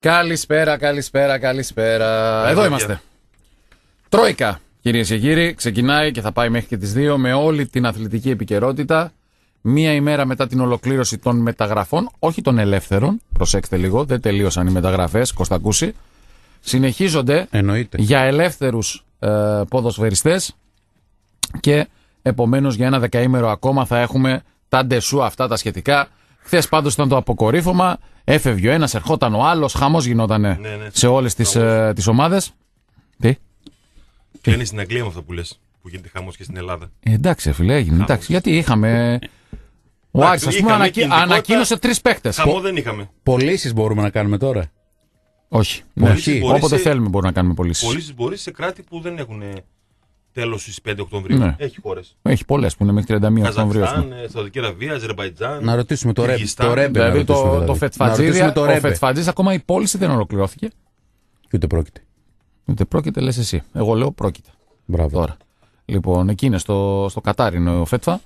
Καλησπέρα, καλησπέρα, καλησπέρα. Εδώ είμαστε. Τρόικα, κυρίες και κύριοι, ξεκινάει και θα πάει μέχρι και τις 2 με όλη την αθλητική επικαιρότητα. Μία ημέρα μετά την ολοκλήρωση των μεταγραφών, όχι των ελεύθερων, προσέξτε λίγο, δεν τελείωσαν οι μεταγραφές, Κωστακούση. Συνεχίζονται Εννοείται. για ελεύθερους ε, ποδοσφαιριστές και επομένως για ένα δεκαήμερο ακόμα θα έχουμε τα ντεσού αυτά τα σχετικά. Χθες πάντως ήταν το αποκορύφωμα. Έφευγε ο ένας, ερχόταν ο άλλος. Χαμός γινόταν ναι, σε όλες τις ε, τις ομάδες. Τι; Και είναι στην Αγγλία με αυτό που λες. Που γίνεται χαμός και στην Ελλάδα. Ε, εντάξει, φίλε, έγινε. Χαμός. Εντάξει, γιατί είχαμε. Ο Εντάξει, Άρης, ας πούμε, είχαμε ανακοι... κινητικότητα. ανακοίνωσε τρεις παίχτες. Χαμό δεν είχαμε. Πωλήσεις μπορούμε να κάνουμε τώρα. Όχι. Ναι. Πωλήσεις μπορείς Όποτε σε- θέλουμε μπορούμε να κάνουμε πωλήσεις. Πωλήσεις μπορείς σε κράτη που δεν έχουν τέλος στις 5 Οκτωβρίου. Ναι. Έχει χώρες. Έχει πολλές που είναι μέχρι 31 Οκτωβρίου. ας πούμε. Καζακστάν, ε, Σαουδική Αραβία, Αζερβαϊτζάν. Να ρωτήσουμε το, ρε, Κυργιστάν. το Ρέμπε. να Δηλαδή ρωτήσουμε, το, δηλαδή. το Να Φετφατζίδη, ρωτήσουμε το ο Ρέμπε. Φετφατζής, ακόμα η πώληση δεν ολοκληρώθηκε. Και ούτε πρόκειται. Ούτε πρόκειται, λες εσύ. Εγώ λέω πρόκειται. Μπράβο. Τώρα. Λοιπόν, εκεί είναι στο, στο Κατάρ είναι ο Φέτφα.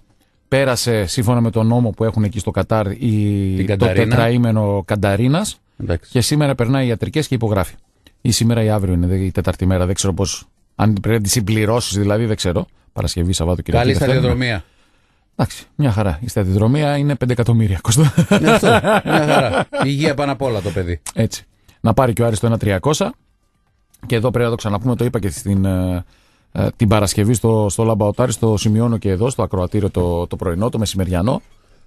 Πέρασε σύμφωνα με τον νόμο που έχουν εκεί στο Κατάρ η, Την το Κανταρίνα. τετραήμενο Κανταρίνας Εντάξει. και σήμερα περνάει ιατρικές και υπογράφει. Ή σήμερα ή αύριο είναι η τέταρτη μέρα. Δεν ξέρω πώ. Αν πρέπει να τη συμπληρώσεις δηλαδή, δεν ξέρω. Παρασκευή, Σαββάτο, Κυριακή. Καλή Δευτέρα. σταδιοδρομία. Εντάξει, μια χαρά. Η σταδιοδρομία είναι 5 εκατομμύρια. Κοστό. Είναι αυτό. Μια χαρά. Υγεία πάνω απ' όλα το παιδί. Έτσι. Να πάρει και ο Άρης το 1.300. Και εδώ πρέπει να το ξαναπούμε, το είπα και στην, ε, ε, την Παρασκευή στο, στο Λαμπαοτάρι, το σημειώνω και εδώ, στο ακροατήριο το, το πρωινό, το μεσημεριανό,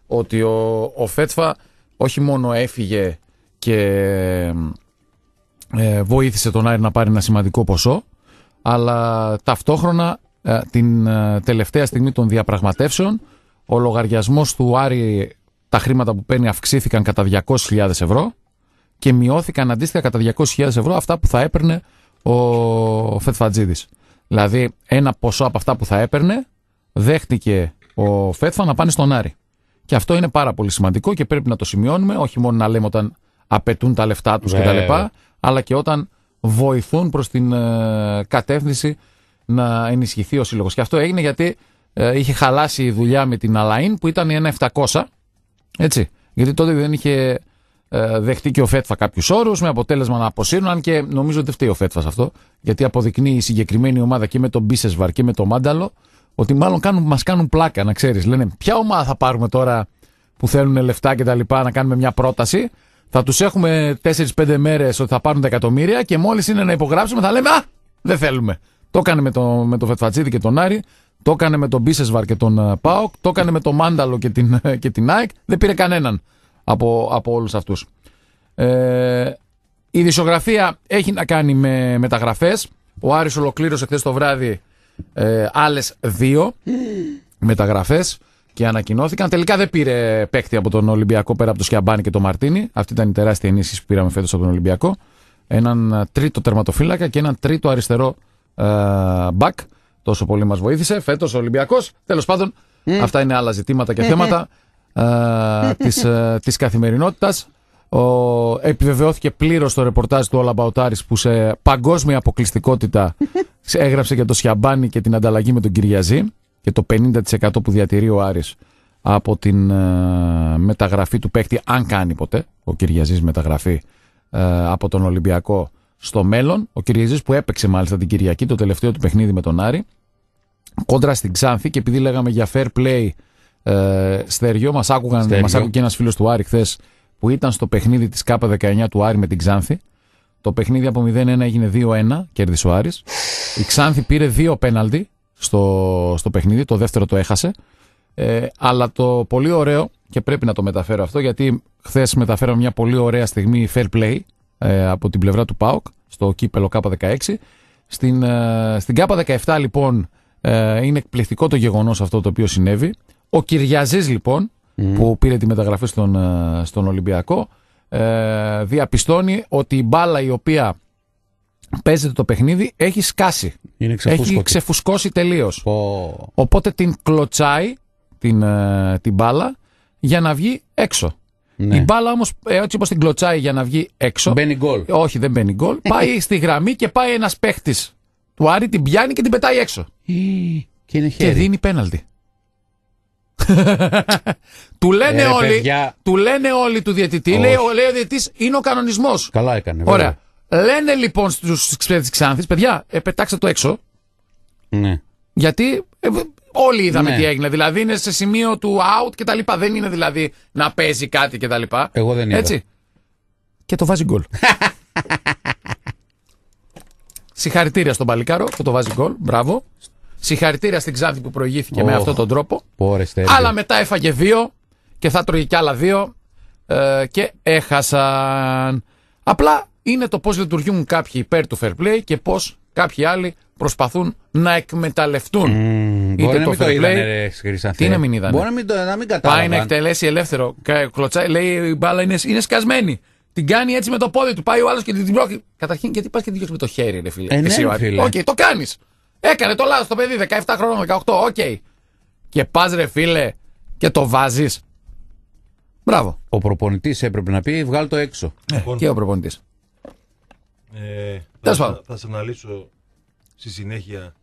ότι ο, ο Φέτφα όχι μόνο έφυγε και ε, βοήθησε τον Άρη να πάρει ένα σημαντικό ποσό, αλλά ταυτόχρονα ε, την ε, τελευταία στιγμή των διαπραγματεύσεων ο λογαριασμός του Άρη, τα χρήματα που παίρνει αυξήθηκαν κατά 200.000 ευρώ και μειώθηκαν αντίστοιχα κατά 200.000 ευρώ αυτά που θα έπαιρνε ο Φετφατζίδης. Δηλαδή ένα ποσό από αυτά που θα έπαιρνε δέχτηκε ο Φέτφα να πάνε στον Άρη. Και αυτό είναι πάρα πολύ σημαντικό και πρέπει να το σημειώνουμε, όχι μόνο να λέμε όταν απαιτούν τα λεφτά τους Βέβαια. κτλ. Αλλά και όταν βοηθούν προς την ε, κατεύθυνση να ενισχυθεί ο σύλλογος. Και αυτό έγινε γιατί ε, είχε χαλάσει η δουλειά με την Αλαΐν που ήταν ένα 700. Έτσι. Γιατί τότε δεν είχε ε, δεχτεί και ο Φέτφα κάποιους όρους με αποτέλεσμα να αποσύρουν. Αν και νομίζω ότι δεν φταίει ο Φέτφα σε αυτό. Γιατί αποδεικνύει η συγκεκριμένη ομάδα και με τον Μπίσεσβαρ και με τον Μάνταλο ότι μάλλον κάνουν, μας κάνουν πλάκα, να ξέρεις. Λένε ποια ομάδα θα πάρουμε τώρα που θέλουν λεφτά και τα λοιπά να κάνουμε μια πρόταση. Θα τους έχουμε 4-5 μέρες ότι θα πάρουν τα εκατομμύρια και μόλις είναι να υπογράψουμε θα λέμε Α, δεν θέλουμε. Το έκανε με, το, με τον Φετφατσίδη και τον Άρη, το έκανε με τον Μπίσεσβαρ και τον ε, Πάοκ, το έκανε με τον Μάνταλο και την, ε, και την ΑΕΚ. Δεν πήρε κανέναν από, από όλους αυτούς. Ε, η δισογραφία έχει να κάνει με μεταγραφές. Ο Άρης ολοκλήρωσε χθες το βράδυ ε, άλλες δύο μεταγραφές και ανακοινώθηκαν. Τελικά δεν πήρε παίκτη από τον Ολυμπιακό πέρα από το Σκιαμπάνι και το Μαρτίνι. Αυτή ήταν η τεράστια ενίσχυση που πήραμε φέτος από τον Ολυμπιακό. Έναν ε, τρίτο τερματοφύλακα και έναν τρίτο αριστερό ε, μπακ. Τόσο πολύ μας βοήθησε. Φέτος ο Ολυμπιακός. Τέλος πάντων, αυτά είναι άλλα ζητήματα και θέματα ε, της, ε, της καθημερινότητας. Ο, επιβεβαιώθηκε πλήρως το ρεπορτάζ του Ολαμπαουτάρης που σε παγκόσμια αποκλειστικότητα σε- έγραψε για το Σιαμπάνι και την ανταλλαγή με τον Κυριαζή και το 50% που διατηρεί ο Άρης από την ε, μεταγραφή του παίκτη, αν κάνει ποτέ ο Κυριαζής μεταγραφή ε, από τον Ολυμπιακό στο μέλλον. Ο Κυριαζής που έπαιξε μάλιστα την Κυριακή το τελευταίο του παιχνίδι με τον Άρη κόντρα στην Ξάνθη και επειδή λέγαμε για fair play ε, στεριό, μας, άκουγαν, Στέριο. μας άκουγε και ένας φίλος του Άρη χθες που ήταν στο παιχνίδι της ΚΑΠΑ19 του Άρη με την Ξάνθη. Το παιχνίδι από 0-1 έγινε 2-1, κέρδισε ο Άρης. Η Ξάνθη πήρε δύο πέναλτι στο, στο παιχνίδι, το δεύτερο το έχασε. Ε, αλλά το πολύ ωραίο, και πρέπει να το μεταφέρω αυτό, γιατί χθες μεταφέραμε μια πολύ ωραία στιγμή fair play ε, από την πλευρά του ΠΑΟΚ στο κύπελο K16. Στην, ε, στην K17 λοιπόν ε, είναι εκπληκτικό το γεγονός αυτό το οποίο συνέβη. Ο Κυριαζής λοιπόν, που πήρε τη μεταγραφή στον, ε, στον Ολυμπιακό, ε, διαπιστώνει ότι η μπάλα η οποία παίζεται το παιχνίδι έχει σκάσει. Είναι Έχει ξεφούσκωτη. ξεφουσκώσει τελείως. Πω. Οπότε την κλωτσάει την, ε, την μπάλα για να βγει έξω. Ναι. Η μπάλα όμως, έτσι όπως την κλωτσάει για να βγει έξω. Μπαίνει γκολ. Όχι, δεν μπαίνει γκολ. πάει στη γραμμή και πάει ένας παίχτης του Άρη, την πιάνει και την πετάει έξω. Και είναι Και χέρι. δίνει πέναλτι. του, λένε Ε, ρε, όλοι, παιδιά. του λένε όλοι του διαιτητή, Όχι. λέει, ο- λέει ο διαιτητής είναι ο κανονισμός. Καλά έκανε. Ωραία. Λένε λοιπόν στους εξπέρτες της Ξάνθης, παιδιά, ε, πετάξτε το έξω, βέβαια. Ναι. γιατί ε, β- όλοι είδαμε Ναι. τι έγινε. Δηλαδή είναι σε σημείο του out και τα λοιπά. Δεν είναι δηλαδή να παίζει κάτι και τα λοιπά. Εγώ δεν είδα. Έτσι. Και το βάζει γκολ. Συγχαρητήρια στον Παλικάρο που το βάζει γκολ. Μπράβο. Συγχαρητήρια στην Ξάνθη που προηγήθηκε με Οχ. αυτόν τον τρόπο. Πόρε Αλλά μετά έφαγε δύο και θα τρώγε κι άλλα δύο ε, και έχασαν. Απλά είναι το πώς λειτουργούν κάποιοι υπέρ του fair play και πώς κάποιοι άλλοι προσπαθούν να εκμεταλλευτούν. Μπορεί να το μην το fair είδανε, play, ρε, Χρυσανθέ. Τι να μην είδανε; Μπορεί να μην, το, να μην Πάει κατάλαβαν. να εκτελέσει ελεύθερο. κα- Κλωτσάει, λέει η μπάλα είναι, είναι σκασμένη. Την κάνει έτσι με το πόδι του. Πάει ο άλλος και την πρόκειται. Καταρχήν, γιατί πας και την διώξεις με το χέρι, ρε φίλε; Ε, ναι, Εσύ, ρε, ο- φίλε. Οκ, το κάνεις. Έκανε το λάθος το παιδί, 17 χρόνων, 18, οκ. Και πας, ρε φίλε, και το βάζεις. Μπράβο. Ο προπονητής έπρεπε να πει βγάλ' το έξω. Λοιπόν, Και ο προπονητής. Ε, Τέλος θα, πάντων. θα, θα σας αναλύσω στη συνέχεια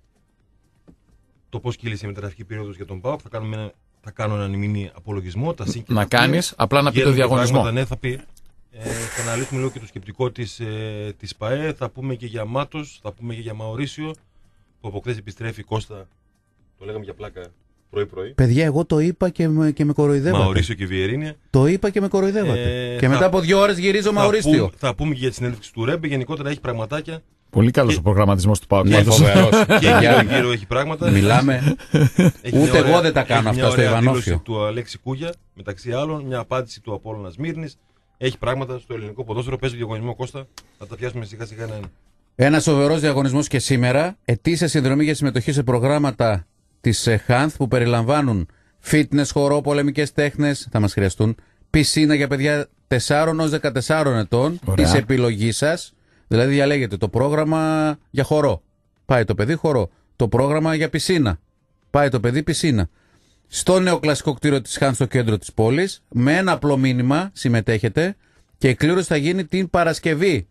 το πώς κύλησε η μεταγραφική περίοδος για τον ΠΑΟΚ. Θα, κάνουμε ένα, θα κάνω έναν μίνι απολογισμό. Τα συν και Να τα πλην. κάνεις, απλά να πει το Γίνονται διαγωνισμό. πράγματα, ναι, θα πει. Ε, θα αναλύσουμε λίγο και το σκεπτικό της, ε, της ΠαΕ. Θα πούμε και για Μάτος, θα πούμε και για Μαουρίσιο που από χθες επιστρέφει Κώστα. Το λέγαμε για πλάκα πρωί-πρωί. Παιδιά, εγώ το είπα και με, και με κοροϊδεύατε. Μαωρίσιο και Βιερίνια. Το είπα και με κοροϊδεύατε. Ε, και θα- μετά από δύο ώρες γυρίζω Θα Μαουρίστιο. πούμε, θα πούμε και για τη συνέντευξη του Ρέμπε. Γενικότερα έχει πραγματάκια. Πολύ καλός ο προγραμματισμός του Πάουκ. Ναι, πάντως. φοβερός. και γύρω γύρω έχει πράγματα. Μιλάμε. Έχει Ούτε μια εγώ δεν τα κάνω έχει μια αυτά στο ωραία Ιβανόφιο. δήλωση του Αλέξη Κούγια, μεταξύ άλλων, μια απάντηση του Απόλλωνα Μύρνη. Έχει πράγματα στο ελληνικό ποδόσφαιρο. Παίζει διαγωνισμό Κώστα. Θα τα πιάσουμε σιγά σιγά ένα. Ένας σοβαρός διαγωνισμός και σήμερα. Ετήσια συνδρομή για συμμετοχή σε προγράμματα τη ΧΑΝΘ που περιλαμβάνουν fitness, χορό, πολεμικές τέχνες, θα μας χρειαστούν. Πισίνα για παιδιά 4 έω 14 ετών Ωραία. της επιλογής σας. Δηλαδή διαλέγετε το πρόγραμμα για χορό. Πάει το παιδί χορό. Το πρόγραμμα για πισίνα. Πάει το παιδί πισίνα. Στο νεοκλασικό κτίριο της ΧΑΝ στο κέντρο της πόλης. Με ένα απλό μήνυμα συμμετέχετε και η κλήρωση θα γίνει την Παρασκευή.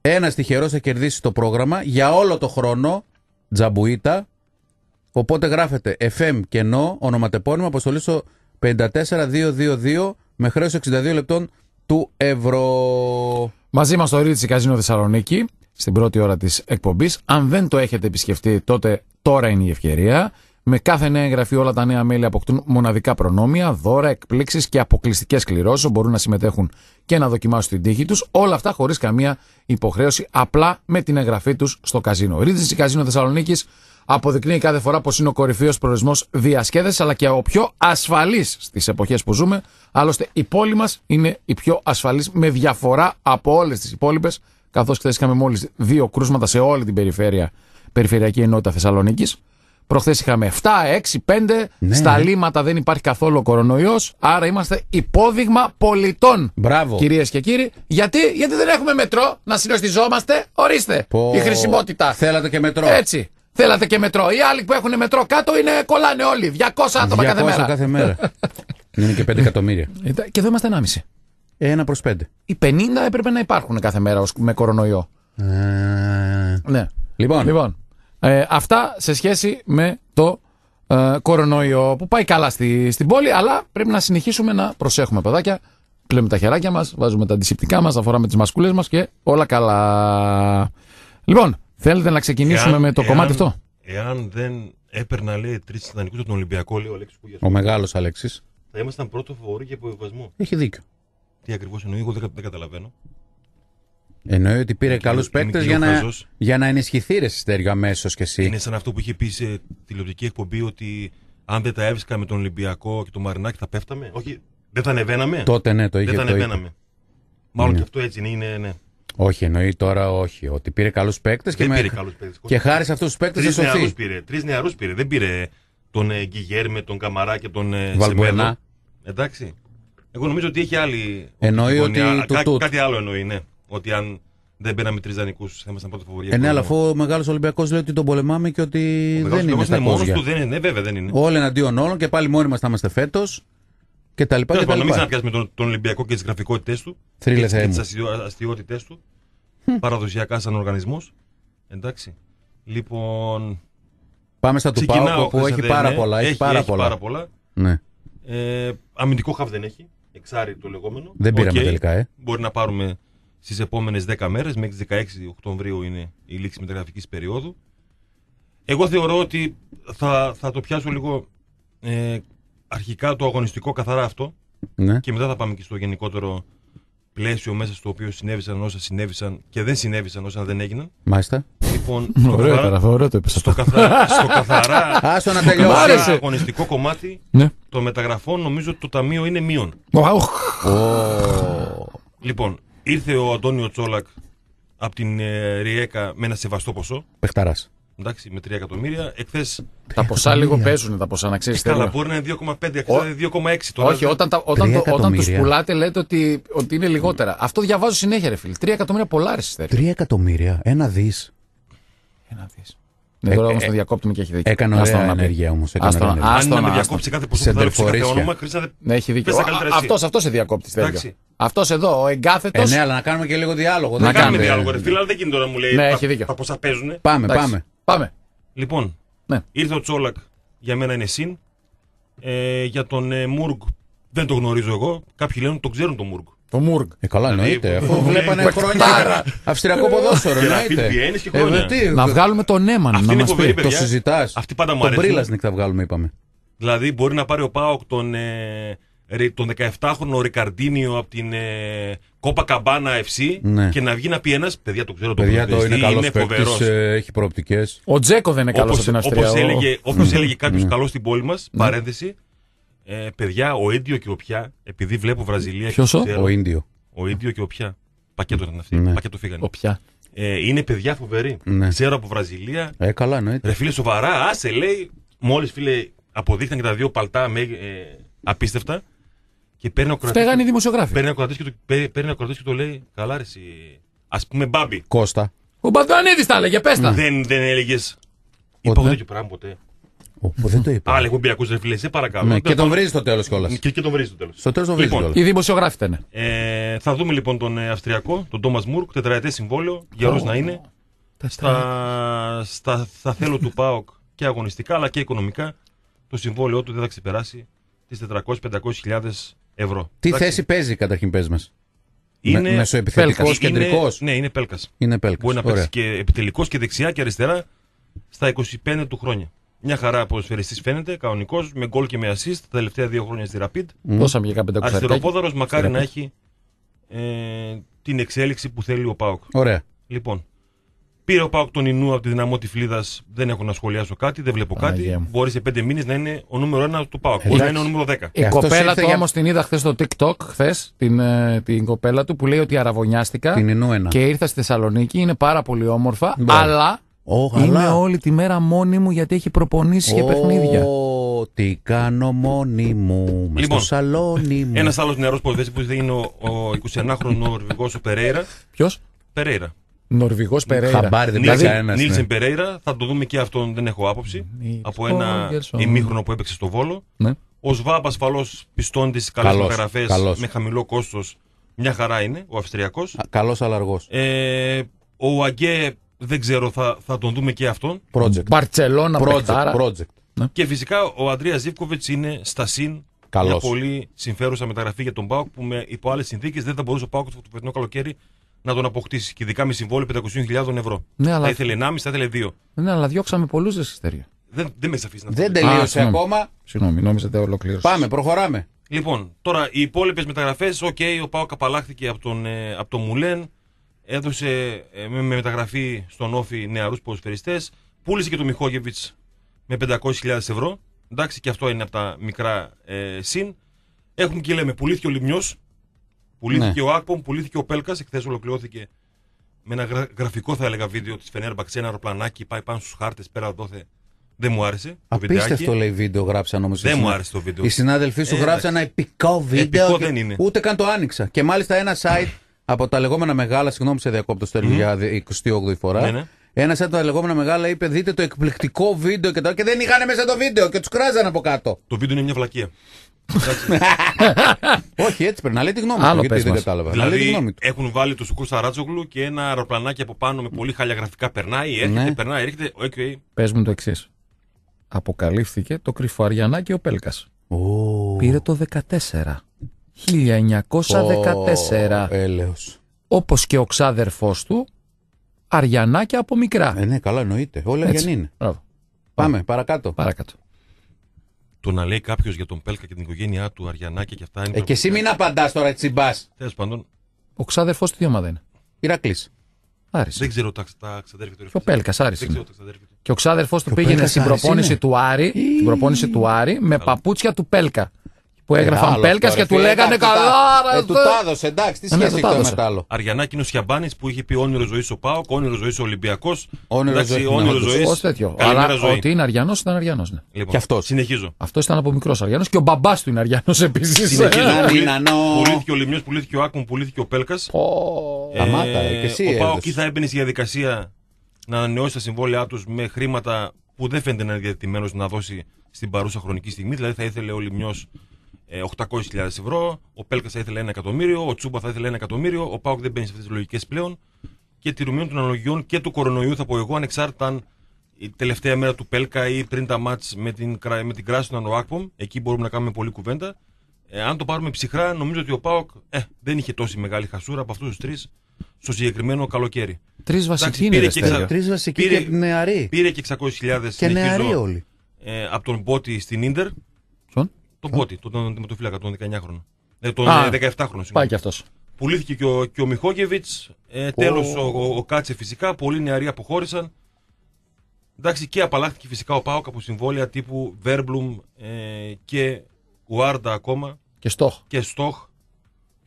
Ένας τυχερός θα κερδίσει το πρόγραμμα για όλο το χρόνο. Τζαμπουίτα. Οπότε γράφετε FM κενό, ονοματεπώνυμο, αποστολή στο 54222 με χρέος 62 λεπτών του ευρώ. Μαζί μας το Ρίτσι Καζίνο Θεσσαλονίκη στην πρώτη ώρα της εκπομπής. Αν δεν το έχετε επισκεφτεί, τότε τώρα είναι η ευκαιρία. Με κάθε νέα εγγραφή, όλα τα νέα μέλη αποκτούν μοναδικά προνόμια, δώρα, εκπλήξεις και αποκλειστικές κληρώσεις. Μπορούν να συμμετέχουν και να δοκιμάσουν την τύχη τους. Όλα αυτά χωρίς καμία υποχρέωση, απλά με την εγγραφή τους στο καζίνο. Ρίτσι Καζίνο Θεσσαλονίκης αποδεικνύει κάθε φορά πως είναι ο κορυφαίος προορισμός διασκέδασης, αλλά και ο πιο ασφαλής στις εποχές που ζούμε. Άλλωστε, η πόλη μας είναι η πιο ασφαλής με διαφορά από όλες τις υπόλοιπες, καθώς χθε είχαμε μόλις δύο κρούσματα σε όλη την περιφέρεια, περιφερειακή ενότητα Θεσσαλονίκης. Προχθές είχαμε 7, 6, 5. Ναι. Στα λίμματα δεν υπάρχει καθόλου κορονοϊός. Άρα είμαστε υπόδειγμα πολιτών. Μπράβο. Κυρίες και κύριοι, γιατί, γιατί δεν έχουμε μετρό να συνοστιζόμαστε; Ορίστε Πω. η χρησιμότητα. Θέλατε και μετρό. Έτσι. Θέλατε και μετρό. Οι άλλοι που έχουν μετρό κάτω είναι, κολλάνε όλοι. 200 άτομα 200 κάθε μέρα. κάθε μέρα. Είναι και 5 εκατομμύρια. Ε, Και εδώ είμαστε 1,5. Ένα προς πέντε. Οι 50 έπρεπε να υπάρχουν κάθε μέρα ως- με κορονοϊό. Ε, Ναι. Λοιπόν, Λοιπόν, ε, αυτά σε σχέση με το ε, κορονοϊό που πάει καλά στη, στην πόλη, αλλά πρέπει να συνεχίσουμε να προσέχουμε, παιδάκια. Πλέμε τα χεράκια μας, βάζουμε τα αντισηπτικά μας, αφοράμε τις μασκούλες μας και όλα καλά. Λοιπόν, θέλετε να ξεκινήσουμε Εάν- με το εάν- κομμάτι αυτό; Εάν δεν έπαιρνα, λέει, τρεις ιδανικού από τον Ολυμπιακό, λέει ο Αλέξης Κούγια, ο μεγάλος Αλέξης θα ήμασταν πρώτο φοβορή για υποβιβασμό. έχει δίκιο. Τι ακριβώς εννοεί, εγώ δεν, κα- δεν καταλαβαίνω. Εννοεί ότι πήρε Είναι καλούς και- είναι παίκτες και για, λίγο να, χαζός. για να ενισχυθεί ρε Συστέριο αμέσως κι εσύ. Είναι σαν αυτό που είχε πει σε τηλεοπτική εκπομπή ότι αν δεν τα έβρισκα με τον Ολυμπιακό και τον Μαρινάκη θα πέφταμε. Όχι, δεν θα ανεβαίναμε. Τότε ναι, το είχε δεν θα το είπε. ανεβαίναμε. Μάλλον Ναι. και αυτό έτσι είναι. είναι ναι. Όχι, εννοεί τώρα όχι. Ότι πήρε καλούς παίκτες και, Δεν με... πήρε καλούς παίκτες. και χάρη σε αυτούς τους παίκτες θα Τρεις νεαρούς σωθεί. πήρε. Τρεις νεαρούς πήρε. Δεν πήρε τον ε, Γκυγέρμε, τον Καμαρά και τον ε, Βαλμπουενά. Σεμέδο. Εντάξει. Εγώ νομίζω ότι έχει άλλη. Εννοεί οπτική ότι γωνία. του Κά- τούτ. Κάτι άλλο εννοεί, ναι. Ότι αν δεν πήραμε τρεις δανεικούς θα ήμασταν πρώτο φοβορή. Ε, ναι, αλλά αφού ο μεγάλος Ολυμπιακός λέει ότι τον πολεμάμε και ότι δεν είναι στα είναι μόνος κόζια. του, δεν είναι. Ναι, βέβαια δεν είναι. Όλοι εναντίον όλων και πάλι μόνοι μας θα είμαστε φέτος και τα λοιπά. Τέλος Και τα πάντων, να μην λοιπά. ξαναπιάσουμε τον, τον Ολυμπιακό και τις γραφικότητές του. Θρύλες και, Θεέ και μου. τις αστειότητές του. Παραδοσιακά σαν οργανισμός. Εντάξει. Λοιπόν. Πάμε στα του ξεκινάω, ΠΑΟΚ που έχει Χρυσανθέ, πάρα ναι. πολλά. Έχει, πάρα, πολλά. πάρα πολλά. Ναι. Ε, αμυντικό χαβ δεν έχει. Εξάρι το λεγόμενο. Δεν πήραμε Οκ. τελικά, ε. Μπορεί να πάρουμε στις επόμενες 10 μέρες. Μέχρι τις 16 Οκτωβρίου είναι η λήξη μεταγραφικής περίοδου. Εγώ θεωρώ ότι θα, θα το πιάσω λίγο ε, αρχικά το αγωνιστικό καθαρά αυτό ναι. και μετά θα πάμε και στο γενικότερο πλαίσιο μέσα στο οποίο συνέβησαν όσα συνέβησαν και δεν συνέβησαν όσα δεν έγιναν. Μάλιστα. Λοιπόν, στο Ωραίο καθαρά, τώρα, ωραίο το είπες στο αυτό. καθαρά, στο καθαρά, Άστο να στο τελειώσει. καθαρά άρεσε. αγωνιστικό κομμάτι Ναι. των μεταγραφών νομίζω ότι το ταμείο είναι μείον. Οχ. Ω. Λοιπόν, ήρθε ο Αντώνιο Τσόλακ από την ε, Ριέκα με ένα σεβαστό ποσό. Παιχταράς. Εντάξει, με 3 εκατομμύρια. Εχθέ. Τα ποσά λίγο παίζουν τα ποσά, να ξέρεις. Καλά, μπορεί να είναι 2,5, εχθές ήταν 2,6 τώρα. Όχι, όταν, τα, όταν, Τρία το, όταν τους εκατομμύρια. πουλάτε λέτε ότι, ότι είναι λιγότερα. Αυτό διαβάζω συνέχεια, ρε φίλε. Τρία εκατομμύρια πολλά ρε στέλνει. Τρία εκατομμύρια. Ένα δις. Ένα δις. Ναι, τώρα Ε, όμως ε, το διακόπτουμε και έχει δίκιο. Έκανε Άστο ωραία να πει. ενέργεια όμως. Άστο να- Αν άστο να με άστο. διακόψει κάθε ποσό που θα ρίξει κάθε Σεντερφορίσια. όνομα, χρήση να Ναι, έχει δίκιο. Πες τα καλύτερα εσύ. Αυτό αυτός σε διακόπτη. Εντάξει. Αυτός εδώ, ο εγκάθετο. Ε, ναι, αλλά να κάνουμε και λίγο διάλογο. Να δεν κάνουμε κάνουμε. διάλογο, ρε φίλε, αλλά δεν γίνεται τώρα να μου λέει Ναι, τα- έχει δίκιο. τα ποσά παίζουν. Πάμε, πάμε. Πάμε. Λοιπόν, Ναι. ήρθε ο Τσόλακ, για μένα είναι συν. Ε, για τον ε, Μούργκ δεν το γνωρίζω εγώ. Κάποιοι λένε ότι τον ξέρουν τον Μούργκ. Το Μούργκ. Ε, καλά, Δηλαδή, εννοείται. που- Αφού που- βλέπανε που- χρόνια αυστριακό ποδόσφαιρο, Και Ραφίλ εννοείται. Βιέννης και Ε, χρόνια. τι, Να βγάλουμε τον Νέμαν Αυτή να είναι μα φοβερή, πει. παιδιά. Το συζητά. Αυτή πάντα μου Τον αρέσει. Μπρίλασνικ θα βγάλουμε, είπαμε. Δηλαδή μπορεί να πάρει ο Πάοκ τον, ε, ρε- τον 17χρονο Ρικαρντίνιο από την ε, Κόπα Καμπάνα FC Ναι. και να βγει να πει ένας. Παιδιά, το ξέρω τον Παιδιά, το είναι καλός φοβερός». παίκτη, έχει προοπτικές. Ο Τζέκο δεν είναι καλός Όπως, από την Αυστρία. όπως ο- έλεγε, όπως έλεγε κάποιος Ναι. καλός στην πόλη μας, παρένθεση, ε, παιδιά, ο Ίντιο και ο Πιά, επειδή βλέπω Βραζιλία Ποιος και ο; ξέρω- Ο Ίντιο. ο Ίντιο και ο Πιά, πακέτο ήταν αυτή, Ναι. πακέτο φύγανε. Ο πια. Ε, είναι παιδιά φοβεροί. Ναι. Ξέρω από Βραζιλία, Ε, καλά, εννοείται. Ρε φίλε, σοβαρά, άσε λέει. Μόλις φίλε αποδείχταν και τα δύο παλτά με, ε, απίστευτα. Και παίρνει ο κρατής. Φταίγανε οι δημοσιογράφοι. Παίρνει ο κρατής και, το, παίρνει, παίρνει ο κρατής και το λέει: Καλά, ρε, εσύ. Α πούμε, μπάμπι. Κώστα. Ο Μπαντανίδη τα έλεγε, πες τα. Δεν, δεν έλεγες. Είπα Ποτέ. εγώ τέτοιο πράγμα ποτέ. Ω, που δεν το είπα. Άλλοι έχουν πιακού ρε φίλε, σε παρακαλώ. Ναι, και τον βρίζεις στο τέλος κιόλας. και, και τον βρίζει στο τέλος. Στο τέλος τον βρίζεις Λοιπόν, κιόλας. Οι δημοσιογράφοι ήταν. Ε, θα δούμε λοιπόν τον ε, Αυστριακό, τον Τόμας Μουρκ, τετραετές συμβόλαιο, γερός να είναι. Στα, στα, στα θέλω του ΠΑΟΚ και αγωνιστικά αλλά και οικονομικά το συμβόλαιό του δεν θα ξεπεράσει τις 400-500 χιλιάδες ευρώ. Τι Εντάξει. θέση παίζει καταρχήν πες μας. είναι, Μεσοεπιθετικός, Πέλκας. κεντρικός. είναι, ναι, είναι Πέλκας. Είναι Πέλκας. Μπορεί να παίξει και επιτελικός και δεξιά και αριστερά στα 25 του χρόνια. Μια χαρά ποδοσφαιριστής φαίνεται, κανονικός, με γκολ και με assist τα τελευταία δύο χρόνια στη Rapid. Δώσαμε για κάποια πεντακοσάρια. Αριστεροπόδαρο, μακάρι Στη να Rapid. έχει ε, την εξέλιξη που θέλει ο Πάοκ. Ωραία. Λοιπόν, πήρε ο Πάοκ τον Ινού από τη δυναμό Τυφλίδα. Δεν έχω να σχολιάσω κάτι, δεν βλέπω Παναγία κάτι. μου. Μπορεί σε πέντε μήνες να είναι ο νούμερο ένα του Πάοκ. Μπορεί Εντάξει. να είναι ο νούμερο 10. Η Ε, αυτός κοπέλα ήρθε του για- όμως την είδα χθες στο TikTok, χθες, την, ε, την κοπέλα του που λέει ότι αραβωνιάστηκα Την Ινού ένα. και ήρθα στη Θεσσαλονίκη. Είναι πάρα πολύ όμορφα, Μπράβο. αλλά Ω, είμαι καλά. όλη τη μέρα μόνη μου γιατί έχει προπονήσει και Ω, παιχνίδια. Τι κάνω μόνη μου. Μες Λοιπόν, στο σαλόνι μου. Ένας άλλος νεαρός ποδοσφαιριστή που είναι ο, ο 21χρονο Νορβηγό ο Περέιρα. Ποιος; Περέιρα. Νορβηγός Περέιρα. Χαμπάρι δεν Δηλαδή, πήρε κανένας. Νίλσεν Περέιρα. Θα το δούμε και αυτόν, δεν έχω άποψη. Νίλς από ένα Χόλγερσον. ημίχρονο που έπαιξε στο Βόλο. Ναι. Ο Σβάμπ ασφαλώς πιστών της καλέ Καλός, μεταγραφέ καλός. με χαμηλό κόστος. Μια χαρά είναι ο Αυστριακός. Καλός αλλαργός. Ε, ο Αγκέ δεν ξέρω, θα, θα τον δούμε και αυτόν. Project. Μπαρτσελώνα, Project. παιχτάρα. Project. Και φυσικά ο Αντρέα Ζήφκοβιτς είναι στα συν. Καλός. Μια πολύ συμφέρουσα μεταγραφή για τον Πάοκ που με, υπό άλλες συνθήκες δεν θα μπορούσε ο Πάοκ το φετινό καλοκαίρι να τον αποκτήσει. Και ειδικά με συμβόλαιο 500.000 ευρώ. Ναι, αλλά- Θα ήθελε 1,5, θα ήθελε 2. Ναι, αλλά διώξαμε πολλούς δεσιστερία. Δεν, δεν με αφήσει να Δεν πω. τελείωσε συγγνώμη. ακόμα. Συγγνώμη, νόμιζα ότι ολοκλήρωσα. Πάμε, προχωράμε. Λοιπόν, τώρα οι υπόλοιπες μεταγραφές, οκ, ο Πάοκ απαλλάχθηκε από τον, ε, από τον Μουλέν. Έδωσε ε, με, με μεταγραφή στον ΟΦΗ νεαρούς ποδοσφαιριστές. Πούλησε και τον Μιχογιέβιτς με 500.000 ευρώ. Εντάξει, και αυτό είναι από τα μικρά ε, συν. Έχουμε και λέμε, πουλήθηκε ο Λημνιό. Πουλήθηκε ο Άκπομ, πουλήθηκε ο Πέλκας. Εχθές ολοκληρώθηκε με ένα γρα- γραφικό, θα έλεγα, βίντεο της Φενέρμπαξ. Ένα αεροπλανάκι πάει πάνω στους χάρτες πέρα δόθε. Δεν μου άρεσε. Το Απίστευτο βιντεάκι. λέει βίντεο γράψαν όμω. Δεν μου άρεσε το βίντεο. Οι συνάδελφοί σου Ε, γράψαν ένα επικό βίντεο. Επικό και δεν είναι. Ούτε καν το άνοιξα. Και μάλιστα ένα site από τα λεγόμενα μεγάλα, συγγνώμη σε διακόπτω Στέλιο για 28η φορά. Ναι, ναι. Ένα από τα λεγόμενα μεγάλα είπε: Δείτε το εκπληκτικό βίντεο και, τα... και δεν είχαν μέσα το βίντεο και τους κράζαν από κάτω. Το βίντεο είναι μια βλακεία. Όχι, έτσι πρέπει να λέει τη γνώμη Άλλο του. Γιατί πες δεν μας. κατάλαβα. να λέει τη Δηλαδή γνώμη του. έχουν βάλει το Σουκούρ Σαράτζογλου και ένα αεροπλανάκι από πάνω με πολύ χάλια γραφικά. Περνάει, έρχεται, Ναι. περνάει, έρχεται. Οκ. Πες μου το εξής. Αποκαλύφθηκε το κρυφοαρειανάκι ο Πέλκας. Ω, Πήρε το 14. 1914. Ω, Έλεος. Όπως και ο ξάδερφός του, Αρειανάκια από μικρά. Ε, ναι, καλά εννοείται. Όλα Έτσι. για είναι. Μπράβο. Πάμε, παρακάτω. Παρακάτω. Το να λέει κάποιος για τον Πέλκα και την οικογένειά του, Αριανάκια και αυτά είναι. Ε, και εσύ μην απαντάς τώρα, τσιμπά. Τέλος πάντων, Ο ξάδερφός του τι ομάδα είναι; Ηρακλής. Άρης. δεν ξέρω τα, τα ξαδέρφια του. ρε Και ο φίλε. Πέλκας Άρης Δεν είναι. ξέρω τα ξαδέρφια του. Και ο ξάδερφός του Και ο πήγαινε Πέλκας στην Άρης προπόνηση είναι. του Άρη, στην προπόνηση του Άρη με παπούτσια του Πέλκα. Που έγραφαν άλλος Πέλκας αυτό, και ρε του φίλε. λέγανε Εντάξει, καλά. τα- ρε, Ε, του θε». τα έδωσε, εντάξει, τι Ε, ναι, σχέση του έχει τα το έδωσε. με το άλλο; Αριανάκη είναι ο Σιαμπάνης που είχε πει όνειρο ζωής ο Πάοκ, όνειρο ζωής ο Ολυμπιακός. Όνειρο ζωής, ναι, όνειρο όντως. ζωής. Ως τέτοιο. Αλλά ότι είναι Αριανός ήταν Αριανός. Ναι. Λοιπόν, Και αυτός. Συνεχίζω. Αυτός ήταν από μικρός Αριανός και ο μπαμπάς του είναι Αριανός επίσης. Συνεχίζω. Να, Πουλή- Νινανό. Πουλήθηκε ο Λιμιό, πουλήθηκε ο Άκμο, πουλήθηκε ο Πέλκας. Σταμάτα, ρε, και εσύ ο Πάοκ έδωσες. θα έμπαινε στη διαδικασία να ανανεώσει τα συμβόλαιά τους με χρήματα που δεν φαίνεται να είναι διατηρημένο να δώσει στην παρούσα χρονική στιγμή. Δηλαδή θα ήθελε ο Λιμιό 800.000 ευρώ, ο Πέλκας θα ήθελε 1 εκατομμύριο, ο Τσούμπα θα ήθελε 1 εκατομμύριο, ο Πάοκ δεν μπαίνει σε αυτές τις λογικές πλέον. Και τηρουμένων των αναλογιών και του κορονοϊού, θα πω εγώ, ανεξάρτητα αν η τελευταία μέρα του Πέλκα ή πριν τα μάτς με την, κρα- με την κράση του Ανοάκπομ, εκεί μπορούμε να κάνουμε πολλή κουβέντα. Ε, αν το πάρουμε ψυχρά, νομίζω ότι ο Πάοκ ε, δεν είχε τόση μεγάλη χασούρα από αυτούς τους τρεις στο συγκεκριμένο καλοκαίρι. Τρεις βασικοί Εντάξει, είναι. πήρε ρε, και Στέλιο. ξα- Τρεις βασικοί Πήρε- και νεαροί. Πήρε και 600.000 Και νεαροί συνεχίζω, όλοι. ε, από τον Μπότι στην ντερ. Ποιον; Τον Μπότι, τον τερματοφύλακα, τον 19χρονο. Ε, τον Α, ε, 17χρονο. Πάει κι αυτός. Πουλήθηκε και ο, και ο Μιχόγεβιτς. Ε, Τέλος ο, ο, ο Κάτσε φυσικά. Πολλοί νεαροί αποχώρησαν. Εντάξει, και απαλλάχθηκε φυσικά ο Πάοκ από συμβόλαια τύπου Βέρμπλουμ ε, και Ουάρντα ακόμα Και στόχ. και Στοχ.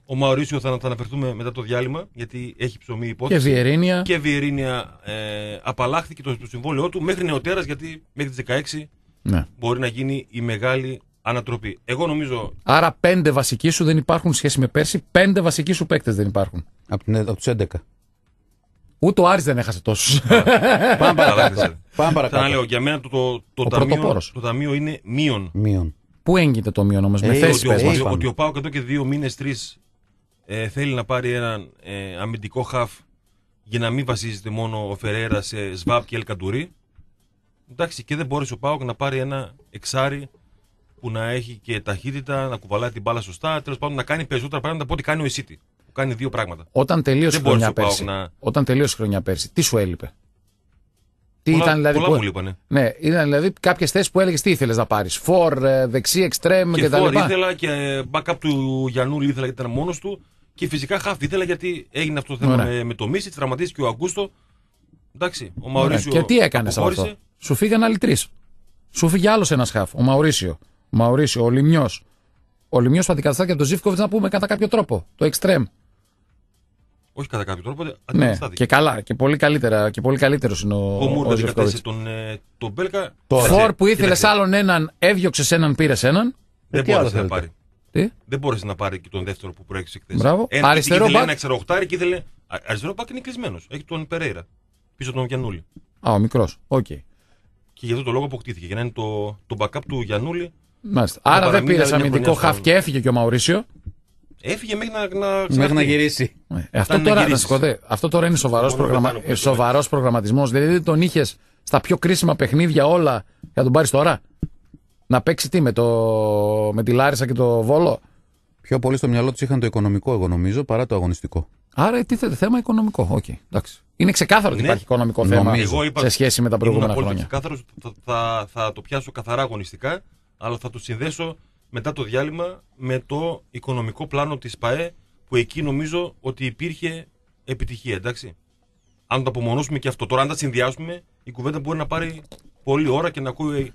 Ο Μαωρίσιο θα, θα αναφερθούμε μετά το διάλειμμα γιατί έχει ψωμί η Και υπόθεση. Βιερίνια. Και Βιερίνια ε, απαλλάχθηκε το, το συμβόλαιό του μέχρι νεοτέρας γιατί μέχρι τις 16 Ναι. μπορεί να γίνει η μεγάλη ανατροπή. Εγώ νομίζω Άρα πέντε βασικοί σου δεν υπάρχουν σχέση με πέρσι. Πέντε βασικοί σου παίκτες δεν υπάρχουν. Από, την- από τους 11. Ούτε ο Άρης δεν έχασε τόσους. Πάμε Καλά παρακάτω. ξέρετε. Πάμε Θα παρακάτω. λέω για μένα το, το, το, Ο ταμείο, πρωτοπόρος. το ταμείο είναι μείον. Μείον. Πού έγκυται το μείον όμως, με Ε, θέση ότι, πες ο, μας. ε, ότι, πάμε. ο Πάοκ εδώ και δύο μήνες, τρεις ε, θέλει να πάρει έναν ε, αμυντικό χαφ για να μην βασίζεται μόνο ο Φεραίρα σε Σβάπ και Ελκαντουρί. Εντάξει, και δεν μπόρεσε ο Πάοκ να πάρει ένα εξάρι που να έχει και ταχύτητα, να κουβαλάει την μπάλα σωστά. Τέλος πάντων, να κάνει περισσότερα πράγματα από ό,τι κάνει ο Ισίτη. Που κάνει δύο πράγματα. Όταν τελείωσε η Δεν μπόρεσε χρονιά ο Πάοκ πέρσι. να- Όταν τελείωσε η χρονιά πέρσι, τι σου έλειπε; Τι πολλά ήταν δηλαδή. πολλά που- μου λείπανε. Ναι, ήταν δηλαδή κάποιες θέσεις που έλεγες τι ήθελες να πάρεις; Φορ, ε, δεξί, εξτρέμ Και κτλ. φόρ ήθελα και backup του Γιαννούλη ήθελα γιατί ήταν μόνος του. Και φυσικά χαφ ήθελα γιατί έγινε αυτό το θέμα Ωραία. με, με το Μίσιτ, τραυματίστηκε ο Αγκούστο. Εντάξει, ο Ωραία. Μαουρίσιο. Και τι έκανες από αποχώρησε. αυτό. Σου φύγαν άλλοι τρεις. Σου φύγε άλλος ένας χαφ. Ο Μαουρίσιο. Ο Μαουρίσιο, ο Λιμιός. Ο Λιμιός που αντικαταστάται και από τον Ζήφκοβιτς να πούμε κατά κάποιο τρόπο. Το εξτρέμ. Όχι κατά κάποιο τρόπο. Ναι, αντικαταστάθηκε. και καλά. Και πολύ, καλύτερα, και πολύ καλύτερος είναι ο, Ο Μούρ ο Ζήφκοβιτς. αντικατέστησε τον, ε, τον Μπέλκα. Τώρα. Κοίταξε, Φορ που ήθελε κοίταξε, άλλον έναν, έδιωξε έναν, πήρε έναν. Δεν Ε, τι άλλο μπόρεσε να θέλετε; πάρει. Τι; Δεν μπόρεσε να πάρει και τον δεύτερο που προέκυψε χθες. Μπράβο. Ένα, Αριστερό ήθελε μπακ. ένα εξαροχτάρι και ήθελε. Α, Αριστερό μπακ είναι κλεισμένος. Έχει τον Περέιρα. Πίσω τον Γιαννούλη. Α, ο μικρός. Οκ. Και γι' αυτό το λόγο αποκτήθηκε. Για να είναι το, το backup του Γιαννούλη. Μάλιστα. Να Άρα δεν παραμείνει πήρε άλλη μια αμυντικό χρονιά χαφ στον- και έφυγε και ο Μαουρίσιο. Έφυγε μέχρι να, να Μέχρι ξαναρθεί. να γυρίσει. Ε, αυτό, να τώρα, να γυρίσεις. σου πω, δε, αυτό τώρα είναι σοβαρός, Μόνο προγραμμα... δεν κάνω ε, σοβαρός προγραμματισμός. Δηλαδή τον είχες στα πιο κρίσιμα παιχνίδια όλα για να τον πάρεις τώρα; Να παίξει τι με, το... με τη Λάρισα και το Βόλο; Πιο πολύ στο μυαλό τους είχαν το οικονομικό, εγώ νομίζω, παρά το αγωνιστικό. Άρα τίθεται θέμα οικονομικό. Οκ, εντάξει. Είναι ξεκάθαρο ότι Ναι. υπάρχει οικονομικό Νομίζω. θέμα Εγώ είπα- σε σχέση με τα προηγούμενα Ήμουν χρόνια. απόλυτα ξεκάθαρος, θα, θα, θα το πιάσω καθαρά αγωνιστικά, αλλά θα το συνδέσω μετά το διάλειμμα με το οικονομικό πλάνο της ΠαΕ, που εκεί νομίζω ότι υπήρχε επιτυχία, εντάξει. Αν το απομονώσουμε και αυτό. Τώρα, αν τα συνδυάσουμε, η κουβέντα μπορεί να πάρει πολλή ώρα και να ακούει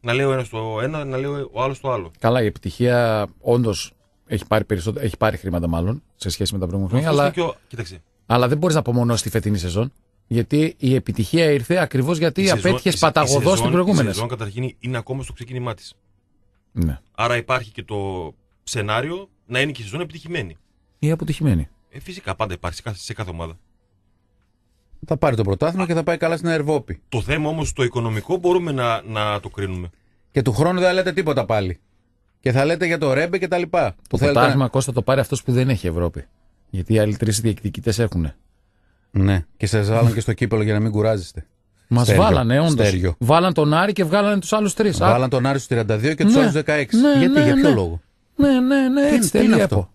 να λέω ένας το ένα, να λέω ο άλλος το άλλο. Καλά, η επιτυχία όντως έχει πάρει, περισσότερο... έχει πάρει χρήματα μάλλον σε σχέση με τα προηγούμενα χρόνια. Αυτός Αλλά, είναι και ο... Κοίταξε. αλλά δεν μπορείς να απομονώσεις τη φετινή σεζόν. Γιατί η επιτυχία ήρθε ακριβώς γιατί η σεζόν- απέτυχες η- η παταγωδός σεζόν- στην προηγούμενη. Η σεζόν καταρχήν είναι ακόμα στο ξεκίνημά της. Ναι. Άρα υπάρχει και το σενάριο να είναι και η σεζόν επιτυχημένη. Ή αποτυχημένη. Ε, φυσικά πάντα υπάρχει σε κάθε, σε κάθε ομάδα. Θα πάρει το πρωτάθλημα και θα πάει καλά στην Αερβόπη. Το θέμα όμως το οικονομικό μπορούμε να, να το κρίνουμε. Και του χρόνου δεν θα λέτε τίποτα πάλι. Και θα λέτε για το Ρέμπε και τα λοιπά. Το Που θέλετε πρωτάθλημα Κώστα το πάρει αυτός που δεν έχει Ευρώπη. Γιατί οι άλλοι τρεις διεκδικητές έχουν. Να- Ναι, και σα βάλαν και στο κύπελο για να μην κουράζεστε. Μας Στέριο. βάλανε, όντως. Στέριο. Βάλαν τον Άρη και βγάλανε τους άλλους τρεις. Βάλαν τον Άρη στους 32 και τους Ναι. άλλους 16. Ναι, Γιατί, ναι, για ποιο ναι. λόγο; Ναι, ναι, ναι, έτσι τι είναι τελεία αυτό; από.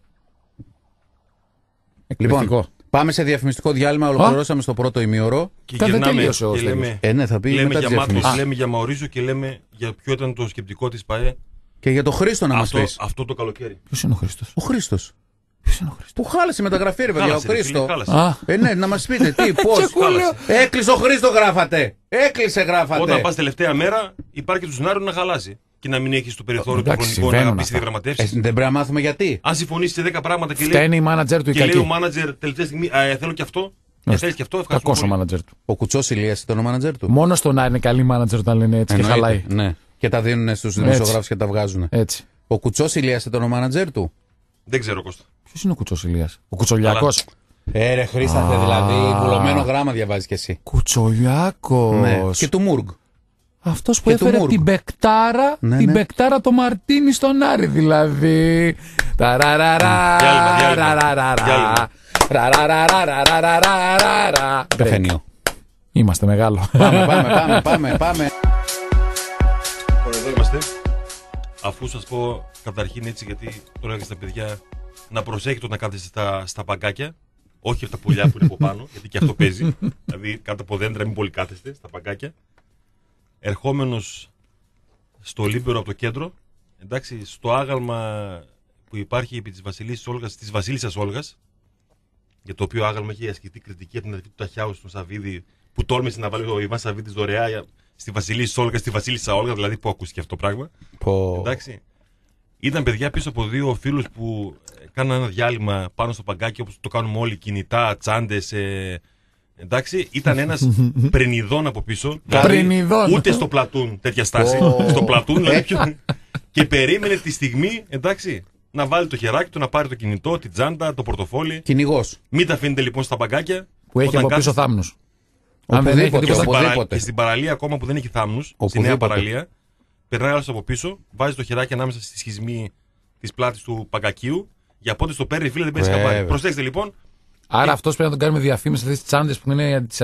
Εκπληκτικό. Λοιπόν, πάμε σε διαφημιστικό διάλειμμα. Ολοκληρώσαμε στο πρώτο ημίωρο. Και Κάτι γυρνάμε τελείωσε ο και Στέλιος. λέμε, Ε, ναι, θα πει λέμε μετά για τις Μάτρος, διαφημίσεις. λέμε για Μαωρίζο και λέμε για ποιο ήταν το σκεπτικό της ΠΑΕ Και για τον Χρήστο να μας αυτό, πεις. αυτό το καλοκαίρι. Ποιος είναι ο Χρήστος; Ο Χρήστος. Ποιος είναι ο Χρήστο. Που χάλασε η μεταγραφή, ρε παιδιά, ο Χάλασε, ρε φίλε, Χρήστο. χάλασε. Α, Ε, ναι, να μας πείτε τι, πώς; Χάλασε. Έκλεισε ο Χρήστο, γράφατε. Έκλεισε, γράφατε. Όταν πας τελευταία μέρα, υπάρχει το σενάριο να χαλάσει. Και να μην έχεις το περιθώριο του Εντάξει, χρονικού να συμβαίνουν αγαπήσεις αυτά. Ε, διαπραγματεύσει. δεν πρέπει να μάθουμε γιατί. Αν συμφωνήσεις σε 10 πράγματα και λέει, φταίνει η μάνατζερ του η και λέει ο κακή. μάνατζερ τελευταία στιγμή, «Α, ε, θέλω και αυτό. Ε, Ναι. θέλεις και αυτό, ευχαριστώ. Κακός ο πολύ». μάνατζερ του. Ο Κουτσός Ηλίας ήταν ο μάνατζερ του. Μόνο στον Άρη είναι καλή μάνατζερ όταν λένε έτσι και Εννοείται, χαλάει. Ναι. Και τα δίνουν στους δημοσιογράφους και τα βγάζουν. Έτσι. Ο Κουτσός Ηλίας ήταν ο μάνατζερ του. Δεν ξέρω Κώστα. Ποιος είναι ο κουτσόλια. Ο Κουτσολιακό. Έρε, ε, δηλαδή. Βουλωμένο γράμμα διαβάζεις και εσύ. Κουτσολιακό. Ναι. Και του Μούργκ. Αυτός που έφερε την πεκτάρα, ναι, την ναι. πεκτάρα το Μαρτίνι στον Άρη δηλαδή. Ταραραρα. Ταραραρα. Είμαστε μεγάλο. Πάμε, πάμε, πάμε, πάμε, εδώ είμαστε. Αφού σα πω καταρχήν έτσι γιατί τώρα έχεις παιδιά να προσέχετε όταν κάθεστε στα, στα παγκάκια. Όχι από τα πουλιά που είναι από πάνω, γιατί και αυτό παίζει. δηλαδή κάτω από δέντρα, μην πολύ κάθεστε στα παγκάκια. Ερχόμενος στο Λίμπερο από το κέντρο, εντάξει, στο άγαλμα που υπάρχει επί της Βασιλίσσης Όλγας, της Βασίλισσας Όλγας, για το οποίο άγαλμα έχει ασκηθεί κριτική από την αδερφή του Ταχιάου στον Σαββίδη, που τόλμησε να βάλει ο Ιβάν Σαββίδης δωρεά για- στη Βασιλίσσα Όλγας, στη Βασίλισσα Όλγα, δηλαδή που ακούστηκε αυτό το πράγμα. Πω. Εντάξει. Ήταν παιδιά πίσω από δύο φίλους που ε, κάναν ένα διάλειμμα πάνω στο παγκάκι όπως το κάνουμε όλοι, κινητά, τσάντες. Ε, εντάξει, ήταν ένας πρενιδόν από πίσω. δηλαδή, Πρενιδόν. Ούτε στο πλατούν τέτοια στάση. Πω. στο πλατούν, δηλαδή. πιο- και περίμενε τη στιγμή, εντάξει, να βάλει το χεράκι του, να πάρει το κινητό, την τσάντα, το πορτοφόλι. Κυνηγός. Μην τα αφήνετε λοιπόν στα παγκάκια. Που έχει Όταν από πίσω κάθεστε- θάμνους. Αν δεν έχει Οπουδήποτε, τίποτα. στην παρα- οπουδήποτε. Και στην παραλία, ακόμα που δεν έχει θάμνους, στη Οπουδήποτε. νέα παραλία, περνάει άλλος από πίσω, βάζει το χεράκι ανάμεσα στη σχισμή της πλάτης του παγκακίου. Για πότε στο παίρνει, φίλε, δεν παίρνεις Βέβαια. χαμπάρι. Προσέξτε λοιπόν, Άρα αυτός πρέπει να τον κάνουμε διαφήμιση αυτές τις τσάντες που είναι τις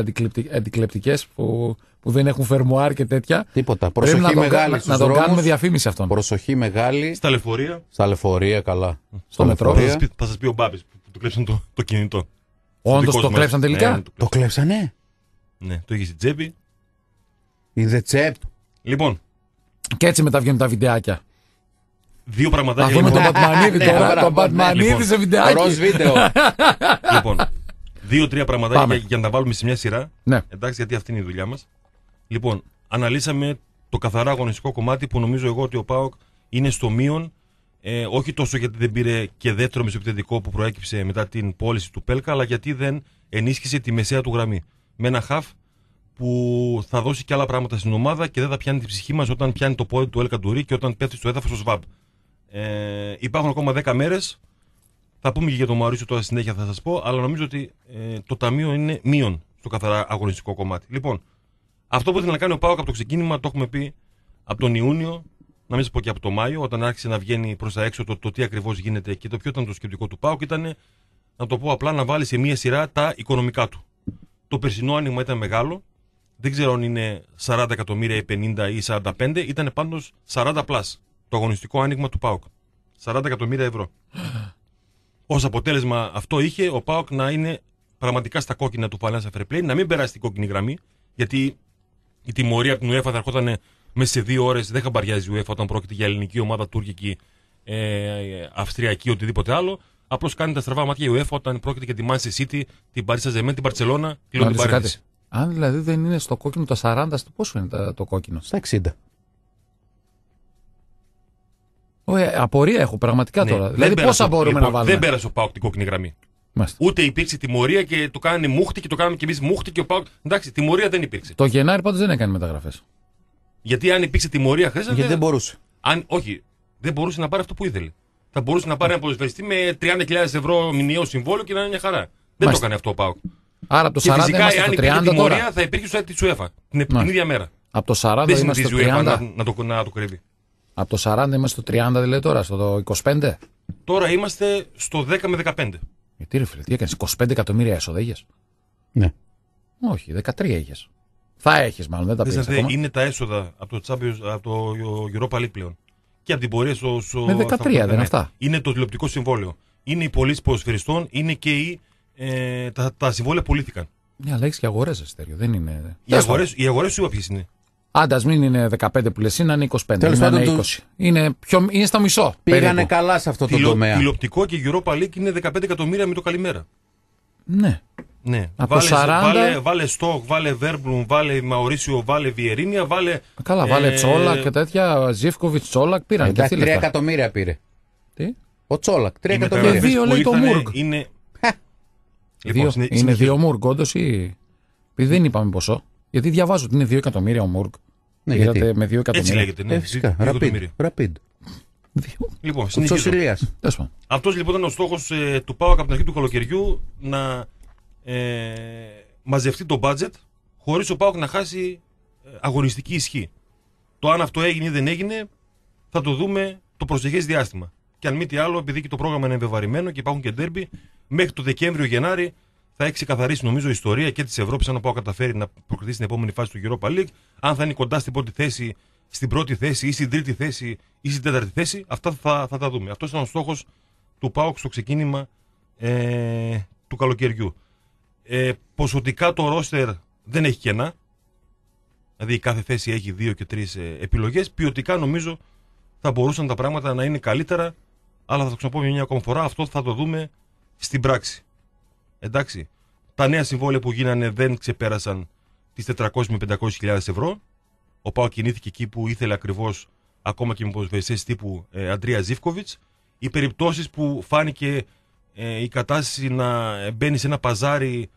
αντικλεπτικές που, που δεν έχουν φερμοάρ και τέτοια. Τίποτα. Πρέπει Προσοχή να τον, μεγάλη να, στους να τον δρόμους. κάνουμε διαφήμιση αυτόν. Προσοχή μεγάλη. στα λεωφορεία, Στα λεωφορεία, καλά. Στο μετρό. θα λεωφορεία. σας πει, θα σας πει ο Μπάμπης που, που του κλέψαν το, το κινητό. Όντως Δικός το μας. κλέψαν τελικά; Ναι, ναι, το Το κλέψαν. κλέψανε; Ναι, το είχε στην τσέπη. In the chap. Λοιπόν, Και έτσι μετά βγαίνουν τα βιντεάκια. δύο Θα πραγματάκια. δούμε λοιπόν. τον Πατμανίδη Ναι, τώρα. μπράβο, Τον ναι, Πατμανίδη λοιπόν. σε Ροζ βιντεάκι. βίντεο. λοιπόν, δύο-τρία πραγματάκια Πάμε. για, για να τα βάλουμε σε μια σειρά. Ναι. Εντάξει, γιατί αυτή είναι η δουλειά μας. Λοιπόν, αναλύσαμε το καθαρά αγωνιστικό κομμάτι που νομίζω εγώ ότι ο Πάοκ είναι στο μείον. Ε, όχι τόσο γιατί δεν πήρε και δεύτερο μεσοπιθετικό που προέκυψε μετά την πώληση του Πέλκα, αλλά γιατί δεν ενίσχυσε τη μεσαία του γραμμή. Με ένα χαφ που θα δώσει και άλλα πράγματα στην ομάδα και δεν θα πιάνει την ψυχή μας όταν πιάνει το πόδι του Ελ Καντουρί και όταν πέφτει στο έδαφος ο Σβάμπ. Ε, υπάρχουν ακόμα 10 μέρες. Θα πούμε και για τον Μαουρίσιο τώρα συνέχεια θα σας πω, αλλά νομίζω ότι ε, το ταμείο είναι μείον στο καθαρά αγωνιστικό κομμάτι. Λοιπόν, αυτό που ήθελε να κάνει ο Πάοκ από το ξεκίνημα, το έχουμε πει από τον Ιούνιο, να μην σας πω και από τον Μάιο, όταν άρχισε να βγαίνει προς τα έξω το, το τι ακριβώς γίνεται και το ποιο ήταν το σκεπτικό του Πάοκ, ήταν να το πω απλά να βάλει σε μία σειρά τα οικονομικά του. Το περσινό άνοιγμα ήταν μεγάλο. Δεν ξέρω αν είναι 40 εκατομμύρια ή 50 ή 45, ήταν πάντως 40 πλάς το αγωνιστικό άνοιγμα του ΠΑΟΚ. 40 εκατομμύρια ευρώ. Ω αποτέλεσμα αυτό είχε ο ΠΑΟΚ να είναι πραγματικά στα κόκκινα του Financial Fair Play, να μην περάσει την κόκκινη γραμμή, γιατί η τιμωρία από την UEFA θα ερχόταν μέσα σε δύο ώρες. Δεν χαμπαριάζει η UEFA όταν πρόκειται για ελληνική ομάδα, τουρκική, ε, αυστριακή, οτιδήποτε άλλο. Απλώς κάνει τα στραβά μάτια η UEFA όταν πρόκειται για τη Manchester City, την Paris Saint-Germain, την Barcelona. Κλείνω Να την ρωτήσω κάτι. παρένθεση. Αν δηλαδή δεν είναι στο κόκκινο το 40, στο πόσο είναι τα- το κόκκινο; Στα 60. Ω, ε, απορία έχω πραγματικά Ναι, τώρα. δεν Δηλαδή πέρασε πόσα ο- μπορούμε λοιπόν, να βάλουμε; Δεν πέρασε ο Πάοκ την κόκκινη γραμμή. Μάλιστα. Ούτε υπήρξε τιμωρία και το κάνανε μούχτη και το κάναμε κι εμείς μούχτη και ο Πάοκ. Εντάξει, τιμωρία δεν υπήρξε. Το Γενάρη πάντως δεν έκανε μεταγραφές. Γιατί αν υπήρξε τιμωρία, χρήσατε. Γιατί δεν μπορούσε. αν, όχι, δεν μπορούσε να πάρει αυτό που ήθελε. Θα μπορούσε να πάρει ένα ποδοσφαιριστή με 30.000 ευρώ μηνιαίο συμβόλαιο και να είναι μια χαρά. Δεν το Μάλιστα. έκανε αυτό ο Πάοκ. Άρα από το Και 40 φυσικά, είμαστε αν στο υπήρχε 30 τιμωρία, τώρα. θα υπήρχε στο της UEFA. Την, την Μάλιστα. ίδια μέρα. Από το 40 Δεν είμαστε στο συνηθίζει η UEFA 30. να, να, το, να το κρύβει. Από το 40 είμαστε στο 30 δηλαδή τώρα, στο 25. Τώρα είμαστε στο 10 με 15. Γιατί ρε φίλε, τι έκανες, 25 εκατομμύρια έσοδα είχες; Ναι. Όχι, 13 είχες. Θα έχεις μάλλον, δεν τα Θες πει να δει, ακόμα. είναι τα έσοδα από το, Champions, από το Europa League πλέον. Και από την πορεία στο. στο Με 13 στα δεν είναι ναι. αυτά. Είναι το τηλεοπτικό συμβόλαιο. Είναι οι πωλήσεις ποδοσφαιριστών, είναι και οι, ε, τα, τα συμβόλαια πουλήθηκαν. Ναι, αλλά έχεις και αγορές, Αστέριο. Δεν είναι. Οι αγορές, οι αγορές σου είπα ποιες είναι. Άντε, ας μην είναι 15 που λες, είναι να είναι 25. Τέλος είναι να πάντων, είναι 20. Είναι, πιο, είναι στο μισό. Πήγανε περίπου. καλά σε αυτό το Τηλεο- τομέα. Τηλεοπτικό και Europa League είναι 15 εκατομμύρια με το καλημέρα. Ναι. Ναι. Από βάλε, 40. βάλε, βάλε Στόκ, βάλε Βέρμπλουμ, βάλε Μαωρίσιο, βάλε Βιερίνια, βάλε. Καλά, βάλε ε, Τσόλακ και τέτοια. Ζήφκοβιτς, Τσόλακ πήραν και Εντάξει, αυτοί 3 λεφτά. εκατομμύρια πήρε. Τι; Ο Τσόλακ, 3 οι εκατομμύρια. μεταγραφές δύο που λέει το ήρθανε Μουργκ. Είναι. Δύο, Λοιπόν, συνε- είναι συνεχίζω. δύο Μουργκ, όντως ή. Επειδή δεν είπαμε ποσό. Γιατί διαβάζω ότι είναι 2 εκατομμύρια ο Μουργκ. Ναι, Είδατε γιατί. με 2 Έτσι εκατομμύρια. λέγεται. Ναι, Ε, φυσικά. Δύο- δύο Rapid. εκατομμύρια. Rapid. Δύο. Λοιπόν, Ο συνεχίζω. Τσοσιλίας. Τέλος πάντων. Αυτός λοιπόν ήταν ο στόχος του ΠΑΟΚ από την αρχή του καλοκαιριού να ε, μαζευτεί το budget χωρίς ο ΠΑΟΚ να χάσει ε, αγωνιστική ισχύ. Το αν αυτό έγινε ή δεν έγινε θα το δούμε το προσεχές διάστημα. Και αν μη τι άλλο, επειδή και το πρόγραμμα είναι εμβεβαρημένο και υπάρχουν και ντέρμπι, μέχρι το Δεκέμβριο-Γενάρη θα έχει ξεκαθαρίσει νομίζω η ιστορία και της Ευρώπης, αν ο ΠΑΟΚ καταφέρει να προκριθεί στην επόμενη φάση του Europa League, αν θα είναι κοντά στην πρώτη θέση, στην πρώτη θέση ή στην τρίτη θέση ή στην τέταρτη θέση. Αυτά θα, θα τα δούμε. Αυτός ήταν ο στόχος του ΠΑΟΚ στο ξεκίνημα ε, του καλοκαιριού. Ε, ποσοτικά το ρόστερ δεν έχει κενά. Δηλαδή η κάθε θέση έχει δύο και τρεις ε, επιλογές. Ποιοτικά νομίζω θα μπορούσαν τα πράγματα να είναι καλύτερα. Αλλά θα το ξαναπώ μια ακόμα φορά, αυτό θα το δούμε στην πράξη. Εντάξει. Τα νέα συμβόλαια που γίνανε δεν ξεπέρασαν τις 400 με 500 χιλιάδες ευρώ. Ο Πάο κινήθηκε εκεί που ήθελε ακριβώς ακόμα και με ποδοσφαιριστές τύπου ε, Αντρία Ζήφκοβιτς. Οι περιπτώσεις που φάνηκε ε, η κατάσταση να μπαίνει σε ένα παζάρι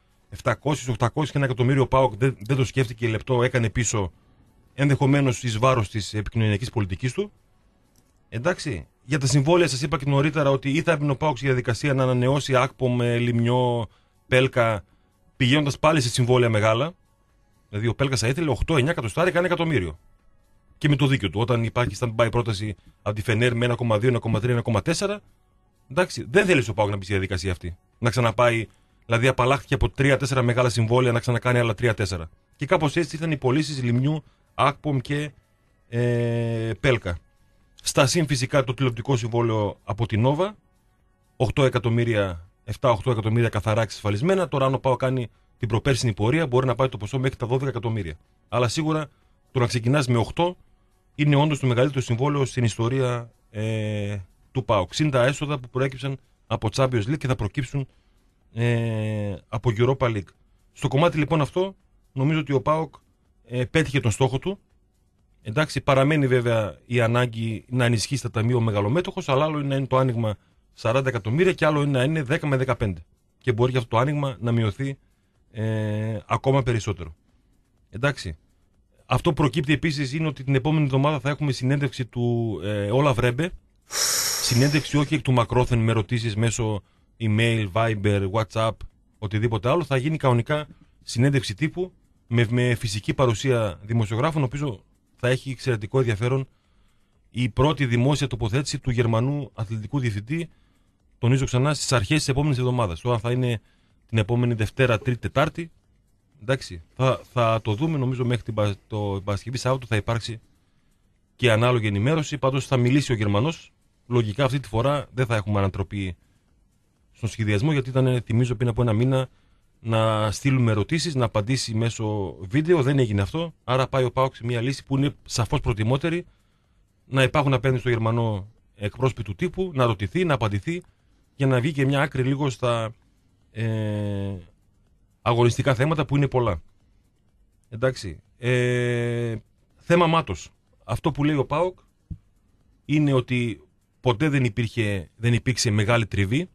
700, 800 και ένα εκατομμύριο ΠΑΟΚ δεν, δεν το σκέφτηκε λεπτό, έκανε πίσω ενδεχομένως εις βάρος της επικοινωνιακής πολιτικής του. Εντάξει. Για τα συμβόλαια σας είπα και νωρίτερα ότι ή θα έπαιρνε ο ΠΑΟΚ στη διαδικασία να ανανεώσει άκπο με λιμιό, πέλκα, πηγαίνοντας πάλι σε συμβόλαια μεγάλα. Δηλαδή ο Πέλκας θα ήθελε 8-9 εκατοστάρια ένα εκατομμύριο. Και με το δίκιο του. Όταν υπάρχει stand-by πρόταση από τη Φενέρ με 1,2, 1,3, 1,4, εντάξει, δεν θέλει ο Πάοκ να μπει στη διαδικασία αυτή. Να ξαναπάει, δηλαδή απαλλάχθηκε από 3-4 μεγάλα συμβόλαια να ξανακάνει άλλα 3-4. Και κάπως έτσι ήρθαν οι πωλήσεις Λιμιού, Ακπομ και ε, Πέλκα. Στα συν φυσικά το τηλεοπτικό συμβόλαιο από την Νόβα, 8 εκατομμύρια, 7-8 εκατομμύρια καθαρά εξασφαλισμένα. Τώρα, αν ο Πάο κάνει την προπέρσινη πορεία, μπορεί να πάει το ποσό μέχρι τα 12 εκατομμύρια. Αλλά σίγουρα το να ξεκινάς με 8 είναι όντως το μεγαλύτερο συμβόλαιο στην ιστορία ε, του ΠΑΟ. 60 έσοδα που προέκυψαν από Champions League και θα προκύψουν ε, από Europa League. Στο κομμάτι λοιπόν αυτό, νομίζω ότι ο ΠΑΟΚ ε, πέτυχε τον στόχο του. Εντάξει, παραμένει βέβαια η ανάγκη να ενισχύσει τα ταμείο ο μεγαλομέτωχος, αλλά άλλο είναι να είναι το άνοιγμα 40 εκατομμύρια και άλλο είναι να είναι 10 με 15. Και μπορεί και αυτό το άνοιγμα να μειωθεί ε, ακόμα περισσότερο. Εντάξει. Αυτό που προκύπτει επίσης είναι ότι την επόμενη εβδομάδα θα έχουμε συνέντευξη του ε, Όλα Βρέμπε. Συνέντευξη όχι εκ του μακρόθεν με ερωτήσεις μέσω email, Viber, WhatsApp, οτιδήποτε άλλο. Θα γίνει κανονικά συνέντευξη τύπου με, με φυσική παρουσία δημοσιογράφων. Νομίζω θα έχει εξαιρετικό ενδιαφέρον η πρώτη δημόσια τοποθέτηση του Γερμανού αθλητικού διευθυντή. Τονίζω ξανά στις αρχές της επόμενης εβδομάδας. Τώρα θα είναι την επόμενη Δευτέρα, Τρίτη, Τετάρτη. Εντάξει, θα, θα το δούμε νομίζω μέχρι την, Πα- το Παρασκευή Σάββατο θα υπάρξει και ανάλογη ενημέρωση. Πάντως θα μιλήσει ο Γερμανός. Λογικά αυτή τη φορά δεν θα έχουμε ανατροπή στον σχεδιασμό γιατί ήταν, θυμίζω, πριν από ένα μήνα να στείλουμε ερωτήσεις, να απαντήσει μέσω βίντεο. Δεν έγινε αυτό. Άρα πάει ο Πάοξ σε μια λύση που είναι σαφώς προτιμότερη να υπάρχουν απέναντι στο Γερμανό εκπρόσωποι του τύπου, να ρωτηθεί, να απαντηθεί για να βγει και μια άκρη λίγο στα ε, αγωνιστικά θέματα που είναι πολλά. Εντάξει. Ε, θέμα μάτος. Αυτό που λέει ο Πάοκ είναι ότι ποτέ δεν, υπήρχε, δεν υπήρξε μεγάλη τριβή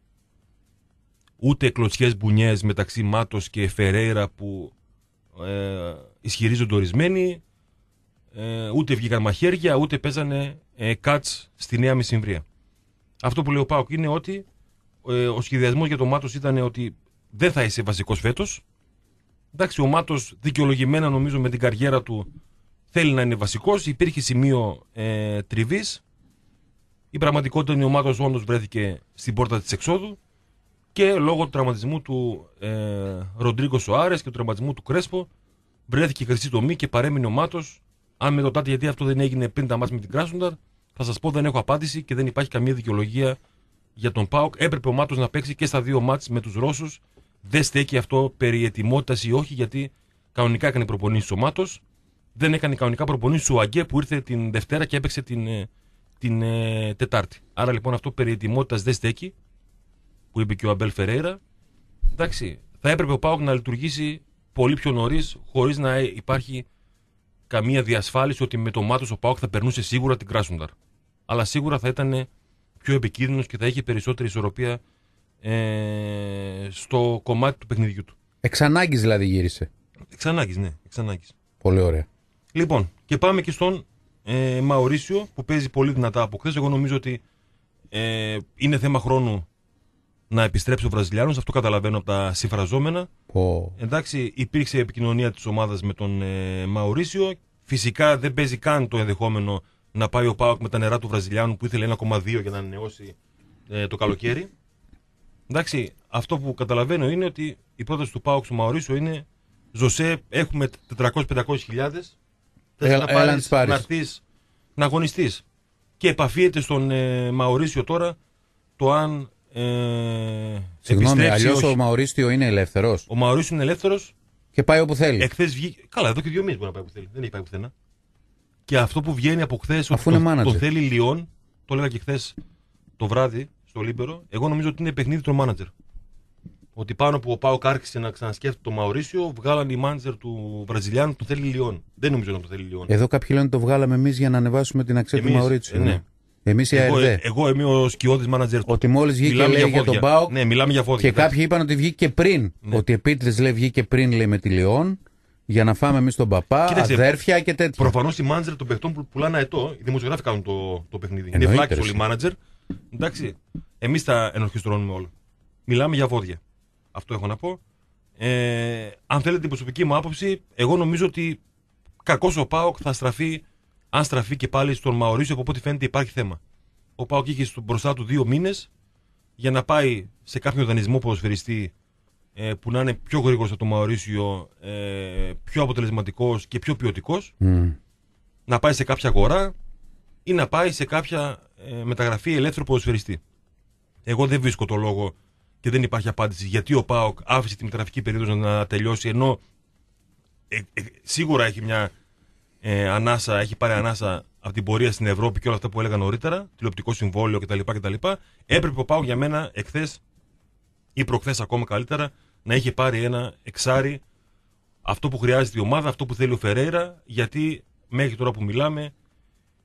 ούτε κλωτσιές μπουνιές μεταξύ Μάτος και Φερέιρα που ε, ισχυρίζονται ορισμένοι ε, ούτε βγήκαν μαχαίρια ούτε παίζανε ε, κάτς στη Νέα Μεσημβρία. Αυτό που λέει ο Πάοκ είναι ότι ε, ο σχεδιασμός για το Μάτος ήταν ότι δεν θα είσαι βασικός φέτος Εντάξει, ο Μάτος δικαιολογημένα νομίζω με την καριέρα του θέλει να είναι βασικός. Υπήρχε σημείο ε, τριβής. Η πραγματικότητα είναι ότι ο Μάτος όντως βρέθηκε στην πόρτα της εξόδου και λόγω του τραυματισμού του ε, Ροντρίγκο Σοάρε και του τραυματισμού του Κρέσπο βρέθηκε η χρυσή τομή και παρέμεινε ο Μάτος. Αν με ρωτάτε γιατί αυτό δεν έγινε πριν τα μάτια με την Κράσνονταρ, θα σας πω δεν έχω απάντηση και δεν υπάρχει καμία δικαιολογία για τον Πάοκ. Έπρεπε ο Μάτος να παίξει και στα δύο μάτια με τους Ρώσους. Δεν στέκει αυτό περί ετοιμότητας ή όχι, γιατί κανονικά έκανε προπονήσεις ο Μάτος. Δεν έκανε κανονικά προπονήσεις ο Αγκέ που ήρθε την Δευτέρα και έπαιξε την, ε, την ε, Τετάρτη. Άρα λοιπόν αυτό περί ετοιμότητας δεν στέκει, που είπε και ο Αμπέλ Φερέιρα. Εντάξει, θα έπρεπε ο Πάοκ να λειτουργήσει πολύ πιο νωρίς, χωρίς να υπάρχει καμία διασφάλιση ότι με το Μάτος ο Πάοκ θα περνούσε σίγουρα την Κράσουνταρ. Αλλά σίγουρα θα ήταν πιο επικίνδυνος και θα είχε περισσότερη ισορροπία ε, στο κομμάτι του παιχνιδιού του. Εξ ανάγκης δηλαδή γύρισε. Εξ ανάγκης, ναι, εξ ανάγκης. Πολύ ωραία. Λοιπόν, και πάμε και στον ε, Μαωρίσιο που παίζει πολύ δυνατά από χθες. Εγώ νομίζω ότι ε, είναι θέμα χρόνου να επιστρέψει ο Βραζιλιάνος. Αυτό καταλαβαίνω από τα συμφραζόμενα. Πω. Εντάξει, υπήρξε επικοινωνία της ομάδας με τον ε, Μαωρίσιο. Φυσικά δεν παίζει καν το ενδεχόμενο να πάει ο Πάοκ με τα νερά του Βραζιλιάνου που ήθελε 1,2 για να ανανεώσει ε, το καλοκαίρι. Εντάξει, αυτό που καταλαβαίνω είναι ότι η πρόταση του Πάοκ στο Μαωρίσιο είναι Ζωσέ, έχουμε 400-500 χιλιάδες Θες Έλα- να έλα να πάρεις, τις πάρεις. να έρθεις να αγωνιστείς. Και επαφίεται στον ε, Μαουρίσιο τώρα το αν ε, Συγγνώμη, επιστρέψει ή αλλιώς όχι. ο Μαωρίστιο είναι ελεύθερος Ο Μαωρίσιο είναι ελεύθερος και πάει όπου θέλει. Εχθές βγήκε. Καλά, εδώ και δύο μήνες μπορεί να πάει που θέλει. Δεν έχει πάει πουθενά. Και αυτό που βγαίνει από χθες ότι Αφού είναι το, manager. το θέλει Λιόν, το έλεγα και χθες το βράδυ στο Λίμπερο, εγώ νομίζω ότι είναι παιχνίδι των μάνατζερ. Ότι πάνω που ο Πάοκ άρχισε να ξανασκέφτεται το Μαουρίσιο, βγάλαν οι μάνατζερ του Βραζιλιάνου που θέλει Λιόν. Δεν νομίζω να το θέλει Λιόν. Εδώ κάποιοι λένε το βγάλαμε εμείς για να ανεβάσουμε την αξία του Εμείς, Μαουρίτσιου. ε, ναι. Εμείς οι εγώ, ΑΕΔ. εγώ είμαι ο σκιώδης μάνατζερ του. Ότι μόλις βγήκε Μιλάμε λέει για βόδια. τον Πάοκ Ναι, μιλάμε για βόδια. και κάποιοι είπαν ότι βγήκε πριν. Ναι. Ότι επίτηδε λέει βγήκε πριν λέει με τη Λιόν για να φάμε εμείς τον παπά, Κοίταξε, αδέρφια και τέτοια. Προφανώς οι μάνατζερ των παιχτών που πουλάνε αετό, οι δημοσιογράφοι κάνουν το, το παιχνίδι. Εννοείται, είναι βλάκε ρε, όλοι οι εσύ. μάνατζερ. Εντάξει, εμείς τα ενορχιστρώνουμε όλα. Μιλάμε για βόδια. Αυτό έχω να πω. Ε, αν θέλετε την προσωπική μου άποψη, εγώ νομίζω ότι κακό ο Πάοκ θα στραφεί, αν στραφεί και πάλι στον Μαωρίσιο, από ό,τι φαίνεται υπάρχει θέμα. Ο Πάοκ είχε στο- μπροστά του δύο μήνες για να πάει σε κάποιο δανεισμό ποδοσφαιριστή ε, που να είναι πιο γρήγορος από το Μαωρίσιο, ε, πιο αποτελεσματικός και πιο ποιοτικός Μμ. να πάει σε κάποια αγορά ή να πάει σε κάποια ε, μεταγραφή ελεύθερο ποδοσφαιριστή. Εγώ δεν βρίσκω το λόγο και δεν υπάρχει απάντηση γιατί ο Πάοκ άφησε τη μεταγραφική περίοδο να τελειώσει ενώ ε, ε, σίγουρα έχει μια ε, ανάσα, έχει πάρει ανάσα από την πορεία στην Ευρώπη και όλα αυτά που έλεγα νωρίτερα, τηλεοπτικό συμβόλαιο κτλ. κτλ. Έπρεπε ο Πάοκ για μένα εχθές ή προχθές ακόμα καλύτερα να είχε πάρει ένα εξάρι αυτό που χρειάζεται η ομάδα, αυτό που θέλει ο Φερέιρα, γιατί μέχρι τώρα που μιλάμε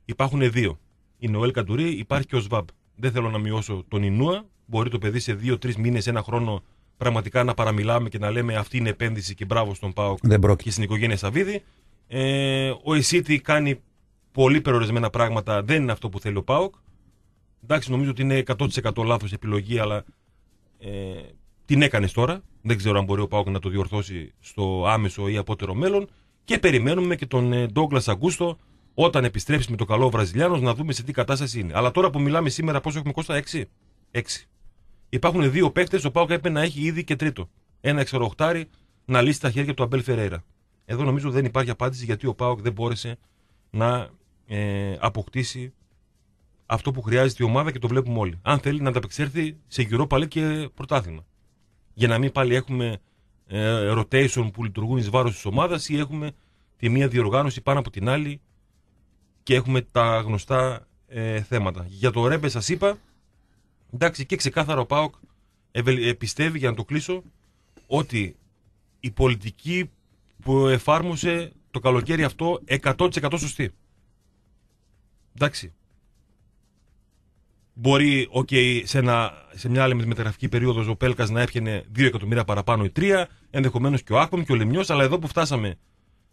υπάρχουν δύο. Είναι ο Ελ Καντουρί, υπάρχει και ο Σβάμπ. Δεν θέλω να μειώσω τον Ινούα. Μπορεί το παιδί σε δύο-τρει μήνες, ένα χρόνο πραγματικά να παραμιλάμε και να λέμε αυτή είναι επένδυση και μπράβο στον Πάοκ Δεν πρόκειται. και στην οικογένεια Σαββίδη. Ε, ο Εσίτη κάνει πολύ περιορισμένα πράγματα, δεν είναι αυτό που θέλει ο Πάοκ. Εντάξει, νομίζω ότι είναι 100% λάθος επιλογή, αλλά ε, την έκανες τώρα. Δεν ξέρω αν μπορεί ο Πάοκ να το διορθώσει στο άμεσο ή απότερο μέλλον. Και περιμένουμε και τον Ντόγκλας Αγκούστο όταν επιστρέψει με το καλό Βραζιλιάνος να δούμε σε τι κατάσταση είναι. Αλλά τώρα που μιλάμε σήμερα, πόσο έχουμε κόστα, 6. 6. Υπάρχουν δύο παίκτες, ο Πάοκ έπρεπε να έχει ήδη και τρίτο. Ένα εξοροχτάρι να λύσει τα χέρια του Αμπέλ Φεραίρα. Εδώ νομίζω δεν υπάρχει απάντηση γιατί ο Πάοκ δεν μπόρεσε να ε, αποκτήσει αυτό που χρειάζεται η ομάδα και το βλέπουμε όλοι. Αν θέλει να ανταπεξέλθει σε Europa League και πρωτάθλημα. Για να μην πάλι έχουμε ε, rotation που λειτουργούν εις βάρος της ομάδας ή έχουμε τη μία διοργάνωση πάνω από την άλλη και έχουμε τα γνωστά ε, θέματα. Για το Ρέμπε σας είπα, εντάξει και ξεκάθαρα ο ΠΑΟΚ ευελ- ε, πιστεύει για να το κλείσω ότι η πολιτική που εφάρμοσε το καλοκαίρι αυτό 100% σωστή. Εντάξει. Μπορεί, okay, σε, ένα, σε μια άλλη μεταγραφική περίοδος ο Πέλκας να έπιανε 2 εκατομμύρια παραπάνω ή 3, ενδεχομένως και ο Άκπομ και ο Λεμιός, αλλά εδώ που φτάσαμε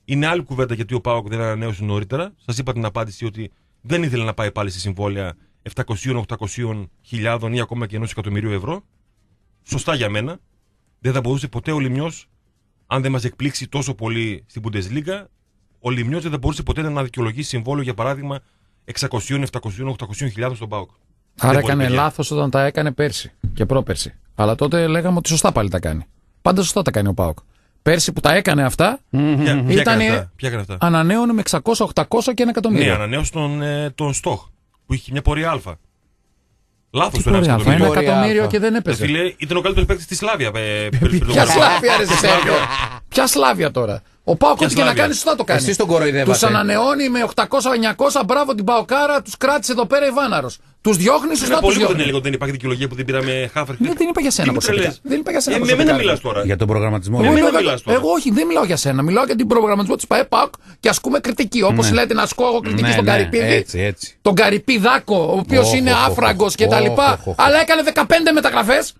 είναι άλλη κουβέντα γιατί ο Πάοκ δεν ανανέωσε νωρίτερα. Σας είπα την απάντηση ότι δεν ήθελε να πάει πάλι σε συμβόλαια 700-800 χιλιάδων ή ακόμα και ενός εκατομμυρίου ευρώ. Σωστά για μένα. Δεν θα μπορούσε ποτέ ο Λιμιό, αν δεν μας εκπλήξει τόσο πολύ στην Bundesliga, ο Λιμιό δεν θα μπορούσε ποτέ να δικαιολογήσει συμβόλαιο για παράδειγμα 600, 700, 800 χιλιάδων στον Πάοκ. Άρα Δεν μπορεί, έκανε παιδιά. λάθος όταν τα έκανε πέρσι και πρόπερσι. Αλλά τότε λέγαμε ότι σωστά πάλι τα κάνει. Πάντα σωστά τα κάνει ο Πάοκ. πέρσι που τα έκανε αυτά, Ποια, ποια, Ήτανε- έκανε αυτά, ποια έκανε αυτά; ανανέωνε με 600-800 και ένα Ναι, εκατομμύριο. ανανέωσε τον, ε, τον Στοχ που είχε μια πορεία Α. Λάθος Τι το ένα πορεία, αλφα, εκατομμύριο. ένα Πορεία εκατομμύριο αλφα. και δεν Ε, έπαιζε. Φίλε, ήταν ο καλύτερος παίκτης τη Σλάβια. ε, πριν- πριν το Ποια χρόνο. Σλάβια, ρε Σέρβιο. Ποια Σλάβια τώρα; Ο Πάοκ Ποια ό,τι και να Σλάβια; κάνεις, σωστά το κάνει. Εσείς τον κοροϊδεύατε. Τους ανανεώνει με 800-900, μπράβο την Παοκάρα, τους κράτησε εδώ πέρα η Βάναρο. Τους διώχνεις, Είναι σωστά τους πολύ που δεν διώχνεις. έλεγε ότι δεν υπάρχει δικαιολογία που δεν πήραμε χάφερ. Δεν, δεν είπα για σένα Τι μου προσωπικά. τρελές. Δεν είπα για σένα Ε, Με προσωπικά, μένα ρε. μιλάς τώρα. Για τον προγραμματισμό. Εγώ, Για λέμε. μένα μιλάω- μιλάς τώρα. εγώ όχι, δεν μιλάω για σένα. Μιλάω για την προγραμματισμό της ΠαΕΠΑΚ και ασκούμε κριτική. Όπως Ναι. λέτε να ασκώ εγώ κριτική Ναι, στον ναι, Καρυπίδη. έτσι, έτσι. Τον Καρυπί Δάκο, ο οποίος Οχ, είναι οχ, οχ, άφραγκος οχ, κτλ. οχ, οχ, οχ. Αλλά έκανε 15 μεταγραφές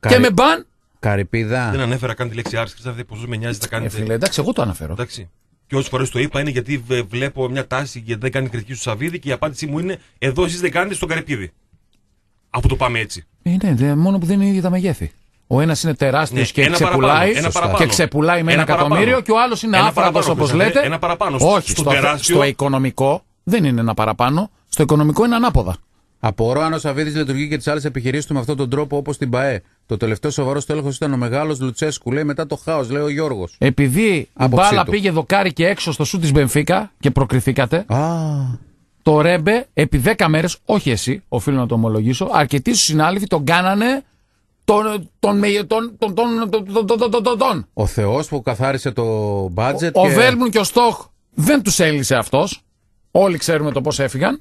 και Καρι- με μπαν. Καρυπίδα. Δεν ανέφερα καν τη λέξη άρση. Ξέρετε πόσο με νοιάζει να Ε, κάνετε. φίλε, εντάξει, εγώ το αναφέρω. Εντάξει. Και όσες φορές το είπα είναι γιατί βε- βλέπω μια τάση γιατί δεν κάνει κριτική στο Σαββίδη και η απάντησή μου είναι εδώ εσείς δεν κάνετε στον Καρυπίδη. Αφού το πάμε έτσι. Ε, ναι, δε- μόνο που δεν είναι ίδια τα μεγέθη. Ο ένας είναι τεράστιος Ναι, και ένα ξεπουλάει, παραπάνω, ένα παραπάνω. και ξεπουλάει με ένα, Ένα παραπάνω. εκατομμύριο και ο άλλος είναι Ένα άφραγο παραπάνω, όπως Χρυσάνθε, λέτε. ένα παραπάνω. Όχι, Στο στο, τεράστιο- στο οικονομικό δεν είναι ένα παραπάνω. Στο οικονομικό είναι ανάποδα. Απορώ αν ο Σαββίδη λειτουργεί και τι άλλε επιχειρήσει του με αυτόν τον τρόπο όπω την ΠαΕ. Το τελευταίο σοβαρό τέλεχο ήταν ο μεγάλο Λουτσέσκου. Λέει μετά το χάο, λέει ο Γιώργο. Επειδή η Άποψή μπάλα του. πήγε δοκάρι και έξω στο σου τη Μπενφίκα και προκριθήκατε, Α. το Ρέμπε επί 10 μέρε, όχι εσύ, οφείλω να το ομολογήσω, αρκετοί σου συνάδελφοι τον κάνανε τον. τον. τον. τον. τον. τον. τον. τον. τον. τον. τον. Ο Θεό που καθάρισε το μπάτζετ. Ο και... Βέλμουν και ο Στόχ δεν του έλυσε αυτό. Όλοι ξέρουμε το πώ έφυγαν.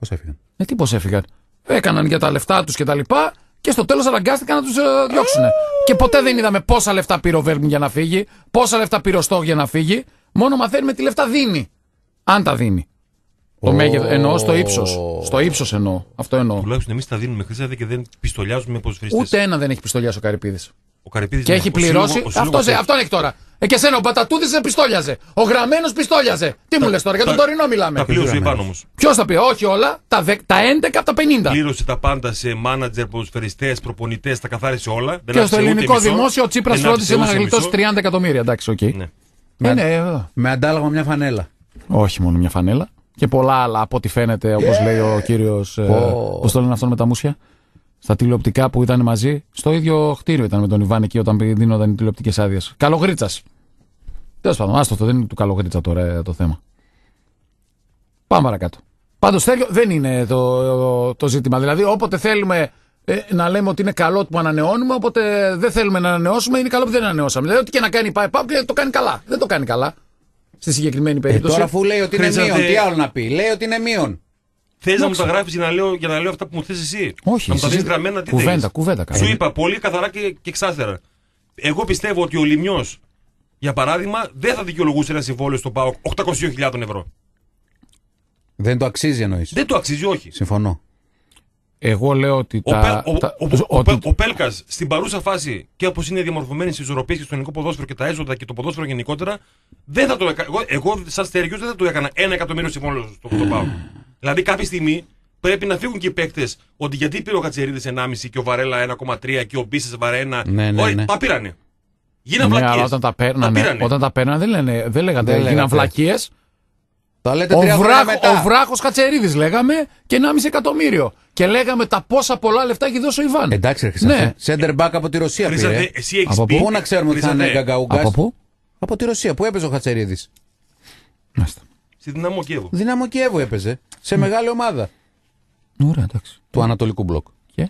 Πώ έφυγαν. Ε, τι πώς έφυγαν; Έκαναν για τα λεφτά τους και τα λοιπά και στο τέλος αναγκάστηκαν να τους ε, διώξουν. Και ποτέ δεν είδαμε πόσα λεφτά πήρε ο Βέλμουν για να φύγει, πόσα λεφτά πήρε ο Στόχ για να φύγει. Μόνο μαθαίνουμε τι λεφτά δίνει. Αν τα δίνει. Το Ω. μέγεθος. Εννοώ στο ύψος. Στο ύψος εννοώ. Αυτό εννοώ. Τουλάχιστον εμείς τα δίνουμε χρυσάδε και δεν πιστολιάζουμε με ποδοσφαιριστές. Ούτε ένα δεν έχει πιστολιά ο Καρυπίδης. Ο Καρυπίδης Και ναι, έχει ο Σύλλογος- πληρώσει. ο Σύλλογος Αυτός, έχει. αυτόν έχει τώρα. Ε, και σένα ο Πατατούδη δεν πιστόλιαζε. Ο γραμμένος πιστόλιαζε. Τι μου λες τώρα, για τον τα- τωρινό μιλάμε. Τα πλήρωσε γραμμένος. πάνω όμω. Ποιος τα πει, όχι όλα, τα, δε- τα 11 από τα 50. Πλήρωσε τα πάντα σε μάνατζερ, ποδοσφαιριστές, προπονητές, τα καθάρισε όλα. Δεν Και στο άφησε ούτε ελληνικό μισό. δημόσιο ο Τσίπρας Δεν φρόντισε άφησε να ούτε γλιτώσει μισό. 30 εκατομμύρια. Εντάξει, οκ. Ναι. Ε, ναι, ε, Με αντάλλαγμα μια φανέλα. όχι μόνο μια φανέλα. Και πολλά άλλα από ό,τι φαίνεται, όπως λέει ο κύριος. Πω. Πώς το λένε αυτόν με τα μούσια; Στα τηλεοπτικά που ήταν μαζί. Στο ίδιο κτίριο ήταν με τον Ιβάν εκεί όταν δίνονταν οι τηλεοπτικές άδειες. Καλογρίτσας. Τέλος πάντων, άστο αυτό, δεν είναι του Καλογρίτσα τώρα ε, το θέμα. Πάμε παρακάτω. Πάντως δεν είναι το, το ζήτημα. Δηλαδή, όποτε θέλουμε ε, να λέμε ότι είναι καλό που ανανεώνουμε, όποτε δεν θέλουμε να ανανεώσουμε, είναι καλό που δεν ανανεώσαμε. Δηλαδή, ό,τι και να κάνει η ΠΑΕ το κάνει καλά. Δεν το κάνει καλά. Στη συγκεκριμένη Ε, περίπτωση. τώρα αφού λέει ότι είναι Χρήζατε- μείον, τι άλλο να πει; Λέει ότι είναι μείον. Θες να μου τα γράφεις για, να λέω- για να λέω αυτά που μου θες εσύ; Όχι, να μου τα δεις συζή- γραμμένα τι κουβέντα, θέλεις. κουβέντα κάνω. Σου είπα πολύ καθαρά και, και εξάστερα. Εγώ πιστεύω ότι ο Λιμιός, για παράδειγμα, δεν θα δικαιολογούσε ένα συμβόλαιο στον ΠΑΟΚ 800.000 ευρώ. Δεν το αξίζει εννοείς. Δεν το αξίζει, όχι. Συμφωνώ. Εγώ λέω ότι Ο, τα. Πέλ- ο, τα- ο, ο, ότι- ο Πέλκας στην παρούσα φάση και όπως είναι διαμορφωμένες οι ισορροπίες και στο ελληνικό ποδόσφαιρο και τα έσοδα και το ποδόσφαιρο γενικότερα, δεν θα το έκανα. Εγώ, εγώ σαν στεριό δεν θα το έκανα ένα εκατομμύριο συμβόλαιο στο στο ΠΑΟΚ. Δηλαδή κάποια στιγμή πρέπει να φύγουν και οι παίκτες ότι γιατί πήρε ο Κατσερίδη 1,5 και ο Βαρέλα 1,3 και ο Μπίσες βαρένα. Ναι, ναι, Όχι, ναι. τα πήρανε. Γίναν Ναι, βλακίες. αλλά όταν τα παίρνανε, πήρανε. όταν τα παίρνανε δεν, λένε, δεν λέγατε, Δεν γίναν λέγατε. βλακίες. Τα λέτε Ο, τρία χρόνια βράχ, μετά. ο βράχος Κατσερίδη λέγαμε και 1,5 εκατομμύριο. Και λέγαμε τα πόσα πολλά λεφτά έχει δώσει ο Ιβάν. Εντάξει, ρε Χρυσάνθε. Ναι. Σέντερ μπακ από τη Ρωσία Χρήσατε, πήρε. εσύ έχεις Από πει. πού; Πού να ξέρουμε ότι θα είναι Χρήσατε, γκαγκαούγκα. Από πού; Από τη Ρωσία που έπαιζε ο Χατσερίδη. Μάλιστα. Στη δυναμό Κιέβου. Δύναμο Κιέβου έπαιζε. Σε μεγάλη ομάδα Ωραία, εντάξει. του Ανατολικού Μπλοκ. Και;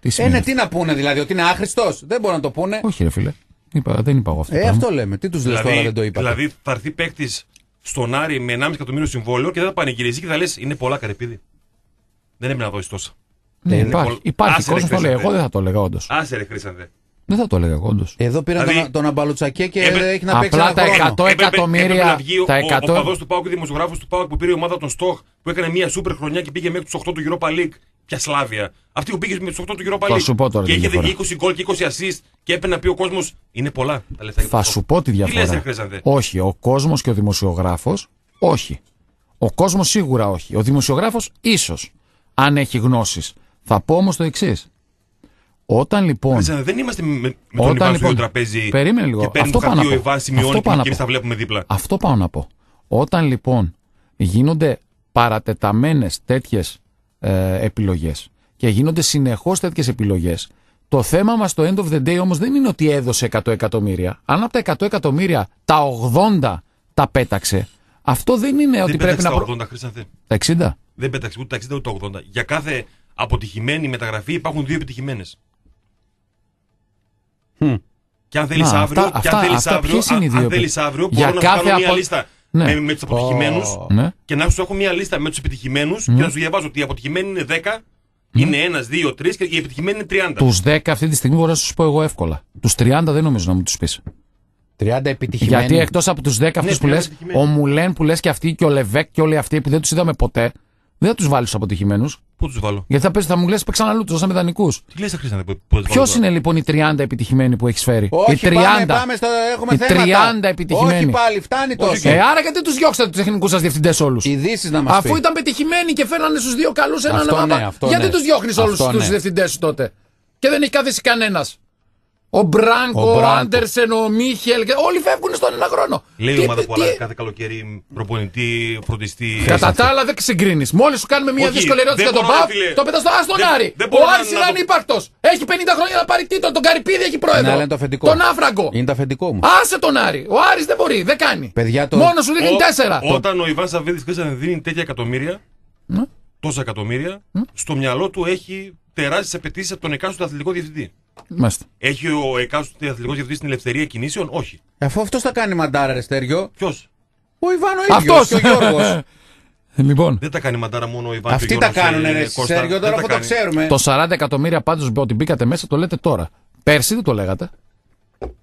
Τι Ε, σημαίνει. ναι, τι να πούνε δηλαδή, ότι είναι άχρηστος; Δεν μπορούν να το πούνε. Όχι, ρε φίλε. Είπα, δεν είπα εγώ αυτό. το Ε, πράγμα. αυτό λέμε. Τι τους λες τώρα, δεν το είπατε. δηλαδή θα έρθει παίκτης στον Άρη με 1,5 εκατομμύριο συμβόλαιο και δεν θα πανηγυρίζει και θα λες: Είναι πολλά καρεπίδι. Δεν έπρεπε να δώσεις τόσα. Ναι, Ε, υπάρχει πολλ- υπάρχει Άσε, ρε, κόσμος το λέει. Χρήστο, Εγώ δεν θα το έλεγα, όντως. Άσε ρε Χρήσανθε. Δεν θα το έλεγα εγώ, όντως. Εδώ πήραν Δηλαδή, τον, τον Αμπαλουτσακέ και έπρεπε- έχει να παίξει απλά ένα τα χρόνο. 100 εκατομμύρια, να βγει ο, τα ο, 100 ο παδό του Πάουκ και δημοσιογράφος του Πάουκ που πήρε η ομάδα των Στοχ που έκανε μια σούπερ χρονιά και πήγε μέχρι τους 8 του Europa League. Πια Σλάβια. Αυτή που πήγε με τους 8 του Europa League. Θα σου πω τώρα και τη είχε διαφορά. 20 γκολ και 20 assist και έπαιρνε να πει ο κόσμος είναι πολλά τα λεφτά. για Θα το σου Στοχ. πω τη Τι λες, ρε διαφορά. Χρήσανθε. Όχι, ο κόσμος και ο δημοσιογράφος, όχι. Ο κόσμος σίγουρα όχι. Ο δημοσιογράφος ίσως, αν έχει γνώσεις. Θα πω όμως το εξής. Όταν λοιπόν. Χρήσανθε, Δεν είμαστε με, με τον Όταν, Ιβάν στο λοιπόν, ίδιο τραπέζι. περίμενε λίγο. Και παίρνει Αυτό το πάω να χαρτί ο πω. Ιβάν, σημειώνει Αυτό και πάω να εμεί πω. τα βλέπουμε δίπλα. Αυτό πάω να πω. Όταν λοιπόν γίνονται παρατεταμένες τέτοιες ε, επιλογές και γίνονται συνεχώς τέτοιες επιλογές, Το θέμα μας το end of the day όμως δεν είναι ότι έδωσε 100 εκατομμύρια. Αν από τα 100 εκατομμύρια τα 80 τα πέταξε, αυτό δεν είναι ότι Δεν πρέπει πέταξε να. τα προ- 80, Χρήστανθε. Τα 60. Δεν πέταξε ούτε τα 60 ούτε τα 80. Για κάθε αποτυχημένη μεταγραφή υπάρχουν δύο επιτυχημένες. Χμ. Και αν θέλεις Να, αύριο, αυτά- και αν αυτά- θέλεις αυτά αύριο, ποιες είναι οι αν, δύο αν θέλεις επι- αύριο Για μπορώ να σου κάθε κάνω μια απο- λίστα Ναι. με, με τους αποτυχημένους Ναι. και να σου έχω μια λίστα με τους επιτυχημένους και να σου διαβάζω ότι οι αποτυχημένοι είναι 10, είναι 1, 2, 3 και οι επιτυχημένοι είναι 30. Τους 10 αυτή τη στιγμή μπορώ να σου πω εγώ εύκολα. Τους 30 δεν νομίζω να μου τους πεις. 30 επιτυχημένοι. Γιατί εκτός από τους 10 αυτούς που 30 λες, επιτυχημένοι. ο Μουλέν που λες και αυτοί και ο Λεβέκ και όλοι αυτοί που δεν τους είδαμε ποτέ, δεν θα τους βάλεις τους αποτυχημένους. Πού τους βάλω; Γιατί θα, πες, θα μου λες παίξαν αλλού, τους δώσαμε δανεικούς. Τι λε, Χρήστανθε, που, που τους Ποιος βάλω τώρα; είναι λοιπόν οι 30 επιτυχημένοι που έχεις φέρει; Όχι, οι 30. πάμε, πάμε στο, έχουμε Οι θέματα. 30 επιτυχημένοι. Όχι πάλι, φτάνει τόσο. Ε, άρα γιατί τους διώξατε τους τεχνικούς σας διευθυντές όλους; Ειδήσεις να μας Αφού ήταν πετυχημένοι και φέρνανε στους δύο καλούς έναν Αυτό άμα- ναι, αυτό Γιατί ναι. τους διώχνεις όλους Αυτό τους ναι. διευθυντές σου τότε; Και δεν έχει καθίσει κανένας. Ο Μπράνκο, Ο ο, Μπράνκο. Άντερσεν, ο Μίχελ. και Όλοι φεύγουν στον ένα χρόνο. Λέει η Τι- ομάδα τι- που αλλάζει κάθε καλοκαίρι προπονητή, φροντιστή. Κατά τα άλλα δεν συγκρίνει. Μόλις σου κάνουμε μια Όχι, δύσκολη ερώτηση δεν για τον μπορώ, Παπ, ρε φίλε. το πετάς στο Άστον Δεν- Άρη. δεν Ο μπορώ να- Άρης να είναι το- ανύπαρκτος. Έχει 50 χρόνια να πάρει τίτλο. Τον Καρυπίδη έχει πρόεδρο. Ναι, αλλά είναι το αφεντικό. Τον Άφραγκο. Είναι το αφεντικό μου. Άσε τον Άρη. Ο Άρης δεν μπορεί, δεν κάνει. Παιδιά, το- Μόνος σου δίνει Ο- τέσσερα. Όταν ο Ιβάν Σαββίδης Χρήστανθε δίνει τέτοια εκατομμύρια, Ναι. τόσα εκατομμύρια, στο μυαλό του έχει τεράστιες απαιτήσεις από τον εκάστοτε αθλητικό διευθυντή. Μάλιστα. Έχει ο εκάστοτε αθλητικός διευθυντής την ελευθερία κινήσεων, όχι. Αφού αυτός θα κάνει μαντάρα, ρε Στέργιο. Ποιος; Ο Ιβάν ο ίδιος Αυτός. και ο Γιώργος. Λοιπόν, Δεν τα κάνει μαντάρα μόνο ο Ιβάν. Αυτοί και ο τα Γιώργος, κάνουν, ε, ρε Κώστα. Στέργιο, Δεν τώρα τα που το κάνει. ξέρουμε. το 40 εκατομμύρια πάντως ότι μπήκατε μέσα το λέτε τώρα. Πέρσι δεν το λέγατε.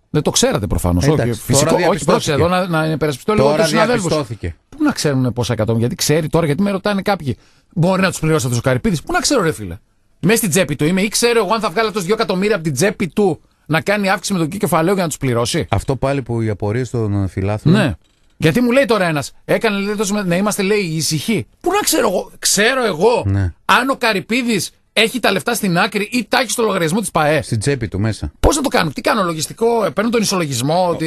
Δεν το ξέρατε προφανώς. Εντάξει, Όχι, τώρα φυσικό, όχι, διαπιστώθηκε. πρόκειται εδώ να, να υπερασπιστώ λίγο Τώρα τους συναδέλφους. διαπιστώθηκε. Πού να ξέρουν πόσα εκατομμύρια, γιατί ξέρει τώρα, γιατί με ρωτάνε κάποιοι. Μπορεί να τους πληρώσει αυτός ο Καρυπίδης. Πού να ξέρω, ρε φίλε. Μέσα στην τσέπη του είμαι ή ξέρω εγώ αν θα βγάλει αυτό 2 εκατομμύρια από την τσέπη του να κάνει αύξηση με το κεφαλαίο για να τους πληρώσει. Αυτό πάλι που οι απορίες των φιλάθλων. Ναι. Γιατί μου λέει τώρα ένας, έκανε λέει, τόσο με- να είμαστε λέει ησυχοί. Πού να ξέρω εγώ, ξέρω εγώ Ναι. αν ο Καρυπίδης έχει τα λεφτά στην άκρη ή τα έχει στο λογαριασμό της ΠαΕ. Στην τσέπη του μέσα. Πώς να το κάνω, τι κάνω, λογιστικό, ε, παίρνω τον ισολογισμό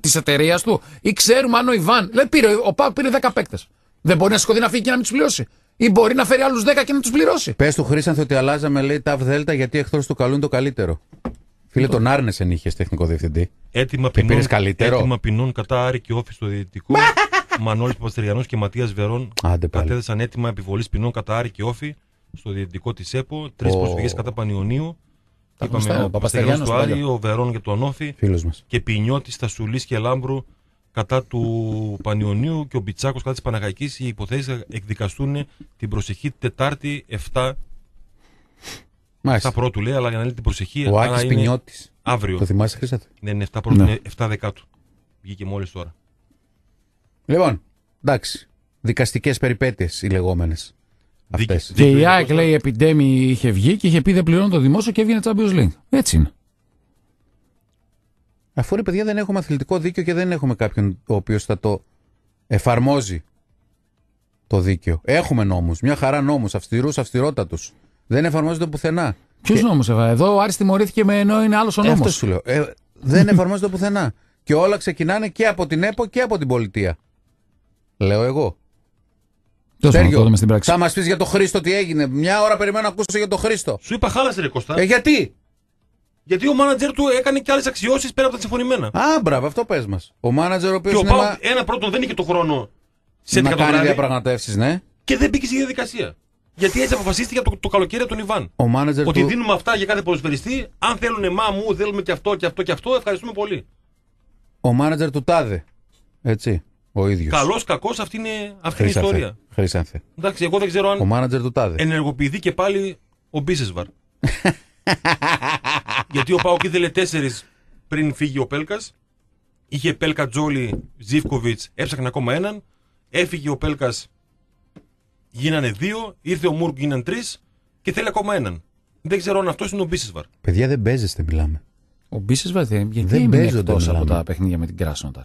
της εταιρείας του ή ξέρουμε αν ο Ιβάν. Λέει, πήρε, ο Πάουκ πήρε 10 παίκτες. Δεν μπορεί να σηκωθεί να φύγει και να μην τους πληρώσει. Ή μπορεί να φέρει άλλους 10 και να τους πληρώσει. Πες του Χρήσανθ ότι αλλάζαμε, λέει, τα Δέλτα γιατί εχθρός του καλούν το καλύτερο. Φίλε, τον Άρνεσεν είχες τεχνικό διευθυντή. Έτοιμα πήρες ποινών, καλύτερο. έτοιμα ποινών κατά Άρη και Όφης στο Διαιτητικό. Μανώλης Παπαστηριανό και Ματίας Βερόν Άντε πάλι. κατέθεσαν έτοιμα επιβολής ποινών κατά Άρη και Όφη στο Διαιτητικό της ΕΠΟ. Τρεις Ω. προσφυγές κατά Πανιωνίου. Τα Είπαμε γνωστά, ο ο Παπαστηριανό Παπαστηριάνος του Άρη, παλιά. ο Βερόν για τον Όφη Φίλος μας. και Πινιώτης στα Σουλή και Λάμπρου κατά του Πανιωνίου και ο Μπιτσάκος κατά της Παναγαϊκής. Οι υποθέσεις θα εκδικαστούν την προσεχή Τετάρτη 7, 7 Μάλιστα. πρώτου λέει, αλλά για να λέει την προσεχή. Ο άρα Άκης είναι Πινιώτης. Αύριο. Το θυμάσαι, Χρήσανθ. Ναι, είναι 7 πρώτου, Ναι. είναι 7 δεκάτου. Βγήκε μόλις τώρα. Λοιπόν, εντάξει. Δικαστικές περιπέτειες οι λεγόμενες. Δίκη- Αυτές. Και η δίκη- ΑΕΚ λέει η Επιδέμη είχε βγει και είχε πει δεν πληρώνω το δημόσιο και έβγαινε Champions League. Έτσι είναι. Αφού ρε παιδιά δεν έχουμε αθλητικό δίκαιο και δεν έχουμε κάποιον ο οποίος θα το εφαρμόζει το δίκαιο. Έχουμε νόμους, μια χαρά νόμους, αυστηρούς, αυστηρότατους. Δεν εφαρμόζονται πουθενά. Ποιο Και- νόμο, Εβα. Εδώ ο Άρης τιμωρήθηκε με ενώ είναι άλλος ο Ε, νόμος. αυτό σου λέω. Ε, δεν εφαρμόζονται πουθενά. Και όλα ξεκινάνε και από την ΕΠΟ και από την πολιτεία. Λέω εγώ. Τέλος πάντων, Στέργιο, το δούμε στην πράξη. θα μας πεις για το Χρήστο τι έγινε. Μια ώρα περιμένω να ακούσω για το Χρήστο. Σου είπα χάλασε ρε Κώστα. Ε, γιατί; Γιατί ο μάνατζερ του έκανε και άλλες αξιώσεις πέρα από τα συμφωνημένα. Α, μπράβο, αυτό πες μας. Ο μάνατζερ ο οποίος και ο είναι Πάου μα... ένα πρώτον δεν είχε το χρόνο σε 11 να το κάνει βράδυ διαπραγματεύσεις, ναι. και δεν μπήκε στη διαδικασία. Γιατί έτσι αποφασίστηκε το, το καλοκαίρι από τον Ιβάν. Ο μάνατζερ Ότι του... δίνουμε αυτά για κάθε ποδοσφαιριστή. Αν θέλουν μα μου, θέλουμε και αυτό και αυτό και αυτό, ευχαριστούμε πολύ. ο μάνατζερ του Τάδε. Έτσι. Ο ίδιος. Καλός, κακός, αυτή είναι, αυτή είναι η ιστορία. Χρήσανθε. Εντάξει, εγώ δεν ξέρω Ο αν μάνατζερ του Τάδε. ενεργοποιηθεί και πάλι ο Μπίσεσβαρ. Γιατί ο Πάοκ ήθελε τέσσερις πριν φύγει ο Πέλκας. Είχε Πέλκα Τζόλι, Ζήφκοβιτς, έψαχνε ακόμα έναν. Έφυγε ο Πέλκας, γίνανε δύο. Ήρθε ο Μούργκ, γίνανε τρεις. Και θέλει ακόμα έναν. Δεν ξέρω αν αυτός είναι ο Μπίσεσβαρ. Παιδιά δεν παίζεστε, μιλάμε. Ο Μπίσε Βαθέ, γιατί Δεν έμεινε παίζονται, εκτός από μιλάμε. τα παιχνίδια με την Κράσνοταρ.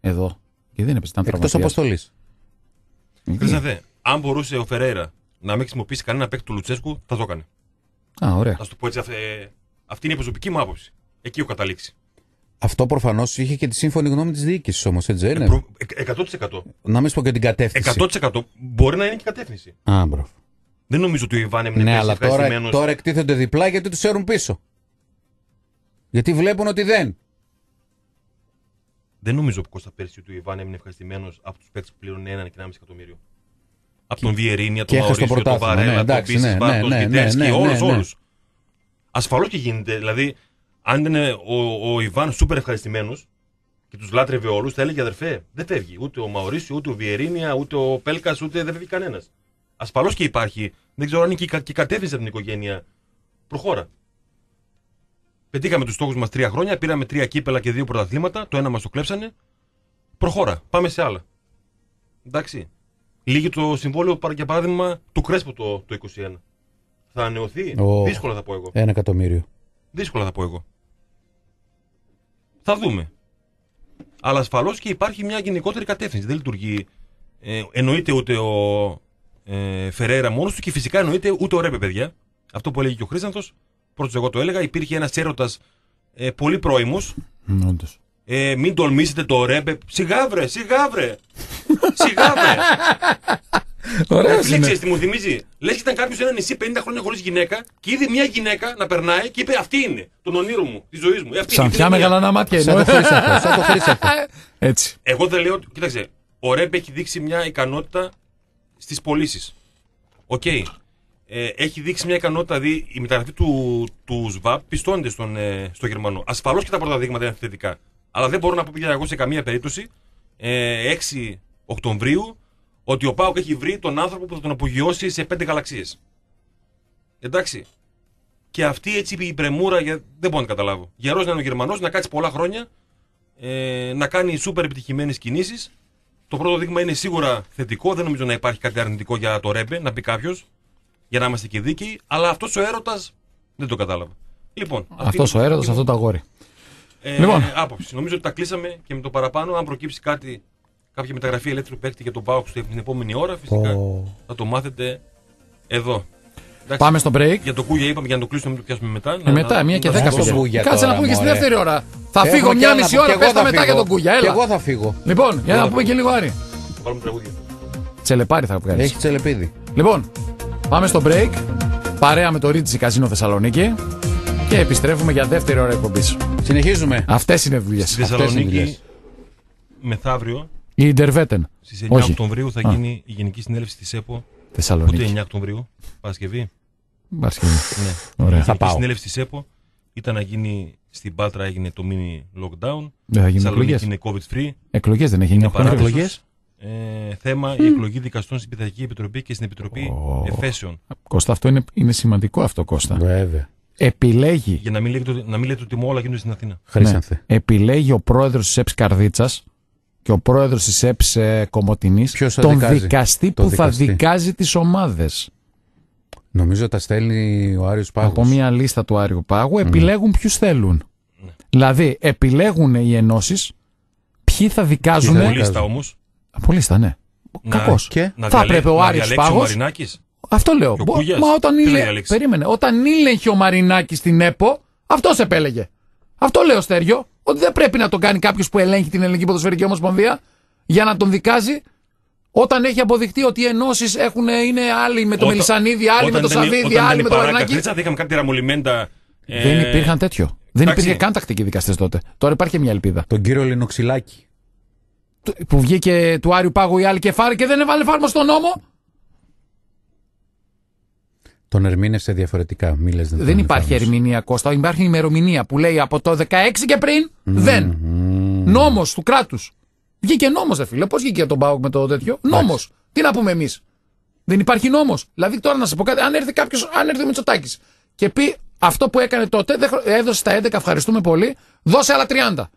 Εδώ. Και δεν έπαιζε, ήταν Εκτός τραυματίας. αποστολής. Γιατί; Χρήσατε, αν μπορούσε ο Φεραίρα να μην χρησιμοποιήσει κανένα παίκτη του Λουτσέσκου, θα το έκανε. Α, ωραία. Θα σου το πω έτσι, αυ- ε, αυτή είναι η προσωπική μου άποψη. Εκεί έχω καταλήξει. Αυτό προφανώς είχε και τη σύμφωνη γνώμη της διοίκησης όμως, έτσι δεν είναι; Ε, προ- ε, 100%. Να μην σου πω και την κατεύθυνση. 100% μπορεί να είναι και κατεύθυνση. Α, μπράβο. Δεν νομίζω ότι ο Ιβάν έμεινε Ναι, πέρσι αλλά τώρα, ευχαριστημένος. τώρα εκτίθενται διπλά γιατί τους έρουν πίσω. Γιατί βλέπουν ότι δεν. Δεν νομίζω που Κώστα πέρσι του Ιβάν έμεινε ευχαριστημένος από τους παίκτες που πλήρωνε 1,5 εκατομμύριο. Από τον Βιερίνια, τον και έχασε το Μαωρίσιο, τον πρωτάθλημα, Βαρέλα, ναι, τον εντάξει, Πίση, ναι, ναι, τον ναι, Σπιτέρσκι, ναι, ναι, όλους, ναι, ναι. όλους. Ασφαλώ και γίνεται. Δηλαδή, αν ήταν ο, ο Ιβάν σούπερ ευχαριστημένος και τους λάτρευε όλους, θα έλεγε αδερφέ, δεν φεύγει ούτε ο Μαωρίσιο, ούτε ο Βιερίνια, ούτε ο Πέλκας, ούτε δεν φεύγει κανένας. Ασφαλώς και υπάρχει. Δεν ξέρω αν είναι και, η κα- και η κατεύθυνση από την οικογένεια. Προχώρα. Πετύχαμε τους στόχους μας τρία χρόνια, πήραμε τρία κύπελα και δύο πρωταθλήματα. Το ένα μας το κλέψανε. Προχώρα. Πάμε σε άλλα. Εντάξει. Λύγει το συμβόλαιο παρα- για παράδειγμα του Κρέσπο το, το 21. Θα ανανεωθεί. Ω. Δύσκολα θα πω εγώ. Ένα εκατομμύριο. Δύσκολα θα πω εγώ. Θα δούμε. Αλλά ασφαλώς και υπάρχει μια γενικότερη κατεύθυνση. Δεν λειτουργεί. Ε, εννοείται ούτε ο ε, Φεραίρα μόνος του και φυσικά εννοείται ούτε ο Ρέπε, παιδιά. Αυτό που έλεγε και ο Χρήσανθος. Πρώτος εγώ το έλεγα. Υπήρχε ένας έρωτας ε, πολύ πρώιμο. Μ, όντως. Ε, μην τολμήσετε το Ρέπε. Σιγά βρε, σιγά βρε. Σιγά βρε. Ωραίος Φίλε, είναι. ξέρεις τι μου θυμίζει; Λες και ήταν κάποιος σε ένα νησί 50 χρόνια χωρίς γυναίκα και είδε μια γυναίκα να περνάει και είπε Αυτή είναι. Τον ονείρο μου, της ζωής μου. Ε, αυτή Σαν είναι, πια είναι μία». μεγαλανά μάτια Σαν το είναι. Χρήσαφο. Σαν το Χρήσαφο. Έτσι. Εγώ δεν λέω. ότι- Κοίταξε. Ο Ρεπ έχει δείξει μια ικανότητα στις πωλήσεις. Οκ. Ε, έχει δείξει μια ικανότητα, δηλαδή η μεταγραφή του, του ΣΒΑΠ πιστώνεται στον, ε, στο Γερμανό. Ασφαλώς και τα πρώτα δείγματα είναι θετικά. Αλλά δεν μπορώ να πω πια εγώ σε καμία περίπτωση ε, 6 Οκτωβρίου ότι ο Πάοκ έχει βρει τον άνθρωπο που θα τον απογειώσει σε πέντε γαλαξίες. Εντάξει. Και αυτή έτσι η πρεμούρα για... δεν μπορώ να την καταλάβω. Γερός να είναι ο Γερμανός, να κάτσει πολλά χρόνια, ε, να κάνει σούπερ επιτυχημένες κινήσεις. Το πρώτο δείγμα είναι σίγουρα θετικό. Δεν νομίζω να υπάρχει κάτι αρνητικό για το Ρέμπε, να πει κάποιος, για να είμαστε και δίκαιοι. Αλλά αυτός ο έρωτας δεν το κατάλαβα. Λοιπόν, αυτή Αυτό είναι ο η έρωτας, δική μου, αυτό το αγόρι. Ε, Λοιπόν. άποψη. Νομίζω ότι τα κλείσαμε και με το παραπάνω. Αν προκύψει κάτι, κάποια μεταγραφή ελεύθερου παίκτη για τον Πάοξ την επόμενη ώρα, φυσικά Ω. θα το μάθετε εδώ. Εντάξει. Πάμε στο break. Για το Κούγια είπαμε για να το κλείσουμε, να το πιάσουμε μετά. Ε, μετά, μία και να- δέκα να- στο πήγε. Κούγια Κάτσε να τώρα, πούμε και στη μωρέ. δεύτερη ώρα. Θα Έχουμε φύγω κι μια άλλα να μισή πω. ώρα, Κι εγώ πες τα θα μετά φύγω. για τον Κούγια. Κι Έλα. εγώ θα φύγω. Λοιπόν, για να πούμε και λίγο Άρη. Θα βάλουμε τραγούδια. Τσελεπάρι θα βγάλεις. Έχει τσελεπίδι. Λοιπόν, πάμε στο break. Παρέα με το Ρίτσι Καζίνο Θεσσαλονίκη. Και επιστρέφουμε για δεύτερη ώρα εκπομπής. Συνεχίζουμε. Αυτές είναι δουλειές. Στη Αυτές είναι Θεσσαλονίκη, δουλειές. μεθαύριο, Η Ιντερβέτεν. στις 9 Όχι. Οκτωβρίου, θα Α. γίνει η Γενική Συνέλευση της ΕΠΟ. Ούτε Θεσσαλονίκη. 9 Οκτωβρίου, Παρασκευή. Παρασκευή. Ναι. Ωραία. Η Θα Γενική πάω. Συνέλευση της ΕΠΟ ήταν να γίνει στην Πάτρα, έγινε το mini lockdown. Δεν θα γίνουν Θεσσαλονίκη εκλογές. είναι COVID free. Εκλογές δεν έχει γίνει Είναι ακόμα παράδοσος. εκλογές; Ε, θέμα η εκλογή δικαστών στην Πειθαρχική Επιτροπή και στην Επιτροπή Ω. Εφέσεων. Κώστα, αυτό είναι, είναι σημαντικό αυτό, Κώστα. Βέβαια. Επιλέγει, Για να μην λέτε, ότι- να μην λέτε ότι μόνο όλα γίνονται στην Αθήνα. Χρήσανθε. επιλέγει ο πρόεδρος της ΕΠΣ Καρδίτσας και ο πρόεδρος της ΕΠΣ ε, Κομωτινής Ποιος θα τον δικάζει; δικαστή Το που θα δικαστή. δικάζει τις ομάδες. Νομίζω τα στέλνει ο Άριος Πάγος. Από μια λίστα του Άριου Πάγου επιλέγουν ποιους θέλουν. Ναι. Δηλαδή, επιλέγουν οι ενώσεις ποιοι θα δικάζουν. Ποιοι θα Από λίστα δικάζουν. όμως. Από λίστα, ναι. Κακός. Και; Να Θα διαλέ- πρέπει ο να Άρης διαλέξει Πάγος- Ο Μαρινάκης. Αυτό λέω. Και ο Μπο- Κούγιας. Μα όταν Ποιος θα ήλε... διαλέξει; Περίμενε. Όταν ήλεγχε ο Μαρινάκης στην ΕΠΟ, αυτός επέλεγε. Αυτό λέω, Στέριο. Ότι δεν πρέπει να τον κάνει κάποιος που ελέγχει την Ελληνική Ποδοσφαιρική Ομοσπονδία για να τον δικάζει. Όταν έχει αποδειχτεί ότι οι ενώσεις είναι άλλοι με το Όταν- Μελισανίδη, άλλοι όταν με το ήταν η- Σαββίδη, όταν άλλοι ήταν με η το Παράκα Μαρινάκη. Χρήτσα, θα είχαμε κάτι ραμολιμέντα. ε, Δεν υπήρχαν τέτοιο. Δεν εντάξει. υπήρχε καν τακτικοί δικαστές τότε. Τώρα υπάρχει μια ελπίδα. τον κύριο Λινοξυλάκη. Του- Που βγήκε του Άριου Πάγου η άλλη κεφάρη και δεν έβαλε φάρμα στον νόμο. Τον ερμήνευσε διαφορετικά. Μη λες, Δεν τον υπάρχει εφάρμοσε. ερμηνεία Κώστα. Υπάρχει ημερομηνία που λέει από το 16 και πριν δεν. Νόμος του κράτους. Βγήκε νόμος, δε φίλε. Πώς βγήκε τον Πάουκ με το τέτοιο; Νόμος. Τι να πούμε εμείς; Δεν υπάρχει νόμος. Δηλαδή τώρα να σα πω κάτι. Αν έρθει κάποιος, αν έρθει ο Μητσοτάκης και πει αυτό που έκανε τότε, δεν χρο- έδωσε τα 11, ευχαριστούμε πολύ, δώσε άλλα 30.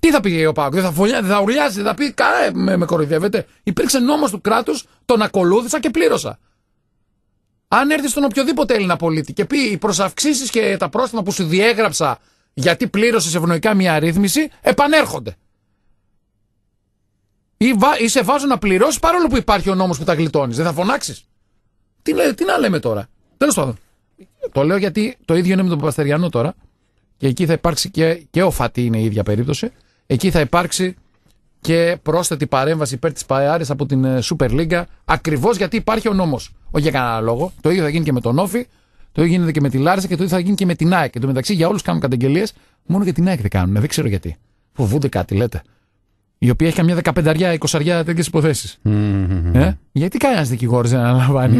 Τι θα πει ο Πάουκ, δεν θα, φωλιά, δεν θα ουρλιάζει, δεν θα πει καλά, με, με κοροϊδεύετε. Υπήρξε νόμος του κράτους, τον ακολούθησα και πλήρωσα. Αν έρθει στον οποιοδήποτε Έλληνα πολίτη και πει οι προσαυξήσει και τα πρόστιμα που σου διέγραψα γιατί πλήρωσες ευνοϊκά μια αρρύθμιση, επανέρχονται. Ή, βα, ή σε βάζω να πληρώσεις παρόλο που υπάρχει ο νόμος που τα γλιτώνεις. Δεν θα φωνάξεις. Τι, λέ- τι να λέμε τώρα. Τέλος πάντων. Το λέω γιατί το ίδιο είναι με τον Παπαστεριανό τώρα. Και εκεί θα υπάρξει και, και ο Φατή είναι η ίδια περίπτωση. Εκεί θα υπάρξει και πρόσθετη παρέμβαση υπέρ της ΠαΕΑΡη από την ε, Super League. Ακριβώς γιατί υπάρχει ο νόμος. Όχι για κανένα λόγο. Το ίδιο θα γίνει και με τον Όφη. Το ίδιο γίνεται και με τη Λάρισα και το ίδιο θα γίνει και με την ΑΕΚ. Και το μεταξύ για όλους κάνουν καταγγελίες, μόνο για την ΑΕΚ δεν κάνουν. Δεν ξέρω γιατί. Φοβούνται κάτι, λέτε. Η οποία έχει καμιά 15-20 τέτοιες υποθέσεις. Ε; Γιατί κανένα δικηγόρο δεν αναλαμβάνει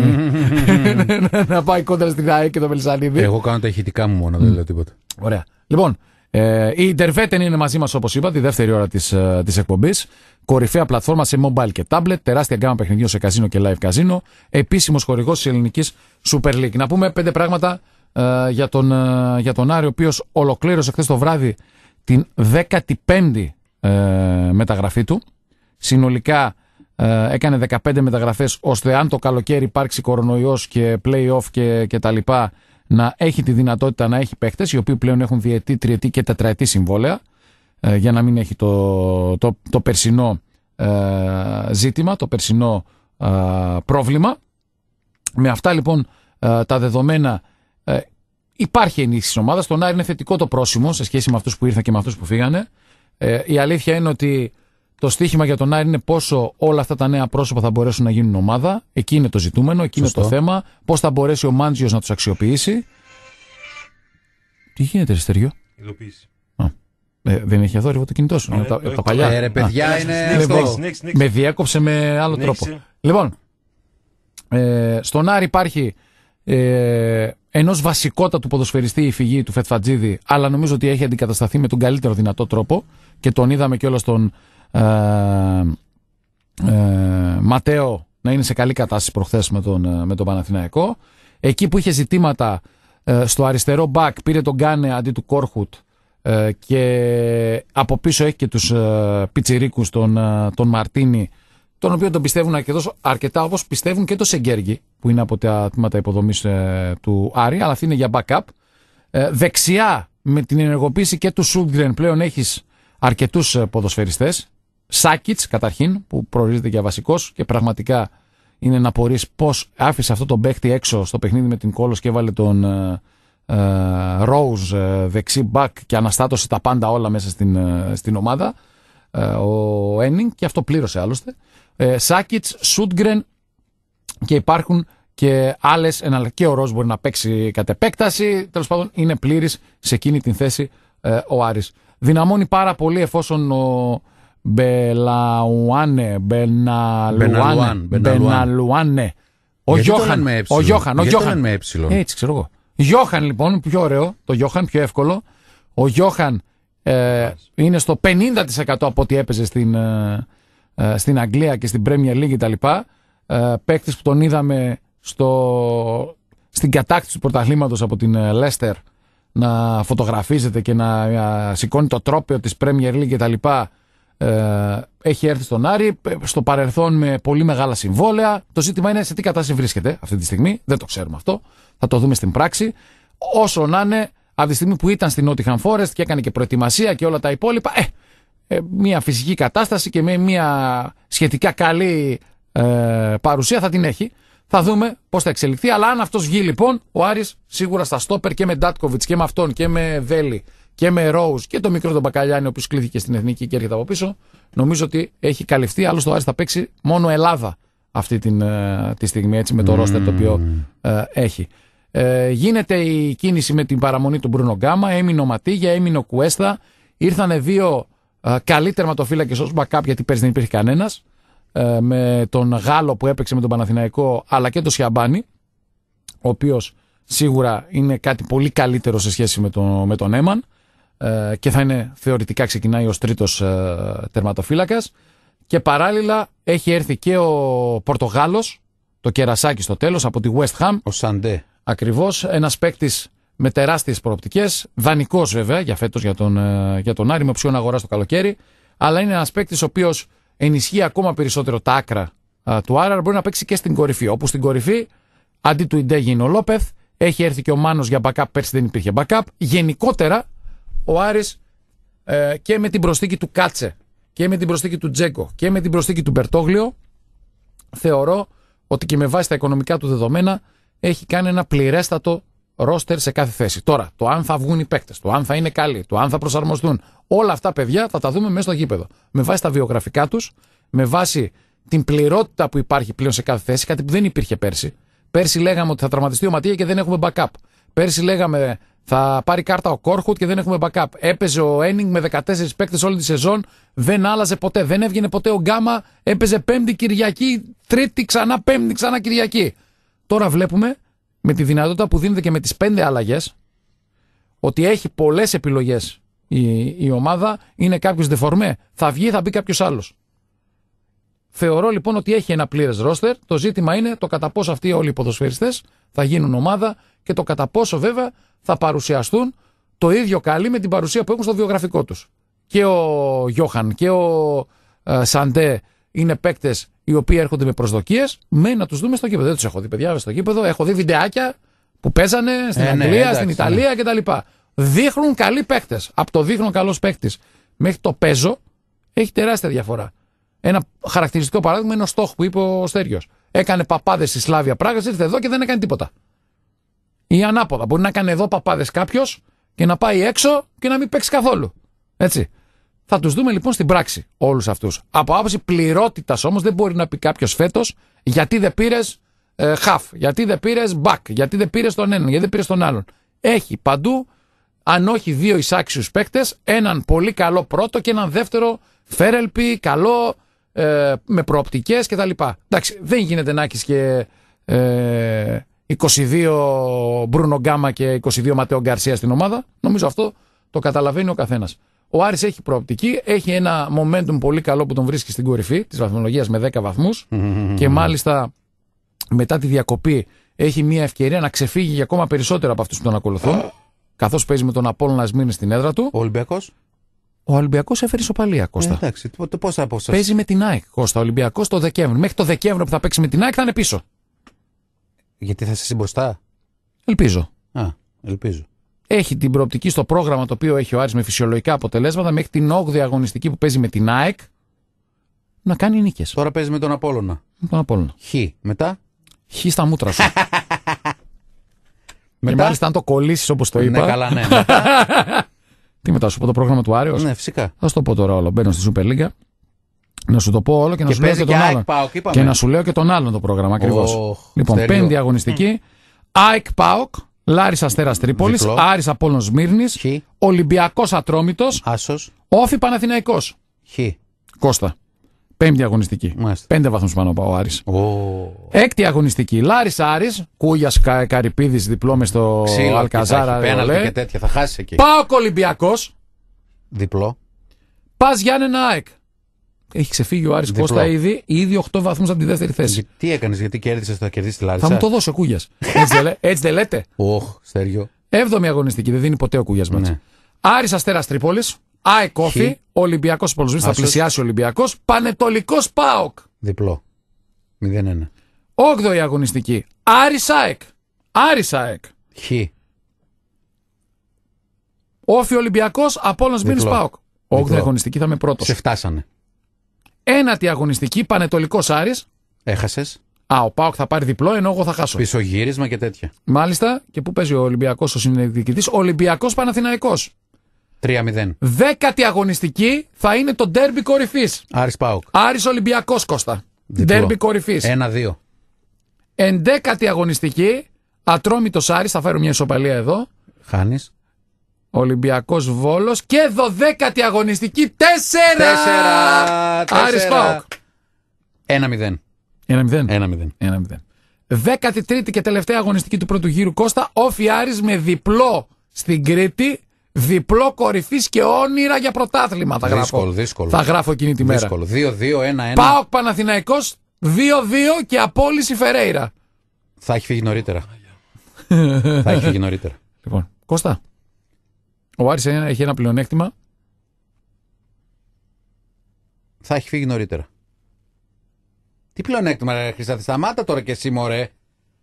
να- να πάει κόντρα στην ΑΕΚ και το Μελισανίδη. Εγώ κάνω τα ηχητικά μου μόνο, δεν λέω τίποτα. Ωραία. Λοιπόν, ε, η Interveten είναι μαζί μας όπως είπα, τη δεύτερη ώρα της της εκπομπής. Κορυφαία πλατφόρμα σε mobile και tablet, τεράστια γκάμα παιχνιδιών σε καζίνο και live καζίνο. Επίσημος χορηγός της ελληνικής Super League. Να πούμε πέντε πράγματα ε, για, τον, ε, για τον Άρη, ο οποίος ολοκλήρωσε χθες το βράδυ την 15η ε, μεταγραφή του. Συνολικά ε, έκανε 15 μεταγραφές ώστε αν το καλοκαίρι υπάρξει κορονοϊός και play-off και, και τα λοιπά να έχει τη δυνατότητα να έχει παίχτες οι οποίοι πλέον έχουν διετή, τριετή και τετραετή συμβόλαια ε, για να μην έχει το, το, το περσινό ε, ζήτημα, το περσινό ε, πρόβλημα. Με αυτά λοιπόν ε, τα δεδομένα ε, υπάρχει ενίσχυση της ομάδας. Στον Άρη είναι θετικό το πρόσημο σε σχέση με αυτούς που ήρθαν και με αυτούς που φύγανε. Ε, η αλήθεια είναι ότι το στίχημα για τον Άρη είναι πόσο όλα αυτά τα νέα πρόσωπα θα μπορέσουν να γίνουν ομάδα. Εκεί είναι το ζητούμενο, εκεί είναι Σωστό. το θέμα. Πώς θα μπορέσει ο Μάντζιος να τους αξιοποιήσει. Τι γίνεται, Ριστεριό. Ειδοποίηση. Ε, δεν έχει εδώ το κινητό σου. Ε, είναι τα, το έχω. τα παλιά. Ε, ρε παιδιά, Έλα, είναι next, αυτό. next, next, next. Με διέκοψε με άλλο Ναι, τρόπο. έχεις, Λοιπόν, ε, στον Άρη υπάρχει ε, ενός βασικότατου ποδοσφαιριστή η φυγή του Φετφατζίδη, αλλά νομίζω ότι έχει αντικατασταθεί με τον καλύτερο δυνατό τρόπο και τον είδαμε κιόλας τον ε, ε, Ματέο να είναι σε καλή κατάσταση προχθές με τον, ε, με τον Παναθηναϊκό. Εκεί που είχε ζητήματα ε, στο αριστερό μπακ πήρε τον Γκάνε αντί του Κόρχουτ ε, και από πίσω έχει και τους ε, πιτσιρίκους τον, ε, τον Μαρτίνη τον οποίο τον πιστεύουν αρκετός, αρκετά όπως πιστεύουν και το Σεγκέργη που είναι από τα τμήματα υποδομής ε, του Άρη αλλά αυτή είναι για backup ε, δεξιά με την ενεργοποίηση και του Σούντγκρεν πλέον έχεις αρκετούς ε, ποδοσφαιριστές Σάκιτς καταρχήν που προορίζεται για βασικός και πραγματικά είναι να απορείς πώς άφησε αυτό τον παίχτη έξω στο παιχνίδι με την Κόλος και έβαλε τον ε, ε, Rose ε, δεξί μπακ και αναστάτωσε τα πάντα όλα μέσα στην, ε, στην ομάδα ε, ο Ένινγκ και αυτό πλήρωσε άλλωστε ε, Σάκιτς, Σούντγκρεν και υπάρχουν και άλλες, και ο Ροζ μπορεί να παίξει κατ' επέκταση. Τέλος πάντων, είναι πλήρης σε εκείνη την θέση ε, ο Άρης. Δυναμώνει πάρα πολύ εφόσον ο Μπελαουάνε, Μπεναλουάνε, Μπεναλουάν, Μπεναλουάν. Μπεναλουάνε, ο Γιατί το Γιώχαν, λένε με ε; ο Γιώχαν, ο Γιατί το Γιώχαν. λένε με ε; Έτσι ξέρω εγώ. Γιώχαν λοιπόν, πιο ωραίο, το Γιώχαν πιο εύκολο. Ο Γιώχαν ε, είναι στο 50% από ό,τι έπαιζε στην, ε, ε, στην Αγγλία και στην Premier League κτλ. Ε, παίκτης που τον είδαμε στο, στην κατάκτηση του πρωταθλήματος από την ε, Leicester να φωτογραφίζεται και να ε, σηκώνει το τρόπαιο της Premier League κτλ. Ε, έχει έρθει στον Άρη, ε, στο παρελθόν με πολύ μεγάλα συμβόλαια. Το ζήτημα είναι σε τι κατάσταση βρίσκεται αυτή τη στιγμή. Δεν το ξέρουμε αυτό. Θα το δούμε στην πράξη. Όσο να είναι, από τη στιγμή που ήταν στην Nottingham Forest και έκανε και προετοιμασία και όλα τα υπόλοιπα, ε, ε, μια φυσική κατάσταση και με μια σχετικά καλή ε, παρουσία θα την έχει. Θα δούμε πώς θα εξελιχθεί. Αλλά αν αυτός βγει λοιπόν, ο Άρης σίγουρα στα στόπερ και με Ντάτκοβιτς και με αυτόν και με Βέλη και με Ρόουζ και το μικρό τον Μπακαλιάνη, ο οποίος κλείθηκε στην εθνική και έρχεται από πίσω, νομίζω ότι έχει καλυφθεί. Άλλωστε ο Άρης θα παίξει μόνο Ελλάδα αυτή την, ε, τη στιγμή έτσι, με το ρόστερ το οποίο ε, έχει. Ε, γίνεται η κίνηση με την παραμονή του Μπρούνο Γκάμα, έμεινε ο Ματίγια, έμεινε ο Κουέστα. Ήρθανε δύο ε, καλοί τερματοφύλακε ως backup γιατί πέρσι δεν υπήρχε κανένας. Ε, με τον Γάλλο που έπαιξε με τον Παναθηναϊκό, αλλά και τον Σιαμπάνη, ο οποίος σίγουρα είναι κάτι πολύ καλύτερο σε σχέση με, τον με τον Έμαν ε, και θα είναι θεωρητικά ξεκινάει ως τρίτος ε, τερματοφύλακας και παράλληλα έχει έρθει και ο Πορτογάλος το κερασάκι στο τέλος από τη West Ham Ο Σαντέ. Ακριβώς, ένας παίκτης με τεράστιες προοπτικές, δανεικός βέβαια για φέτος για τον, ε, για τον Άρη με οψιόν αγορά το καλοκαίρι, αλλά είναι ένας παίκτης ο οποίος ενισχύει ακόμα περισσότερο τα άκρα α, του Άρα, μπορεί να παίξει και στην κορυφή. Όπου στην κορυφή, αντί του Ιντέγι είναι ο Λόπεθ, έχει έρθει και ο Μάνος για backup, πέρσι δεν υπήρχε backup. Γενικότερα, ο Άρης ε, και με την προσθήκη του Κάτσε και με την προσθήκη του Τζέκο και με την προσθήκη του Μπερτόγλιο, θεωρώ ότι και με βάση τα οικονομικά του δεδομένα έχει κάνει ένα πληρέστατο ρόστερ σε κάθε θέση. Τώρα, το αν θα βγουν οι παίκτες, το αν θα είναι καλοί, το αν θα προσαρμοστούν, όλα αυτά παιδιά θα τα δούμε μέσα στο γήπεδο. Με βάση τα βιογραφικά τους, με βάση την πληρότητα που υπάρχει πλέον σε κάθε θέση, κάτι που δεν υπήρχε πέρσι. Πέρσι λέγαμε ότι θα τραυματιστεί ο Ματία και δεν έχουμε backup. Πέρσι λέγαμε θα πάρει κάρτα ο Κόρχουτ και δεν έχουμε backup. Έπαιζε ο Ένινγκ με 14 παίκτες όλη τη σεζόν, δεν άλλαζε ποτέ. Δεν έβγαινε ποτέ ο Γκάμα, έπαιζε Πέμπτη Κυριακή, Τρίτη ξανά Πέμπτη ξανά Κυριακή. Τώρα βλέπουμε με τη δυνατότητα που δίνεται και με τις πέντε αλλαγές ότι έχει πολλές επιλογές η, η ομάδα. Είναι κάποιος δεφορμέ. Θα βγει, θα μπει κάποιος άλλος; Θεωρώ λοιπόν ότι έχει ένα πλήρες ρόστερ. Το ζήτημα είναι το κατά πόσο αυτοί όλοι οι ποδοσφαιριστές θα γίνουν ομάδα και το κατά πόσο βέβαια θα παρουσιαστούν το ίδιο καλή με την παρουσία που έχουν στο βιογραφικό τους. Και ο Γιώχαν και ο ε, Σαντέ είναι παίκτες οι οποίοι έρχονται με προσδοκίες. Μένει να τους δούμε στο κήπεδο. Δεν τους έχω δει, παιδιά, στο κήπεδο. Έχω δει βιντεάκια που παίζανε στην Ε, ναι, Αγγλία, εντάξει, στην Ιταλία κτλ. Δείχνουν καλοί παίκτες. Από το δείχνω καλός παίκτης μέχρι το παίζω έχει τεράστια διαφορά. Ένα χαρακτηριστικό παράδειγμα είναι ο Στόχ που είπε ο Στέριος. Έκανε παπάδες στη Σλάβια Πράγας, ήρθε εδώ και δεν έκανε τίποτα. Ή ανάποδα. Μπορεί να κάνει εδώ παπάδες κάποιος και να πάει έξω και να μην παίξει καθόλου. Έτσι. Θα τους δούμε λοιπόν στην πράξη όλους αυτούς. Από άποψη πληρότητας όμως δεν μπορεί να πει κάποιος φέτος γιατί δεν πήρες ε, χαφ, γιατί δεν πήρες μπακ, γιατί δεν πήρες τον έναν, γιατί δεν πήρες τον άλλον. Έχει παντού, αν όχι δύο εισάξιους παίκτες, έναν πολύ καλό πρώτο και έναν δεύτερο φέρελπι, καλό, ε, με προοπτικές κτλ. Εντάξει, δεν γίνεται να έχεις και ε, 22 Μπρούνο Γκάμα και 22 Ματέο Γκαρσία στην ομάδα. Νομίζω αυτό το καταλαβαίνει ο καθένας. Ο Άρης έχει προοπτική, έχει ένα momentum πολύ καλό που τον βρίσκει στην κορυφή της βαθμολογίας με 10 βαθμούς και μάλιστα μετά τη διακοπή έχει μια ευκαιρία να ξεφύγει για ακόμα περισσότερο από αυτού που τον ακολουθούν. Καθώ παίζει με τον Απόλλωνα Σμύρνη στην έδρα του. Ο Ολυμπιακό. Ο Ολυμπιακός έφερε ισοπαλία, Κώστα. Ε, εντάξει, πώς θα πω Παίζει με την ΑΕΚ, Κώστα. Ο Ολυμπιακός το Δεκέμβριο. Μέχρι το Δεκέμβριο που θα παίξει με την ΑΕΚ θα είναι πίσω. Γιατί θα είσαι μπροστά. Ελπίζω. Α, ελπίζω. Έχει την προοπτική στο πρόγραμμα το οποίο έχει ο Άρης με φυσιολογικά αποτελέσματα μέχρι την 8η αγωνιστική που παίζει με την ΑΕΚ να κάνει νίκες. Τώρα παίζει με τον Απόλλωνα. Με τον Απόλλωνα. Χ. Μετά; Χ στα μούτρα σου. και Μετά; μάλιστα αν το κολλήσεις όπως το είπα. Ναι, καλά, ναι. Μετά. Τι μετά, σου πω το πρόγραμμα του Άρεος; ναι, φυσικά. Θα σου το πω τώρα όλο. Μπαίνω στη Super League. Να σου το πω όλο και να Και σου λέω παίζει και και τον ΑΕΚ άλλον. ΠΑΟΚ, είπαμε. Και να σου λέω και τον άλλον το πρόγραμμα ακριβώς. Οχ, λοιπόν, στέλιο. πέμπτη αγωνιστική. ΑΕΚ Πάοκ, Λάρης Αστέρας Τρίπολης, Διπλό. Άρης Απόλλων Σμύρνης, Χ. Ολυμπιακός Ατρόμητος, Άσος. Όφη Παναθηναϊκός. Χ. Κώστα. Πέμπτη αγωνιστική. Μάλιστα. Πέντε βαθμούς πάνω από ο Άρης. Ο... Έκτη αγωνιστική. Λάρης Άρης, Κούγιας Κα, Καρυπίδης διπλό μες στο Ξύλο, Αλκαζάρα. εκεί θα έχει πέναλτι Ρολέ. και τέτοια. Θα χάσεις εκεί. Πάοκ Ολυμπιακό, Διπλό. πας Γιάννενα ΑΕΚ. Έχει ξεφύγει ο Άρης Διπλό. Κώστα ήδη, ήδη 8 βαθμούς από τη δεύτερη θέση. Και Τι έκανες, γιατί κέρδισες, θα κερδίσεις τη Λάρισα; Θα μου το δώσει ο Κούγιας. Έτσι, δεν λέ- έτσι δεν λέτε; Οχ, Στέργιο. Έβδομη αγωνιστική, δεν δίνει ποτέ ο Κούγιας μάτς. Ναι. Άρης Αστέρας Τρίπολης, ΑΕΚ Όφη, Χ. Ολυμπιακός Πολυσβή, θα Άσος. πλησιάσει ο Ολυμπιακός, Πανετολικός Πάοκ. Διπλό. 0-1. Όγδοη αγωνιστική. Άρης ΑΕΚ. Άρης ΑΕΚ. Χ. Όφη Ολυμπιακός, Απόλυτο Μήνυ Διπλό. Πάοκ. Όγδοη Διπλό. αγωνιστική θα είμαι πρώτος. Σε φτάσανε. Ένατη αγωνιστική Πανετολικός Άρης. Έχασες. Α, ο Πάοκ θα πάρει διπλό, ενώ εγώ θα χάσω. Πισωγύρισμα και τέτοια. Μάλιστα, και πού παίζει ο Ολυμπιακός ο συνδιοικητή. Ολυμπιακός Παναθηναϊκός. 3-0. Δέκατη αγωνιστική θα είναι το ντέρμπι κορυφής. Άρης Πάουκ. Άρης Ολυμπιακός Κώστα. Διπλό. Ντέρμπι κορυφής. 1-2. Εντέκατη αγωνιστική. Ατρόμητος Άρης, θα φέρω μια ισοπαλία εδώ. Χάνει. Ολυμπιακός Βόλος. Και δωδέκατη αγωνιστική. Τέσσερα! 4. Άρης Πάοκ. 1-0. Ένα μηδέν. 1-0. Ένα μηδέν. Δέκατη τρίτη και τελευταία αγωνιστική του πρώτου γύρου Κώστα. Όφι Άρης με διπλό στην Κρήτη. Διπλό κορυφής και όνειρα για πρωτάθλημα. Θα γράφω. Δύσκολο, δύσκολο. Θα γράφω εκείνη τη μέρα. Δύσκολο. 2-2, 1-1. Πάοκ Παναθηναϊκός 2-2 και απόλυση Φερέιρα. Θα έχει φύγει νωρίτερα. θα έχει φύγει νωρίτερα. Λοιπόν, Κώστα. Ο Άρης έχει ένα πλεονέκτημα. Θα έχει φύγει νωρίτερα. Τι πλεονέκτημα, ρε Χρυσάθη, σταμάτα τώρα και εσύ, μωρέ.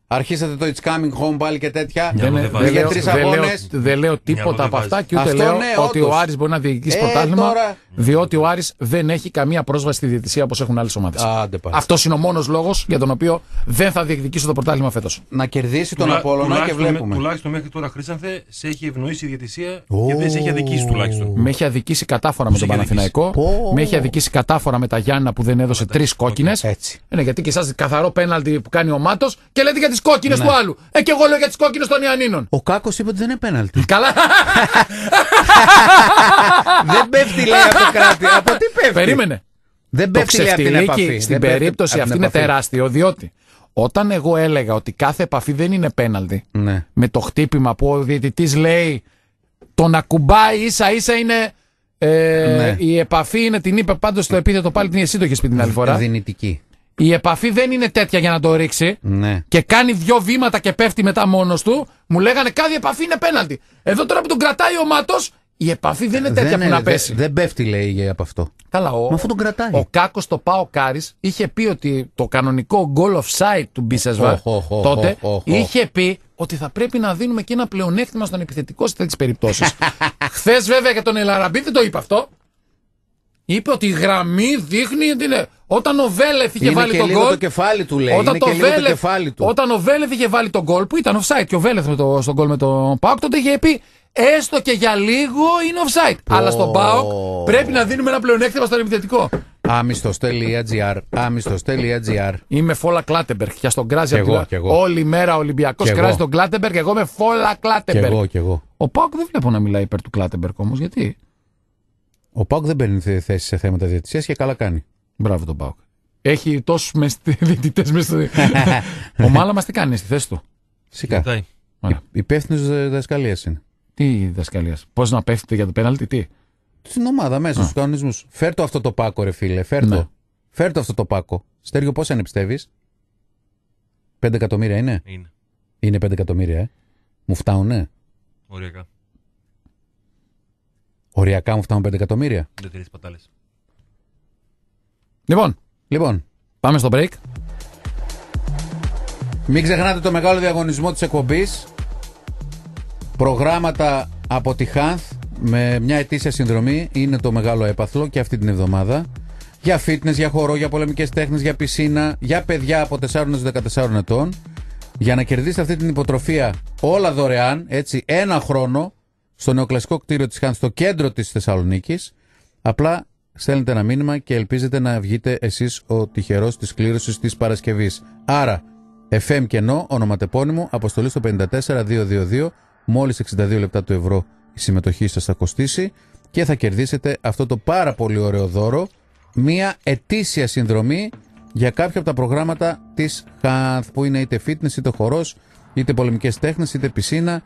Αρχίσατε το It's coming home πάλι και τέτοια. Μια Δεν, μου δεν, δεν βάζει. Για λέω, τρεις δεν, λέω, αγώνες. δεν λέω τίποτα δεν από αυτά βάζει. και ούτε Αυτό λέω ναι, ότι όντως. ο Άρης μπορεί να διεκδικήσει Ε, πρωτάθλημα τώρα. διότι ο Άρης δεν έχει καμία πρόσβαση στη διαιτησία όπως έχουν άλλες ομάδες. Άντε πάλι. Αυτός είναι ο μόνος λόγος για τον οποίο δεν θα διεκδικήσω το πρωτάθλημα φέτος. Να κερδίσει τον Τουλά- Απόλλωνα και τουλάχιστον με- βλέπουμε. Τουλάχιστον μέχρι τώρα, Χρήσανθε, σε έχει ευνοήσει η διαιτησία Ω. και δεν σε έχει αδικήσει τουλάχιστον. Με έχει αδικήσει κατάφορα με τον έχει αδικήσει. Παναθηναϊκό. Πω. Με έχει αδικήσει κατάφορα με τα Γιάννα που δεν έδωσε τρεις κόκκινες. Έτσι. Ναι, γιατί και εσάς καθαρό πέναλτι που κάνει ο Μάτος και λέτε για τη τις κόκκινες Ναι. του άλλου. Ε, και εγώ λέω για τις κόκκινες των Ιαννίνων. Ο Κάκος είπε ότι δεν είναι πέναλτι. Καλά. δεν πέφτει, λέει, από κράτη. Από τι πέφτει; Περίμενε. Δεν Το πέφτει, λέει, από την ξεφτιλίκι επαφή. στην Δεν πέφτει περίπτωση από αυτή την είναι επαφή. τεράστιο, διότι όταν εγώ έλεγα ότι κάθε επαφή δεν είναι πέναλτι, Ναι. με το χτύπημα που ο διαιτητής λέει το να κουμπάει ίσα ίσα είναι. Ε, Ναι. Η επαφή είναι την είπε πάντως το επίθετο πάλι την εσύ το έχεις πει την άλλη φορά. Δυνητική. Η επαφή δεν είναι τέτοια για να το ρίξει Ναι. και κάνει δυο βήματα και πέφτει μετά μόνος του. Μου λέγανε κάθε επαφή είναι πέναλτι. Εδώ τώρα που τον κρατάει ο Μάτος, η επαφή δεν είναι τέτοια Δεν που είναι- να δεν- πέσει. Δεν πέφτει, λέει, από αυτό. Καλά, ο, Μα αφού τον κρατάει. ο Κάκος το Πάο Κάρις είχε πει ότι το κανονικό goal offside του Μπίσεσβαρ Οχ, οχ, οχ, τότε οχ, οχ. είχε πει ότι θα πρέπει να δίνουμε και ένα πλεονέκτημα στον επιθετικό σε τέτοιες περιπτώσεις. Χθες βέβαια για τον Ελαραμπή δεν το είπε αυτό. Είπε ότι η γραμμή δείχνει ότι είναι. Όταν ο Βέλεθ είχε Είναι βάλει και τον λίγο γκολ. το κεφάλι του, λέει. Όταν Είναι το και λίγο το Βέλεθ, κεφάλι του. όταν ο Βέλεθ είχε βάλει τον γκολ που ήταν offside και ο Βέλεθ με το, στον γκολ με τον Πάοκ, τότε είχε πει έστω και για λίγο είναι offside. Αλλά στον Πάοκ πρέπει να δίνουμε ένα πλεονέκτημα στον επιθετικό. Άμιστο.gr. Άμιστο.gr. Είμαι φουλ Κλάτενμπεργκ. Για στον κράζει Κι απ' εγώ, τη- κι εγώ. Όλη μέρα ο Ολυμπιακός Κι εγώ. κράζει τον Κλάτενμπεργκ. Εγώ είμαι φουλ Κι Κλάτεμπεργκ. εγώ, κι εγώ. Ο Πάοκ δεν βλέπω να μιλάει υπέρ του Κλάτενμπεργκ όμως. Γιατί; Ο Πάουκ δεν παίρνει θε- θέση σε θέματα διαιτησίας και καλά κάνει. Μπράβο τον Πάοκ. Έχει τόσους διαιτητές μέσα στο. ο Μάλα μα τι κάνει στη θέση του; Φυσικά. Κοιτάει. Ωραία. Υπεύθυνος διδασκαλία είναι. Τι διδασκαλία. Πώς να πέφτει για το πέναλτι, τι; Στην ομάδα μέσα στους κανονισμούς. Φέρ το αυτό το πάκο, ρε φίλε. Φέρ το. Ναι. Φέρ το αυτό το πάκο. Στέργιο, πόσα είναι πιστεύει. 5 εκατομμύρια είναι; Είναι. Είναι 5 εκατομμύρια, ε. Μου φτάουνε. Οριακά. Οριακά μου φτάνουν 5 εκατομμύρια. Δεν τηρείς πατάλες. Λοιπόν, Λοιπόν, πάμε στο break. Μην ξεχνάτε το μεγάλο διαγωνισμό της εκπομπής. Προγράμματα από τη Χάνθ με μια ετήσια συνδρομή είναι το μεγάλο έπαθλο και αυτή την εβδομάδα. Για fitness, για χορό, για πολεμικές τέχνες, για πισίνα, για παιδιά από 4 έως 14 ετών. Για να κερδίσετε αυτή την υποτροφία όλα δωρεάν, έτσι, ένα χρόνο στο νεοκλασικό κτίριο της Χάνθ, στο κέντρο της Θεσσαλονίκης. Απλά στέλνετε ένα μήνυμα και ελπίζετε να βγείτε εσείς ο τυχερός της κλήρωσης της Παρασκευής. Άρα, FM κενό, ονοματεπώνυμο, αποστολή στο 54222, μόλις 62 λεπτά του ευρώ η συμμετοχή σας θα κοστίσει και θα κερδίσετε αυτό το πάρα πολύ ωραίο δώρο, μία ετήσια συνδρομή για κάποια από τα προγράμματα της ΧΑΘ που είναι είτε fitness, είτε χορός, είτε πολεμικές τέχνες, είτε πισίνα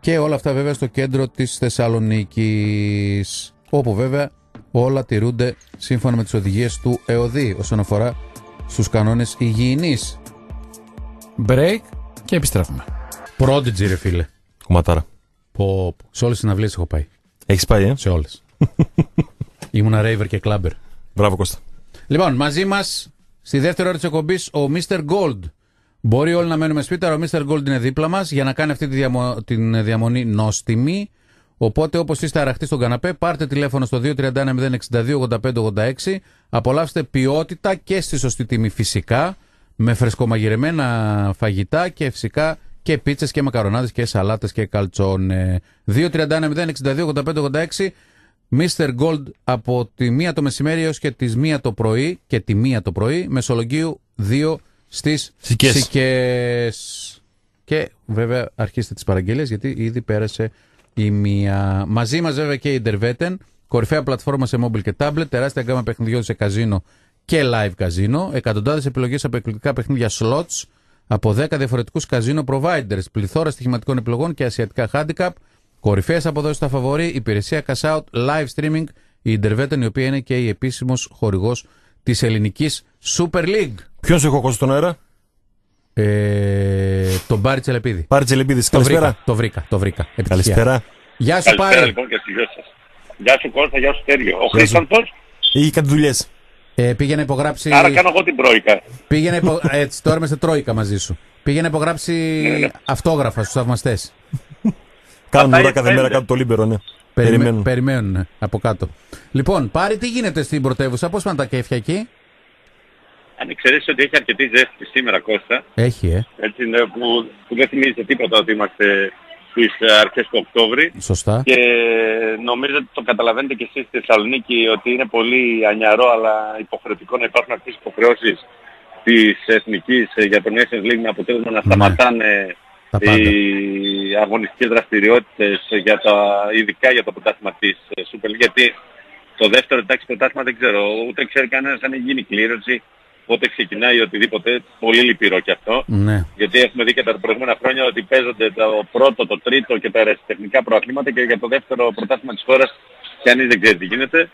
και όλα αυτά βέβαια στο κέντρο της Θεσσαλονίκης όπου βέβαια όλα τηρούνται σύμφωνα με τις οδηγίες του ΕΟΔΗ όσον αφορά στους κανόνες υγιεινής. Break και επιστρέφουμε. Prodigy ρε φίλε. Κομματάρα. Πω, πω. Σε όλες τις συναυλίες έχω πάει. Έχεις πάει, ε; Σε όλες. Ήμουνα raver και clubber. Μπράβο Κώστα. Λοιπόν, μαζί μας στη δεύτερη ώρα της εκπομπής ο Mr. Gold. Μπορεί όλοι να μένουμε σπίτι, αλλά ο Mr. Gold είναι δίπλα μας για να κάνει αυτή τη διαμο- την διαμονή νόστιμη. Οπότε, όπως είστε αραχτοί στον καναπέ, πάρτε τηλέφωνο στο 231-062-8586. Απολαύστε ποιότητα και στη σωστή τιμή φυσικά, με φρεσκομαγειρεμένα φαγητά και φυσικά και πίτσες και μακαρονάδες και σαλάτες και καλτσόνε. 231-062-8586. Mr. Gold από τη μία το μεσημέρι έως και τις μία το πρωί και τη μία το πρωί, Μεσολογγίου 2 στις Σικές. Σικές. Και βέβαια αρχίστε τις παραγγελίες γιατί ήδη πέρασε η μία. Μαζί μας βέβαια και η Interveten, κορυφαία πλατφόρμα σε mobile και tablet, τεράστια γκάμα παιχνιδιών σε καζίνο και live καζίνο, εκατοντάδες επιλογές από εκπληκτικά παιχνίδια slots, από 10 διαφορετικούς καζίνο providers, πληθώρα στοιχηματικών επιλογών και ασιατικά handicap, κορυφαίες αποδόσεις στα φαβορή, υπηρεσία cash out, live streaming, η Interveten η οποία είναι και η επίσημος χορηγός της ελληνικής Super League. Ποιον σου έχω Κώστα στον αέρα; Ε, τον Μπάρι Τσελεπίδη. Πάρε Τσελεμπίδης. Το βρήκα, Καλησπέρα. το βρήκα, το βρήκα. Επιτυχία. Καλησπέρα. Γεια σου Καλησπέρα Πάρη. λοιπόν και στους δυο σας. Γεια σου Κώστα, γεια σου Στέργιο. Ο σου. Χρήστανθος, Είχε κάτι δουλειές. Ε, πήγε να υπογράψει. άρα κάνω εγώ την Τρόικα. Πήγε να υπο... Έτσι, τώρα είμαστε τρόικα μαζί σου. Πήγε να υπογράψει ναι. αυτόγραφα στους θαυμαστές. Κάνουν τα ώρα έχει κάθε πέντε. μέρα κάτω το λίμπερο, ναι. Περιμέ... Περιμένουν. Περιμένουν ναι, από κάτω. Λοιπόν, Πάρη, τι γίνεται στην πρωτεύουσα, πώς πάνε τα κέφια εκεί; Αν εξαιρέσεις ότι έχει αρκετή ζέστη σήμερα Κώστα, Έχει, ε. έτσι είναι που, που δεν θυμίζει σε τίποτα ότι είμαστε στις ε, αρχές του Οκτώβρη Σωστά. και νομίζω ότι το καταλαβαίνετε και εσείς στη Θεσσαλονίκη ότι είναι πολύ ανιαρό αλλά υποχρεωτικό να υπάρχουν αυτές τις υποχρεώσεις της Εθνικής ε, για το Nations League με αποτέλεσμα να σταματάνε Τα πάντα. Οι αγωνιστικές δραστηριότητες για τα, ειδικά για το πρωτάθλημα της ε, Super League γιατί το δεύτερο εντάξει πρωτάθλημα δεν ξέρω, ούτε ξέρει κανένας αν έχει γίνει κλήρωση, πότε ξεκινάει οτιδήποτε, πολύ λυπηρό κι αυτό. Ναι. Γιατί έχουμε δει και τα προηγούμενα χρόνια ότι παίζονται το πρώτο, το τρίτο και τα ερασιτεχνικά προαθλήματα και για το δεύτερο πρωτάθλημα της χώρας κανείς δεν ξέρει τι γίνεται.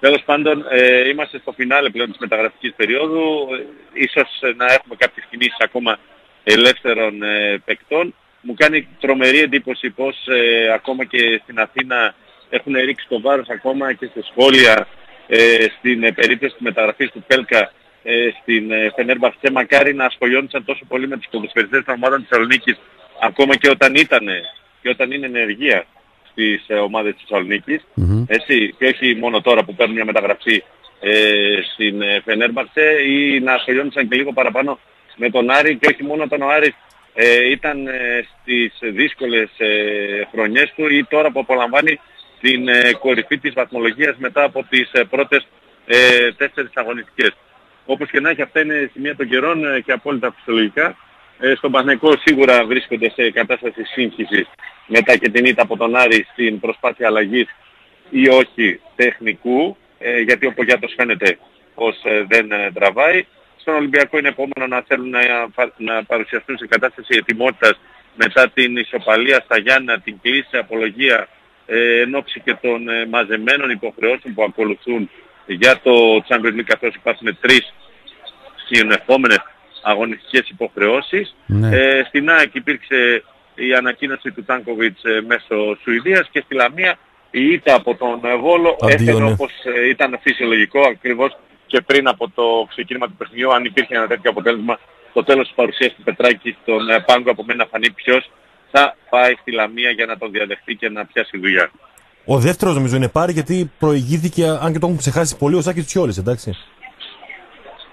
Τέλος πάντων, ε, είμαστε στο φινάλε πλέον της μεταγραφικής περίοδου. Ε, ίσως ε, να έχουμε κάποιες κινήσεις ακόμα ελεύθερων ε, παικτών. Μου κάνει τρομερή εντύπωση πως ε, ακόμα και στην Αθήνα έχουν ρίξει το βάρος ακόμα και σε σχόλια ε, στην ε, περίπτωση της μεταγραφής του Πέλκα ε, στην ε, Φενέρμπαχτσε. Μακάρι να ασχολιόντουσαν τόσο πολύ με τους ποδοσφαιριστές των ομάδων της Θεσσαλονίκης ακόμα και όταν ήταν και όταν είναι ενεργεία στις ε, ομάδες της Θεσσαλονίκης. Μμμ. Έτσι, και όχι μόνο τώρα που παίρνουν μια μεταγραφή ε, στην ε, Φενέρμπαχτσε ή να ασχολιόντουσαν και λίγο παραπάνω με τον Άρη και όχι μόνο όταν ο Άρης ε, ήταν ε, στις δύσκολες ε, χρονιές του ή τώρα που απολαμβάνει την ε, κορυφή της βαθμολογίας μετά από τις ε, πρώτες ε, τέσσερις αγωνιστικές. Όπως και να έχει αυτά είναι σημεία των καιρών ε, και απόλυτα φυσιολογικά. Ε, στον Παναγικό σίγουρα βρίσκονται σε κατάσταση σύγχυσης μετά και την ήττα από τον Άρη στην προσπάθεια αλλαγής ή όχι τεχνικού, ε, γιατί ο Πογιάτος φαίνεται πως ε, δεν ε, τραβάει. Στον Ολυμπιακό είναι επόμενο να θέλουν να, να παρουσιαστούν σε κατάσταση ετοιμότητας μετά την ισοπαλία στα Γιάννα, την κλίση απολογία ε, εν ώψη και των ε, μαζεμένων υποχρεώσεων που ακολουθούν για το Champions League καθώς υπάρχουν τρεις συνεχόμενες αγωνιστικές υποχρεώσεις. Ναι. Ε, στην ΑΕΚ υπήρξε η ανακοίνωση του Τάνκοβιτς ε, μέσω Σουηδίας και στη Λαμία η ήττα από τον ε, Βόλο Αντίο, έφερε ναι. όπως ε, ήταν φυσιολογικό ακριβώς και πριν από το ξεκίνημα του παιχνιδιού αν υπήρχε ένα τέτοιο αποτέλεσμα το τέλος της παρουσίας του Πετράκη στον ε, Πάγκο από μένα να φανεί ποιος θα πάει στη Λαμία για να τον διαδεχτεί και να πιάσει δουλειά. Ο δεύτερος νομίζω είναι πάρει γιατί προηγήθηκε, αν και το έχουν ξεχάσει πολύ, ο Σάκης Τσιόλης, εντάξει.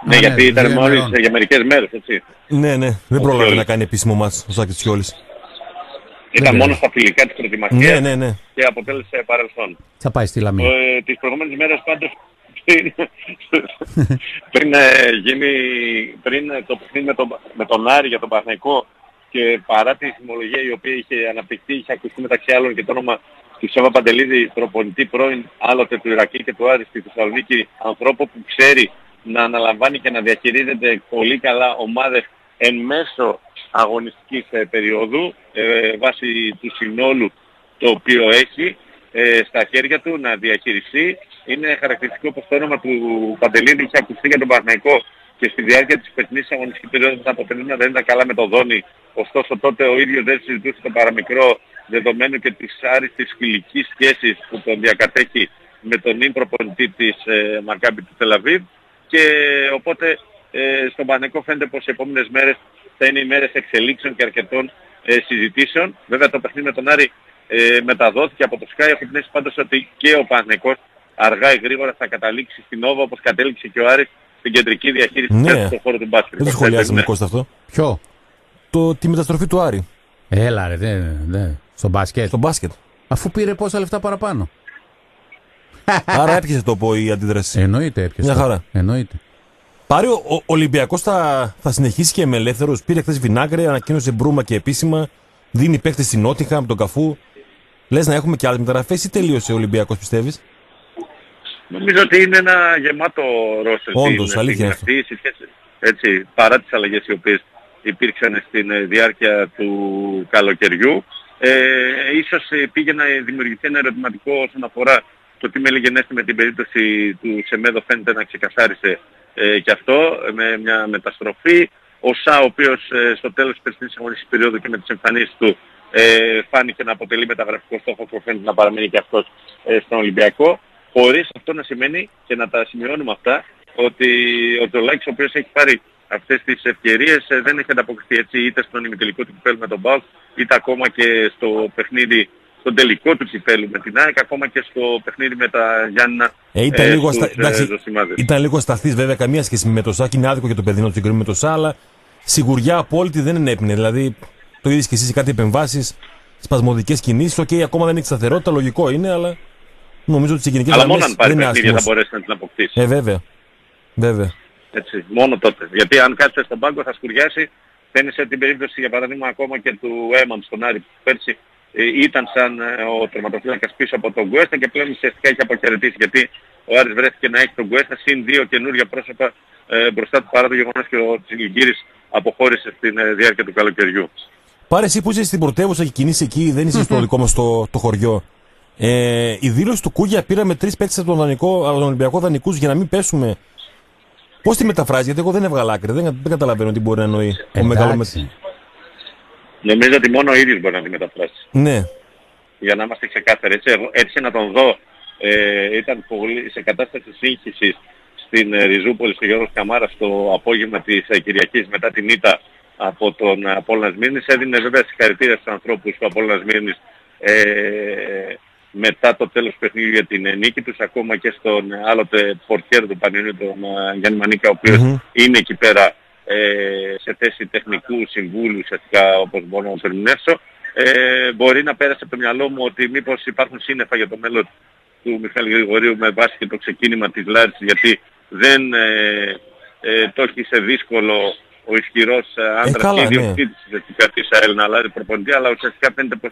Ναι, ναι, γιατί ήταν δύο μόλις ημερών. ε, για μερικές μέρες, έτσι. Ναι, ναι, δεν Ο πρόλαβε Τσιόλης. να κάνει επίσημο μάτς ο Σάκης Τσιόλης. Ήταν ναι. μόνο στα φιλικά της προετοιμασίας Ναι, ναι, ναι. και αποτέλεσε παρελθόν. Θα πάει στη Λαμία. Ε, τις προηγούμενες μέρες πάντως πριν, πριν ε, γίνει πριν ε, το παιχνίδι με τον, με τον Άρη για τον Παναθηναϊκό και παρά τη θυμολογία η οποία είχε αναπτυχθεί, είχε ακουστεί μεταξύ άλλων και το όνομα του Σέβα Παντελίδη, προπονητή πρώην άλλοτε του Ηρακλή και του Άρη στη Θεσσαλονίκη, ανθρώπου που ξέρει να αναλαμβάνει και να διαχειρίζεται πολύ καλά ομάδες εν μέσω αγωνιστικής ε, περίοδου ε, βάσει του συνόλου το οποίο έχει ε, στα χέρια του να διαχειριστεί. Είναι χαρακτηριστικό πως το όνομα του Παντελίδη είχε ακουστεί για τον Παναγικό και στη διάρκεια της περσινής αγωνιστικής περίοδου μετά από 50 δεν ήταν καλά με τον Δόνη. Ωστόσο τότε ο ίδιος δεν συζητούσε το παραμικρό δεδομένου και της άριστης φιλικής σχέσης που τον διακατέχει με τον νυν προπονητή της ε, Μακάμπη του Τελαβίβ και οπότε ε, στον Παναγικό φαίνεται πως οι επόμενες μέρες θα είναι οι μέρες εξελίξεων και αρκετών ε, συζητήσεων. Βέβαια το παιχνίδι με τον Άρη ε, μεταδόθηκε από το Sky. Έχω την αίσθηση πάντως ότι και ο Παναγικός αργά ή γρήγορα θα καταλήξει στην Όβα όπως κατέληξε και ο Άρης στην κεντρική διαχείριση Ναι. ναι. στον χώρο του μπάσκετ. Δεν το σχολιάζαμε Ναι. Κώστα αυτό. Ποιο; Το, τη μεταστροφή του Άρη Έλα ρε, δεν, δεν. Στο μπάσκετ. στο μπάσκετ. Αφού πήρε πόσα λεφτά παραπάνω. Άρα έπιασε το πω η αντίδραση. Εννοείται έπιασε. Μια χαρά. Εννοείται. Πάρει ο, ο Ολυμπιακός θα, θα συνεχίσει και με ελεύθερους. Πήρε χθες Βινάγκρε, ανακοίνωσε Μπρούμα και επίσημα. Δίνει παίχτε στην Νότιχα με τον Καφού. Λες να έχουμε και άλλες μεταγραφές ή τελείωσε ο Ολυμπιακός, πιστεύεις; Νομίζω ότι είναι ένα γεμάτο ρόστερ Όντως, στην- αλήθεια στην αυτή, σε σχέση- έτσι, παρά τις αλλαγές οι οποίες υπήρξαν στην ε, διάρκεια του καλοκαιριού. Ε, ίσως ε, πήγε να δημιουργηθεί ένα ερωτηματικό όσον αφορά το τι με έλεγε Νέστη με την περίπτωση του Σεμέδο φαίνεται να ξεκαθάρισε ε, και αυτό ε, με μια μεταστροφή. Ο Σα, ο οποίος ε, στο τέλος της περσινής αγωνιστικής περίοδου και με τις εμφανίσεις του ε, φάνηκε να αποτελεί μεταγραφικό στόχο που φαίνεται να παραμείνει και αυτός ε, στον Ολυμπιακό. Χωρίς αυτό να σημαίνει και να τα σημειώνουμε αυτά ότι ο Τζολάκης ο οποίος έχει πάρει αυτές τις ευκαιρίες ε, δεν έχει ανταποκριθεί έτσι είτε στον ημιτελικό του κυπέλου με τον Πάοκ είτε ακόμα και στο παιχνίδι στον τελικό του κυπέλου με την ΑΕΚ ακόμα και στο παιχνίδι με τα Γιάννα Ε, ήταν, λίγο στους, αστα... εντάξει, ε, Ζωσιμάδες. ήταν λίγο ασταθής βέβαια, καμία σχέση με το Σάκη. Είναι άδικο για το παιδί να το συγκρίνουμε με το Σά, αλλά σιγουριά απόλυτη δεν ενέπνεε. Δηλαδή, το είδες και εσύ σε κάτι επεμβάσεις, σπασμωδικές κινήσεις. Οκ, ακόμα δεν έχει σταθερότητα, λογικό είναι, αλλά νομίζω ότι σε γενικές Αλλά μόνο γραμμές αν πάρει δεν είναι παιχνίδια θα άσχημος. μπορέσει να την αποκτήσει. Ε, βέβαια. Βέβαια. Έτσι, μόνο τότε. Γιατί αν κάτσεις στον πάγκο θα σκουριάσει. Φαίνεσαι την περίπτωση για παράδειγμα ακόμα και του Έμαν στον Άρη που πέρσι ε, ήταν σαν ε, ο τερματοφύλακας πίσω από τον Γκουέστα και πλέον ουσιαστικά έχει αποχαιρετήσει γιατί ο Άρης βρέθηκε να έχει τον Γκουέστα συν δύο καινούργια πρόσωπα ε, μπροστά του παρά το γεγονός και ο Τσιλιγκύρης αποχώρησε στην ε, διάρκεια του καλοκαιριού. Πάρε εσύ που είσαι στην πρωτεύουσα και κινείσαι εκεί, δεν είσαι στο δικό μας το, το χωριό. Ε, η δήλωση του Κούγια πήραμε τρεις παίκτες από τον, δανεικό, από τον Ολυμπιακό Δανεικού για να μην πέσουμε. Πώς τη μεταφράζει, γιατί εγώ δεν έβγαλα άκρη, δεν, δεν καταλαβαίνω τι μπορεί να εννοεί. Ο μεγάλος με... Εντάξει. Νομίζω ότι μόνο ο ίδιος μπορεί να τη μεταφράσει. Ναι. για να είμαστε ξεκάθαροι. Έτσι, εγώ έτυχε να τον δω, ε, ήταν πολύ, σε κατάσταση σύγχυσης στην ε, Ριζούπολη, στο Γιώργος Καμάρας, στο απόγευμα της ε, Κυριακής μετά την ήττα από τον ε, Απόλλωνας Σμύρνης. Έδινε βέβαια συγχαρητήρια στους ανθρώπους του Απόλλωνας Σμύρνης ε, μετά το τέλος του παιχνιδιού για την ε, νίκη τους, ακόμα και στον ε, άλλοτε πορτιέρ του Πανιωνίου, τον ε, Γιάννη Μανίκα, ο οποίος Μμμ. είναι εκεί πέρα ε, σε θέση τεχνικού συμβούλου, ουσιαστικά όπως μπορώ να το ερμηνεύσω, ε, μπορεί να πέρασε από το μυαλό μου ότι μήπως υπάρχουν σύννεφα για το μέλλον του Μιχάλη Γρηγορίου με βάση και το ξεκίνημα της Λάρισης, γιατί δεν ε, ε, το έχει σε δύσκολο ο ισχυρός ε, άντρας καλά, και ναι. ιδιοκτήτης ουσιαστικά της ΑΕΛ να αλλάζει προπονητή, αλλά ουσιαστικά φαίνεται πως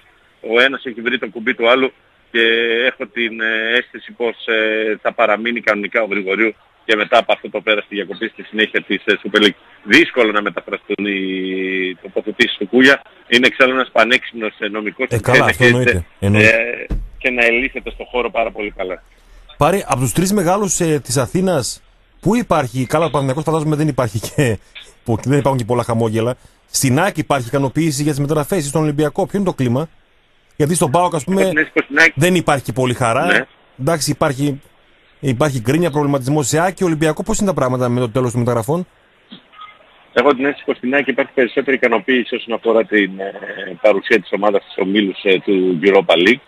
ο ένας έχει βρει το κουμπί του άλλου και έχω την ε, αίσθηση πως ε, θα παραμείνει κανονικά ο Γρηγορίου και μετά από αυτό το πέρα στη διακοπή στη συνέχεια της ε, Super League. Δύσκολο να μεταφραστούν οι τοποθετήσεις του Κούλια. Είναι εξάλλου ένας πανέξυπνος ε, νομικός Ε, που καλά, ξέρει αυτό να εννοείται. χαίρεται, Εννοείται. ε, και να ελύθεται στο χώρο πάρα πολύ καλά. Πάρε από τους τρεις μεγάλους ε, της Αθήνας, πού υπάρχει, καλά ο Παναγιακό φαντάζομαι δεν υπάρχει και. που δεν υπάρχουν και πολλά χαμόγελα. Στην ΑΕΚ υπάρχει ικανοποίηση για τις μεταγραφές ή στον Ολυμπιακό. Ποιο είναι το κλίμα; Γιατί στον ΠΑΟΚ, ας πούμε, Έχω την αίσθηση πως στην ΑΕΚ δεν υπάρχει και πολύ χαρά. Ναι. Εντάξει, υπάρχει, υπάρχει γκρίνια, προβληματισμός σε ΑΕΚ και Ολυμπιακό. Πώς είναι τα πράγματα με το τέλος των μεταγραφών; Έχω την αίσθηση πως στην ΑΕΚ υπάρχει περισσότερη ικανοποίηση όσον αφορά την ε, παρουσία της ομάδας της ομίλους ε, του Europa League.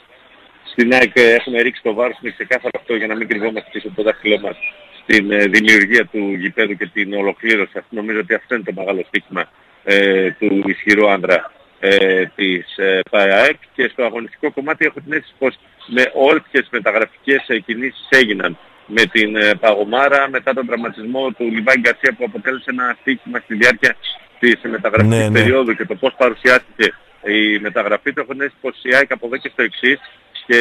Στην ΑΕΚ ε, έχουμε ρίξει το βάρος, είναι ξεκάθαρο αυτό για να μην κρυβόμαστε πίσω από το δάχτυλό μας στην ε, δημιουργία του γηπέδου και την ολοκλήρωση. Αυτό, νομίζω ότι αυτό είναι το μεγάλο στίχημα ε, του ισχυρού άντρα ε, της ε, ΠΑΕΑΕΚ και στο αγωνιστικό κομμάτι έχω την αίσθηση πως με όποιες μεταγραφικές ε, κινήσεις έγιναν με την ε, Παγωμάρα μετά τον τραυματισμό του Λιβάη Γκαρσία που αποτέλεσε ένα στίχημα στη διάρκεια της μεταγραφικής Ναι, ναι. περίοδου και το πώς παρουσιάστηκε η μεταγραφή του έχω την αίσθηση πως η ΑΕΚ από εδώ και στο εξής και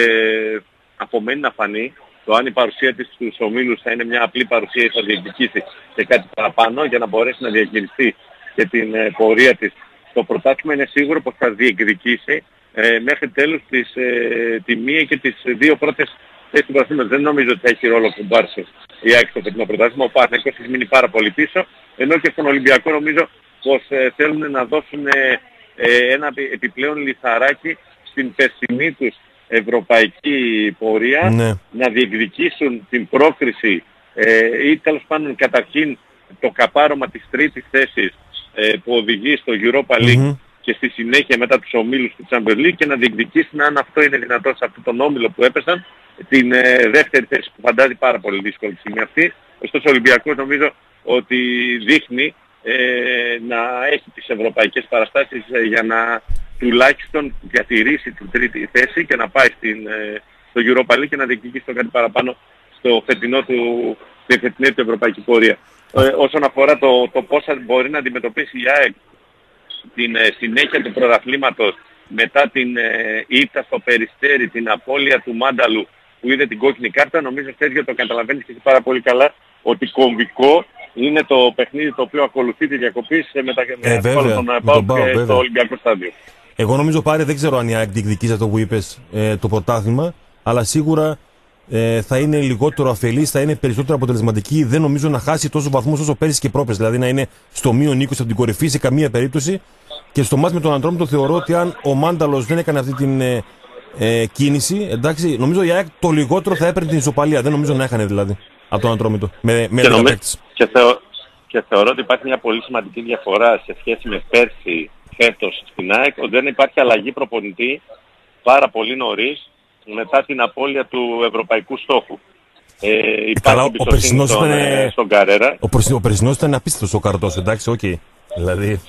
απομένει να φανεί το αν η παρουσία της στους ομίλους θα είναι μια απλή παρουσία ή θα διεκδικήσει και κάτι παραπάνω για να μπορέσει να διαχειριστεί και την ε, πορεία της στο πρωτάθλημα είναι σίγουρο πως θα διεκδικήσει ε, μέχρι τέλους τις, ε, τη μία και τις δύο πρώτες θέσεις του πρωταθλήματος. Δεν νομίζω ότι θα έχει ρόλο που μπάρσες η ΑΕΚ στο φετινό πρωτάθλημα. Ο Παναθηναϊκός έχει μείνει πάρα πολύ πίσω ενώ και στον Ολυμπιακό νομίζω πως ε, θέλουν να δώσουν ε, ε, ένα επι- επιπλέον λιθαράκι στην περσινή τους ευρωπαϊκή πορεία Ναι. να διεκδικήσουν την πρόκριση ε, ή τέλος πάντων καταρχήν το καπάρωμα της τρίτης θέσης ε, που οδηγεί στο Europa League Μμμ. και στη συνέχεια μετά τους ομίλους του Champions League και να διεκδικήσουν αν αυτό είναι δυνατό σε αυτόν τον όμιλο που έπεσαν την ε, δεύτερη θέση που φαντάζει πάρα πολύ δύσκολη τη στιγμή αυτή. Ωστόσο ο Ολυμπιακός νομίζω ότι δείχνει ε, να έχει τις ευρωπαϊκές παραστάσεις ε, για να τουλάχιστον διατηρήσει την τρίτη θέση και να πάει στην, ε, στο Europa League και να διεκδικήσει το κάτι παραπάνω στο φετινό του, στη φετινή του ευρωπαϊκή πορεία. Ε, όσον αφορά το, το πώς θα μπορεί να αντιμετωπίσει η ΑΕΚ την ε, συνέχεια του πρωταθλήματος μετά την ε, ήττα στο Περιστέρι, την απώλεια του Μάνταλου που είδε την κόκκινη κάρτα, νομίζω Σέργιο το καταλαβαίνεις και εσύ πάρα πολύ καλά ότι κομβικό είναι το παιχνίδι το οποίο ακολουθεί τη διακοπή σε μετα... Ε, βέβαια, τον με ε, τον ΠΑΟΚ ΠΑΟΚ, και βέβαια. στο Ολυμπιακό στάδιο. Εγώ νομίζω πάρε, δεν ξέρω αν η ΑΕΚ διεκδικήσει αυτό που είπες ε, το πρωτάθλημα, αλλά σίγουρα ε, θα είναι λιγότερο αφελής, θα είναι περισσότερο αποτελεσματική. Δεν νομίζω να χάσει τόσο βαθμούς όσο πέρυσι και πρόπες. Δηλαδή να είναι στο μείον 20 από την κορυφή σε καμία περίπτωση. Και στο μάτι με τον Αντρόμητο θεωρώ ότι αν ο Μάνταλος δεν έκανε αυτή την ε, ε, κίνηση, εντάξει, νομίζω η ΑΕΚ το λιγότερο θα έπαιρνε την ισοπαλία. Δεν νομίζω να έχανε δηλαδή από τον Αντρόμητο. Με, με και, 11 νομι- παίκτες. και, θεω- και θεωρώ ότι υπάρχει μια πολύ σημαντική διαφορά σε σχέση με πέρσι φέτος στην ΑΕΚ ότι δεν υπάρχει αλλαγή προπονητή πάρα πολύ νωρίς μετά την απώλεια του ευρωπαϊκού στόχου. Ε, υπάρχει καλά, ο εμπιστοσύνη περσινός στον, ήταν- ε, στον Καρέρα. Ο, περσι- ο περσινός ήταν απίστευτος ο καρτό, εντάξει, οκ. Δηλαδή.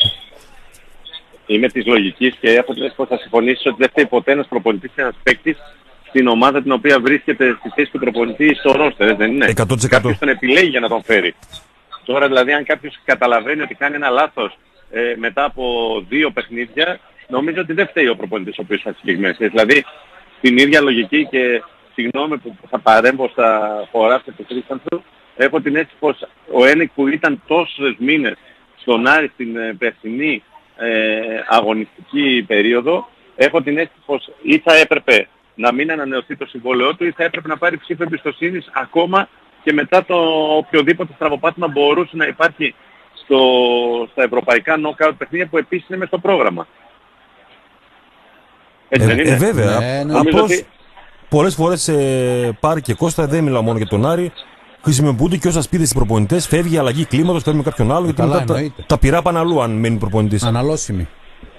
Είμαι της λογικής και έχω την αίσθηση πως θα συμφωνήσεις ότι δεν φταίει ποτέ ένας προπονητής και ένας παίκτης στην ομάδα την οποία βρίσκεται στη θέση του προπονητή στο ρόστερ, δεν είναι; 100%. Κάποιος τον επιλέγει για να τον φέρει. Τώρα δηλαδή αν κάποιος καταλαβαίνει ότι κάνει ένα λάθος ε, μετά από δύο παιχνίδια, νομίζω ότι δεν φταίει ο προπονητής ο οποίος θα τις Δηλαδή την ίδια λογική και συγγνώμη που θα παρέμβω στα χωράφια του Χρήστανθου, έχω την αίσθηση πως ο Ένεκ που ήταν τόσους μήνες στον Άρη στην ε, περσινή ε, αγωνιστική περίοδο, έχω την αίσθηση πως ή θα έπρεπε να μην ανανεωθεί το συμβόλαιό του ή θα έπρεπε να πάρει ψήφο εμπιστοσύνης ακόμα και μετά το οποιοδήποτε στραβοπάτημα μπορούσε να υπάρχει στο, στα ευρωπαϊκά knockout παιχνίδια που επίσης είναι μες στο πρόγραμμα. Έτσι δεν Ε, είναι; ε, βέβαια. Ναι, ναι. Νομίζω Απλώς ότι- πολλές φορές ε, Πάρη και Κώστα δεν μιλάω μόνο για τον Άρη. Χρησιμοποιούνται και ως ασπίδες οι προπονητές. Φεύγει η αλλαγή κλίματος, παίρνουμε κάποιον άλλο. Γιατί Καλά, μετά τα, εννοείται. τα πυρά πάνε αλλού αν μείνει προπονητής. Αναλώσιμη.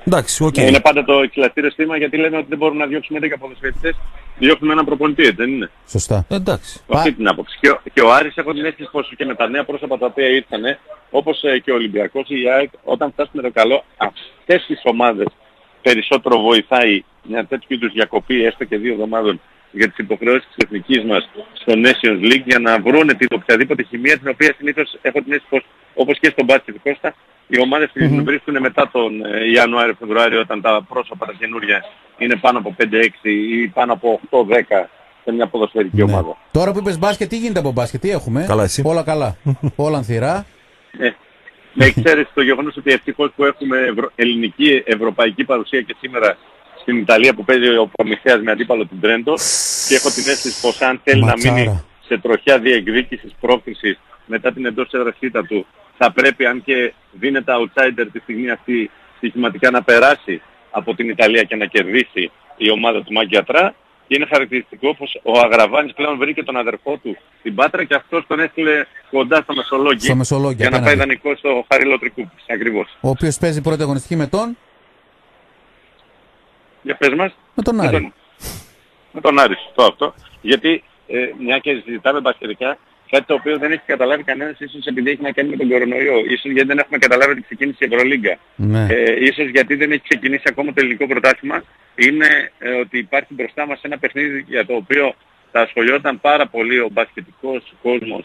Εντάξει, οκ. Ναι, Είναι πάντα το εξιλαστήριο θύμα γιατί λένε ότι δεν μπορούμε να διώξουμε 10 ποδοσφαιριστές, διώχνουμε έναν προπονητή, έτσι δεν είναι; Σωστά. Εντάξει. Από αυτή την άποψη. Και, ο- και ο Άρης έχω την αίσθηση πως και με τα νέα πρόσωπα τα οποία ήρθανε, όπως ε, και ο Ολυμπιακός ή η ΑΕΚ, όταν φτάσουμε το καλό, αυτές τις ομάδες περισσότερο βοηθάει μια τέτοιου είδους διακοπή έστω και δύο εβδομάδων για τις υποχρεώσεις της εθνικής μας στο Nations League για να βρούνε την οποιαδήποτε χημεία την οποία συνήθως έχω την αίσθηση πως όπως και στον μπάσκετ Κώστα οι ομάδες την βρίσκουν μετά τον ε, Ιανουάριο-Φεβρουάριο όταν τα πρόσωπα τα καινούργια είναι πάνω από 5-6 ή πάνω από 8-10 σε μια ποδοσφαιρική Ναι. ομάδα. Τώρα που είπες μπάσκετ, τι γίνεται από μπάσκετ, τι έχουμε; Καλά, εσύ. Όλα καλά. Όλα ανθυρά. Ε, με ξέρεις το γεγονός ότι ευτυχώς που έχουμε ευρω... ελληνική ευρωπαϊκή παρουσία και σήμερα στην Ιταλία που παίζει ο Προμηθέας με αντίπαλο την Τρέντο και έχω την αίσθηση πως αν θέλει να Ματσάρα. μείνει σε τροχιά διεκδίκησης πρόκρισης μετά την εντός έδρας ήττα του θα πρέπει αν και δίνεται outsider τη στιγμή αυτή στοιχηματικά να περάσει από την Ιταλία και να κερδίσει η ομάδα του Μαγκιατρά και είναι χαρακτηριστικό πως ο Αγραβάνης πλέον βρήκε τον αδερφό του στην Πάτρα και αυτός τον έστειλε κοντά στο Μεσολόγγι Στο Μεσολόγγι, για να απέναντι. πάει δανεικό στο Χάρη Λοτρικούπης. Ακριβώς. Ο οποίος παίζει πρώτη αγωνιστική με τον, Για πες μας. με τον Με Άρη. τον, με τον Άρη, σωστό αυτό. Γιατί ε, μια και συζητάμε μπασκετικά, κάτι το οποίο δεν έχει καταλάβει κανένας, ίσως επειδή έχει να κάνει με τον κορονοϊό, ίσως γιατί δεν έχουμε καταλάβει ότι ξεκίνησε η Ευρωλίγκα. Ναι. Ε, ίσως γιατί δεν έχει ξεκινήσει ακόμα το ελληνικό πρωτάθλημα, είναι ε, ότι υπάρχει μπροστά μας ένα παιχνίδι για το οποίο θα ασχολιόταν πάρα πολύ ο μπασκετικός κόσμος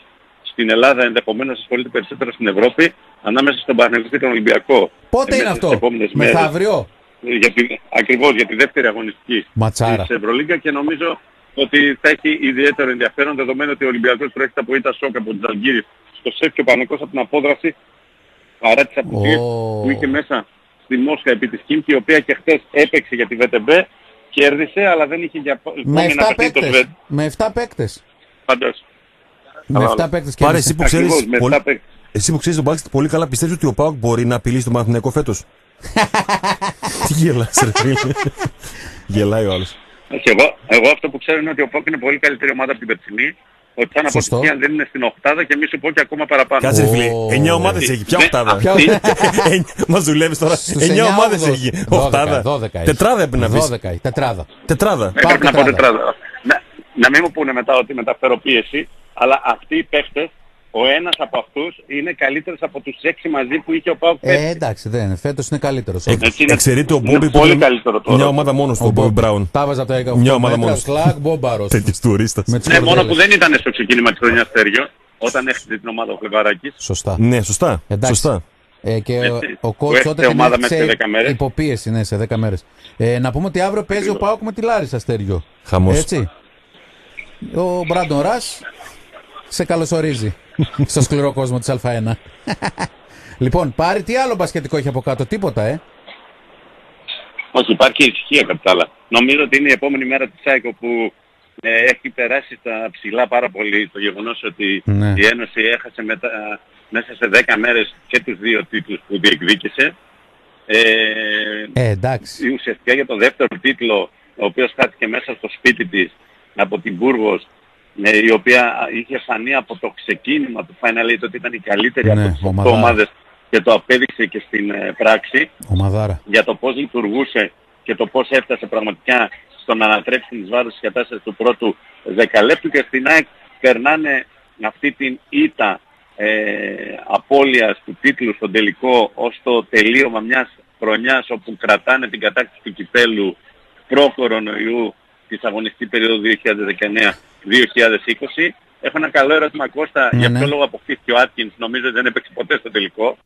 στην Ελλάδα, ενδεχομένως ασχολείται περισσότερο στην Ευρώπη, ανάμεσα στον Παναγιώτο και τον Ολυμπιακό. Πότε Ε, είναι μέσα αυτό, στις επόμενες μέρες. μεθαύριο; Για την, ακριβώς για τη δεύτερη αγωνιστική Ματσάρα. της Ευρωλίγκα και νομίζω ότι θα έχει ιδιαίτερο ενδιαφέρον δεδομένου ότι ο Ολυμπιακός προέρχεται από ήττα σοκ από τον Τζαλγκύρη στο σεφ και ο Πανικός από την απόδραση παρά τις απουσίες Ω. που είχε μέσα στη Μόσχα επί της Κίμκη η οποία και χθες έπαιξε για τη ΒΤΜ κέρδισε αλλά δεν είχε για Με επόμενα 7 παιχνίδι το παίκτες. ΣΒΕΤ Με 7 παίκτες. πάντως Με Καλά, 7 όλα. παίκτες Πάρε κέρδισε. εσύ που ξέρεις ακριβώς με πολύ- 7 παίκτες. Εσύ που ξέρεις τον μπάσκετ πολύ καλά, πιστεύεις ότι ο Πάοκ μπορεί να απειλήσει τον Παναθηναϊκό φέτος; Τι γελάς ρε φίλε. Γελάει ο άλλος. Όχι, εγώ, εγώ αυτό που ξέρω είναι ότι ο ΠΟΚ είναι πολύ καλύτερη ομάδα από την Περσινή ότι σαν Σωστό. αποτυχία δεν είναι στην οκτάδα και μη σου πω και ακόμα παραπάνω. Κάτσε ρε φίλε. Ω. 9 ομάδες έχει. Ποια Ναι, οκτάδα; αυτή- Μας δουλεύεις τώρα. Στους 9 εννιά ομάδες όγδοος. έχει. 12, Οκτάδα. 12 έχει. Τετράδα έπρεπε να πεις. 12, η τετράδα. Τετράδα. Ε, Πρέπει να πω τετράδα. τετράδα. Να, να μην μου πούνε μετά ότι μεταφέρω πίεση, αλλά αυτοί οι παίχτες, ο ένας από αυτούς είναι καλύτερος από τους έξι μαζί που είχε ο Πάουκ Ε, πέρσι. εντάξει, δεν είναι. Φέτος είναι καλύτερος. Εκ- Έτσι είναι- Εξαιρείται ο είναι Μπόμπι που πολύ είναι καλύτερο τώρα. μια ομάδα μόνος του, ο Μπόμπι Μπράουν. Τα βάζα από τα 18 Μια ομάδα μέτρα, μόνος. Σλακ, Μπόμπαρος. Τέτοιο τουρίστας. Με τις Ναι, μόνο κορδέλες. που δεν ήταν στο ξεκίνημα της χρονιάς Τέριο, όταν έχετε την ομάδα ο Φλεβαράκης. Σωστά. Ναι, σωστά. Εντάξει. Σωστά. Ε, και ο- Έτσι. ο Που coach έχετε τότε την ομάδα μέσα σε έριξε 10 μέρες. υποπίεση, ναι, σε 10 μέρες. Ε, να πούμε ότι αύριο παίζει ο Πάοκ με τη Λάρισα Αστέριο. Χαμός. Έτσι. Ο Μπράντον Ρας σε καλωσορίζει στο σκληρό κόσμο της Α1. λοιπόν, πάρει τι άλλο μπασκετικό έχει από κάτω, τίποτα, ε. Όχι, υπάρχει ησυχία κατά τα άλλα. Νομίζω ότι είναι η επόμενη μέρα της ΣΑΙΚΟ που ε, έχει περάσει στα ψηλά πάρα πολύ το γεγονός ότι Ναι. η Ένωση έχασε μετά, μέσα σε 10 μέρες και τους δύο τίτλους που διεκδίκησε. Ε, Ε, εντάξει. ουσιαστικά για το δεύτερο τίτλο, ο οποίος χάθηκε μέσα στο σπίτι της από την Μπούργος, ε, η οποία είχε φανεί από το ξεκίνημα του Final Eight ότι ήταν η καλύτερη Ναι, από τις ομαδάρα. 8 ομάδες και το απέδειξε και στην ε, πράξη Ομαδάρα. για το πώς λειτουργούσε και το πώς έφτασε πραγματικά στο να ανατρέψει τις βάρους της κατάστασης του πρώτου δεκαλέπτου και στην ΑΕΚ περνάνε αυτή την ήττα ε, απώλειας του τίτλου στον τελικό ως το τελείωμα μιας χρονιάς όπου κρατάνε την κατάκτηση του κυπέλου προ-κορονοϊού της αγωνιστική περίοδου 2019-2020 έχω ένα καλό ερώτημα Κώστα. Ναι, για ναι. ποιο λόγο αποκτήθηκε ο Άτκινς, νομίζω ότι δεν έπαιξε ποτέ στο τελικό.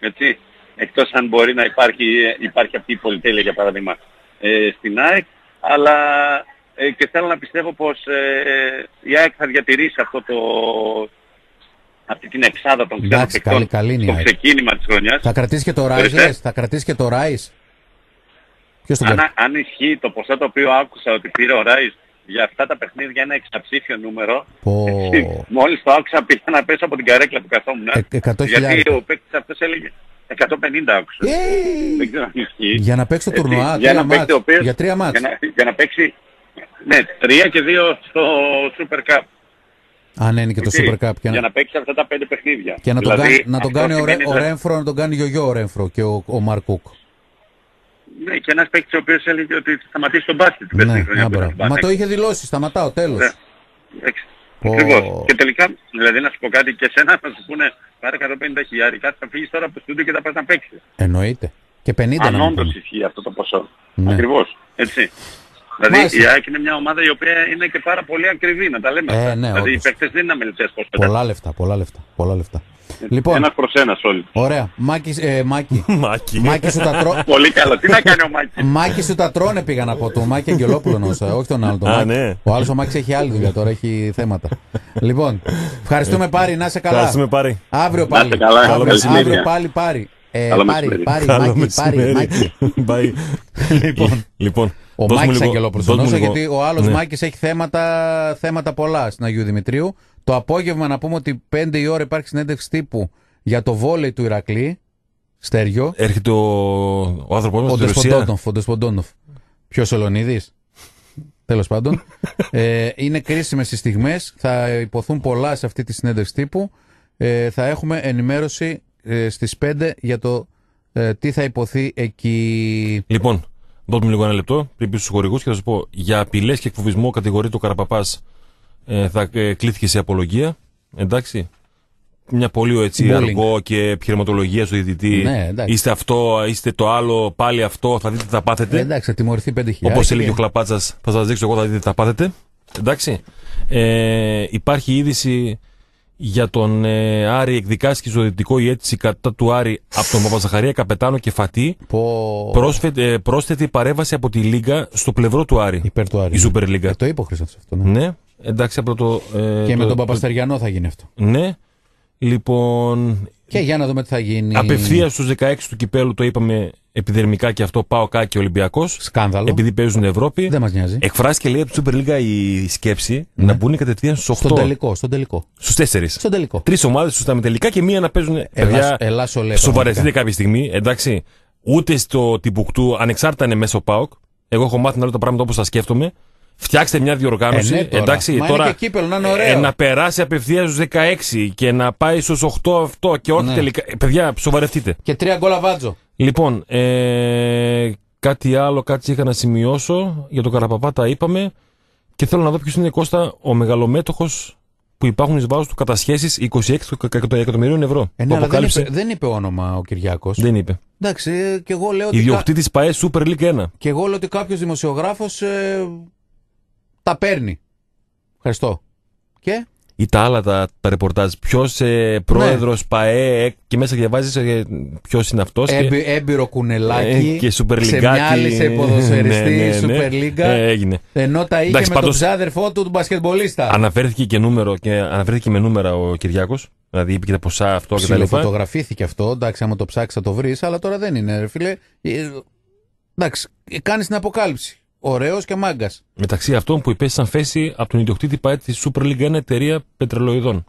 Έτσι. Εκτός αν μπορεί να υπάρχει, υπάρχει αυτή η πολυτέλεια για παράδειγμα ε, στην ΑΕΚ. Αλλά ε, και θέλω να πιστεύω πως ε, η ΑΕΚ θα διατηρήσει αυτό το, αυτή την εξάδα των ξένων Εντάξει, καλή- παικτών καλή είναι η στο ΑΕΚ. ξεκίνημα της χρονιάς. Θα κρατήσει και το Ράις, Ορίστε. λες, θα κρατήσει και το Ράις. Ποιος τον Αν, κρατήσει. αν ισχύει το ποσό το οποίο άκουσα ότι πήρε ο Ράις για αυτά τα παιχνίδια ένα εξαψήφιο νούμερο, Πω. έτσι, μόλις το άκουσα πήγα να πέσω από την καρέκλα που καθόμουν. Ε, 100.000. γιατί ο παίκτης αυτός έλεγε 150 άκουσα. Ε, Δεν ξέρω αν ισχύει. Για να παίξει το Έτσι, τουρνουά, για τρία ένα παίκτη μάτς. ο οποίος- Για τρία μάτς. Για να, για να παίξει ναι, τρία και δύο στο Super Cup. Αν είναι και το έτσι, Super Cup. Και για να, να παίξει αυτά τα πέντε παιχνίδια. και να τον Δηλαδή, κάνει, να τον αυτό κάνει ο, Ρε- σημαίνει ο ότι- Ρέμφρο, να τον κάνει γιογιό ο Ρέμφρο και ο, ο Μαρκ Κούκ. Ναι, και ένας παίκτης ο οποίος έλεγε ότι θα σταματήσει τον μπάσκετ. την Ναι, περσινή χρονιά α, που ήταν μπράβο. στον Μα το Παναθηναϊκό. είχε δηλώσει, σταματάω, τέλος. Ναι. Εντάξει. Πω. Ακριβώς. Και τελικά, δηλαδή να σου πω κάτι και εσένα θα σου πούνε πάρε 150 χιλιάρικα, θα φύγεις τώρα από το στούντιο και θα πας να παίξεις. Εννοείται. Και 50 Αν να μου όντως πούνε. ισχύει αυτό το ποσό. Ναι. Ακριβώς. Έτσι. Δηλαδή Μάλιστα. η ΑΕΚ είναι μια ομάδα η οποία είναι και πάρα πολύ ακριβή, να τα λέμε. Ε, αυτά. ναι, δηλαδή οι όντως. παίκτες δεν είναι αμελητές ποσότητα. Πολλά λεφτά, πολλά λεφτά. Πολλά λεφτά. Λοιπόν, Ένας προς ένας όλοι. ωραία. Μάκη, ε, Μάκη. Μάκη. Μάκη σου τα τρώ... Πολύ καλό. Τι να κάνει ο Μάκης; Μάκη σου τα τρώνε πήγα να πω. Το Μάκη Αγγελόπουλο νόσα, όχι τον άλλο. Τον Α, Μάκη. ναι. Ο άλλος ο Μάκης έχει άλλη δουλειά τώρα, έχει θέματα. λοιπόν, ευχαριστούμε πάρει, να είσαι καλά. Ευχαριστούμε πάρει. Αύριο Να πάλι. είστε καλά, αύριο, καλό μεσημέρι. αύριο πάλι πάρει. Ε, Καλό πάρει, μεσημέρι. πάρει, Καλό Μάκη, πάρει, μεσημέρι. Μάκη. Bye. Λοιπόν, Λοιπόν, ο δώσ' μου Μάκης λίγο- Αγγελόπουλος δώσ' μου νόσα, λίγο- γιατί ο άλλος Ναι. Μάκης έχει θέματα, θέματα πολλά στην Αγίου Δημητρίου. Το απόγευμα να πούμε ότι 5 η ώρα υπάρχει συνέντευξη τύπου για το βόλεϊ του Ηρακλή. Στέργιο. Έρχεται ο, ο άνθρωπος μας Ο στη Ρωσία. Ντεσποντόνοφ. Ο Ντεσποντόνοφ. Ποιος Ολονίδη. Τέλος πάντων. ε, είναι κρίσιμες οι στιγμές. Θα υποθούν πολλά σε αυτή τη συνέντευξη τύπου. Ε, θα έχουμε ενημέρωση ε, στις 5 για το ε, τι θα υποθεί εκεί. Λοιπόν, δώσ' μου λίγο ένα λεπτό πριν πεις στους χορηγούς και θα σου πω για απειλές και εκφοβισμό κατηγορείται ο Καραπαπάς. Ε, θα ε, κλήθηκε σε απολογία. Εντάξει. Μια πολύ έτσι Bullying. αργό και επιχειρηματολογία στο διαιτητή. Ναι, εντάξει. είστε αυτό, είστε το άλλο, πάλι αυτό, θα δείτε τι θα πάθετε. Ε, εντάξει, θα τιμωρηθεί 5.000. Όπως έλεγε ο Κλαπάτσα, θα σας δείξω εγώ, θα δείτε τι θα πάθετε. Εντάξει. Ε, υπάρχει είδηση για τον ε, Άρη εκδικάστηκε στο δυτικό η αίτηση κατά του Άρη από τον Παπαζαχαρία Καπετάνο και Φατή. Πω... Πρόσφε- ε, πρόσθετη παρέμβαση από τη Λίγκα στο πλευρό του Άρη. Υπέρ του Άρη. Η Super League. Ε, το είπε ο Χρήστος αυτό. Ναι. Ναι, εντάξει από το. ε, Και με το- τον Παπαστεριανό θα γίνει αυτό. Ναι. Λοιπόν, Και για να δούμε τι θα γίνει. απευθείας στους 16 του κυπέλου το είπαμε επιδερμικά και αυτό πάω κάκι και Ολυμπιακός. Σκάνδαλο. Επειδή παίζουν Ευρώπη. Δεν μας νοιάζει. Εκφράστηκε λέει από τη Super League η σκέψη Ναι. να μπουν κατευθείαν στους 8. Στον τελικό, στον τελικό. Στους 4. Στον τελικό. Τρεις ομάδες τους με τελικά και μία να παίζουν. Παιδιά, Ελλάς ολέ, σοβαρευτείτε πραγματικά. κάποια στιγμή, εντάξει. Ούτε στο Τιμπουκτού, ανεξάρτητα είναι μέσω ΠΑΟΚ. Εγώ έχω μάθει να λέω τα πράγματα όπως τα σκέφτομαι. Φτιάξτε μια διοργάνωση. Ε, ναι, τώρα. εντάξει, Μα είναι τώρα. και κύπελλο, να είναι ωραίο. ε, να περάσει απευθεία στους 16 και να πάει στους 8 αυτό και όχι Ναι. τελικά. Ε, παιδιά, σοβαρευτείτε. Και τρία γκολ βάτζο. Λοιπόν, ε, κάτι άλλο, κάτι είχα να σημειώσω. Για τον Καραπαπά τα είπαμε. Και θέλω να δω ποιος είναι Κώστα, ο μεγαλομέτωχος που υπάρχουν εις βάρος του κατασχέσει 26 εκατομμυρίων ευρώ. Ε, που ναι, αλλά δεν αποκάλυψε. είπε, δεν είπε όνομα ο Κυριάκος. Δεν είπε. Εντάξει, ε, και εγώ λέω ότι, κα... Ιδιοκτήτης ΠαΕ Super League 1. και εγώ λέω ότι κάποιος δημοσιογράφος ε, τα παίρνει. Ευχαριστώ. Και; Ή τα άλλα τα, τα ρεπορτάζ. Ποιος ε, πρόεδρος Ναι. ΠαΕ ε, και μέσα διαβάζεις ε, ποιος είναι αυτός. έμπει, έμπειρο κουνελάκι ε, και Super League. ξεμιάλισε ποδοσφαιριστή ναι, ναι, ναι. Super League. Ε, έγινε. Ενώ τα είχε Εντάξει, με τον πάντως- ξάδερφό του, του μπασκετμπολίστα. Αναφέρθηκε και νούμερο και αναφέρθηκε με νούμερα ο Κυριάκος. Δηλαδή είπε και τα ποσά αυτό και τα λοιπά. Ψιλοφωτογραφήθηκε αυτό. Εντάξει, άμα το ψάξεις θα το βρεις, αλλά τώρα δεν είναι, ρε φίλε. Ε, Εντάξει, κάνεις την αποκάλυψη. Ωραίος και μάγκας. Μεταξύ αυτών που υπέστησαν θέση από τον ιδιοκτήτη ΠαΕ τη Super League 1 εταιρεία πετρελοειδών.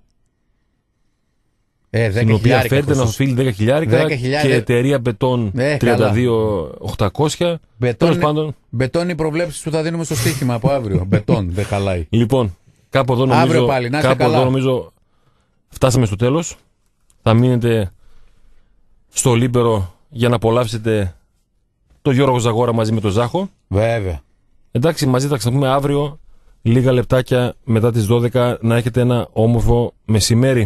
Ε, 10 Την οποία χιλιάρικα φέρεται να κόστος. οφείλει 10 χιλιάρικα 10 και χιλιάρικα. εταιρεία μπετών Ε, καλά. 32.800. Μπετόν, Τέλος πάντων, μπετόν οι προβλέψεις που θα δίνουμε στο στοίχημα από αύριο. μπετόν, δεν χαλάει. λοιπόν, κάπου εδώ νομίζω, Αύριο πάλι, να είστε κάπου καλά. εδώ νομίζω φτάσαμε στο τέλος. Θα μείνετε στο Λίμπερο για να απολαύσετε το Γιώργο Ζαγόρα μαζί με τον Ζάχο. Βέβαια. Εντάξει, μαζί θα ξαναπούμε αύριο λίγα λεπτάκια μετά τις 12 να έχετε ένα όμορφο μεσημέρι.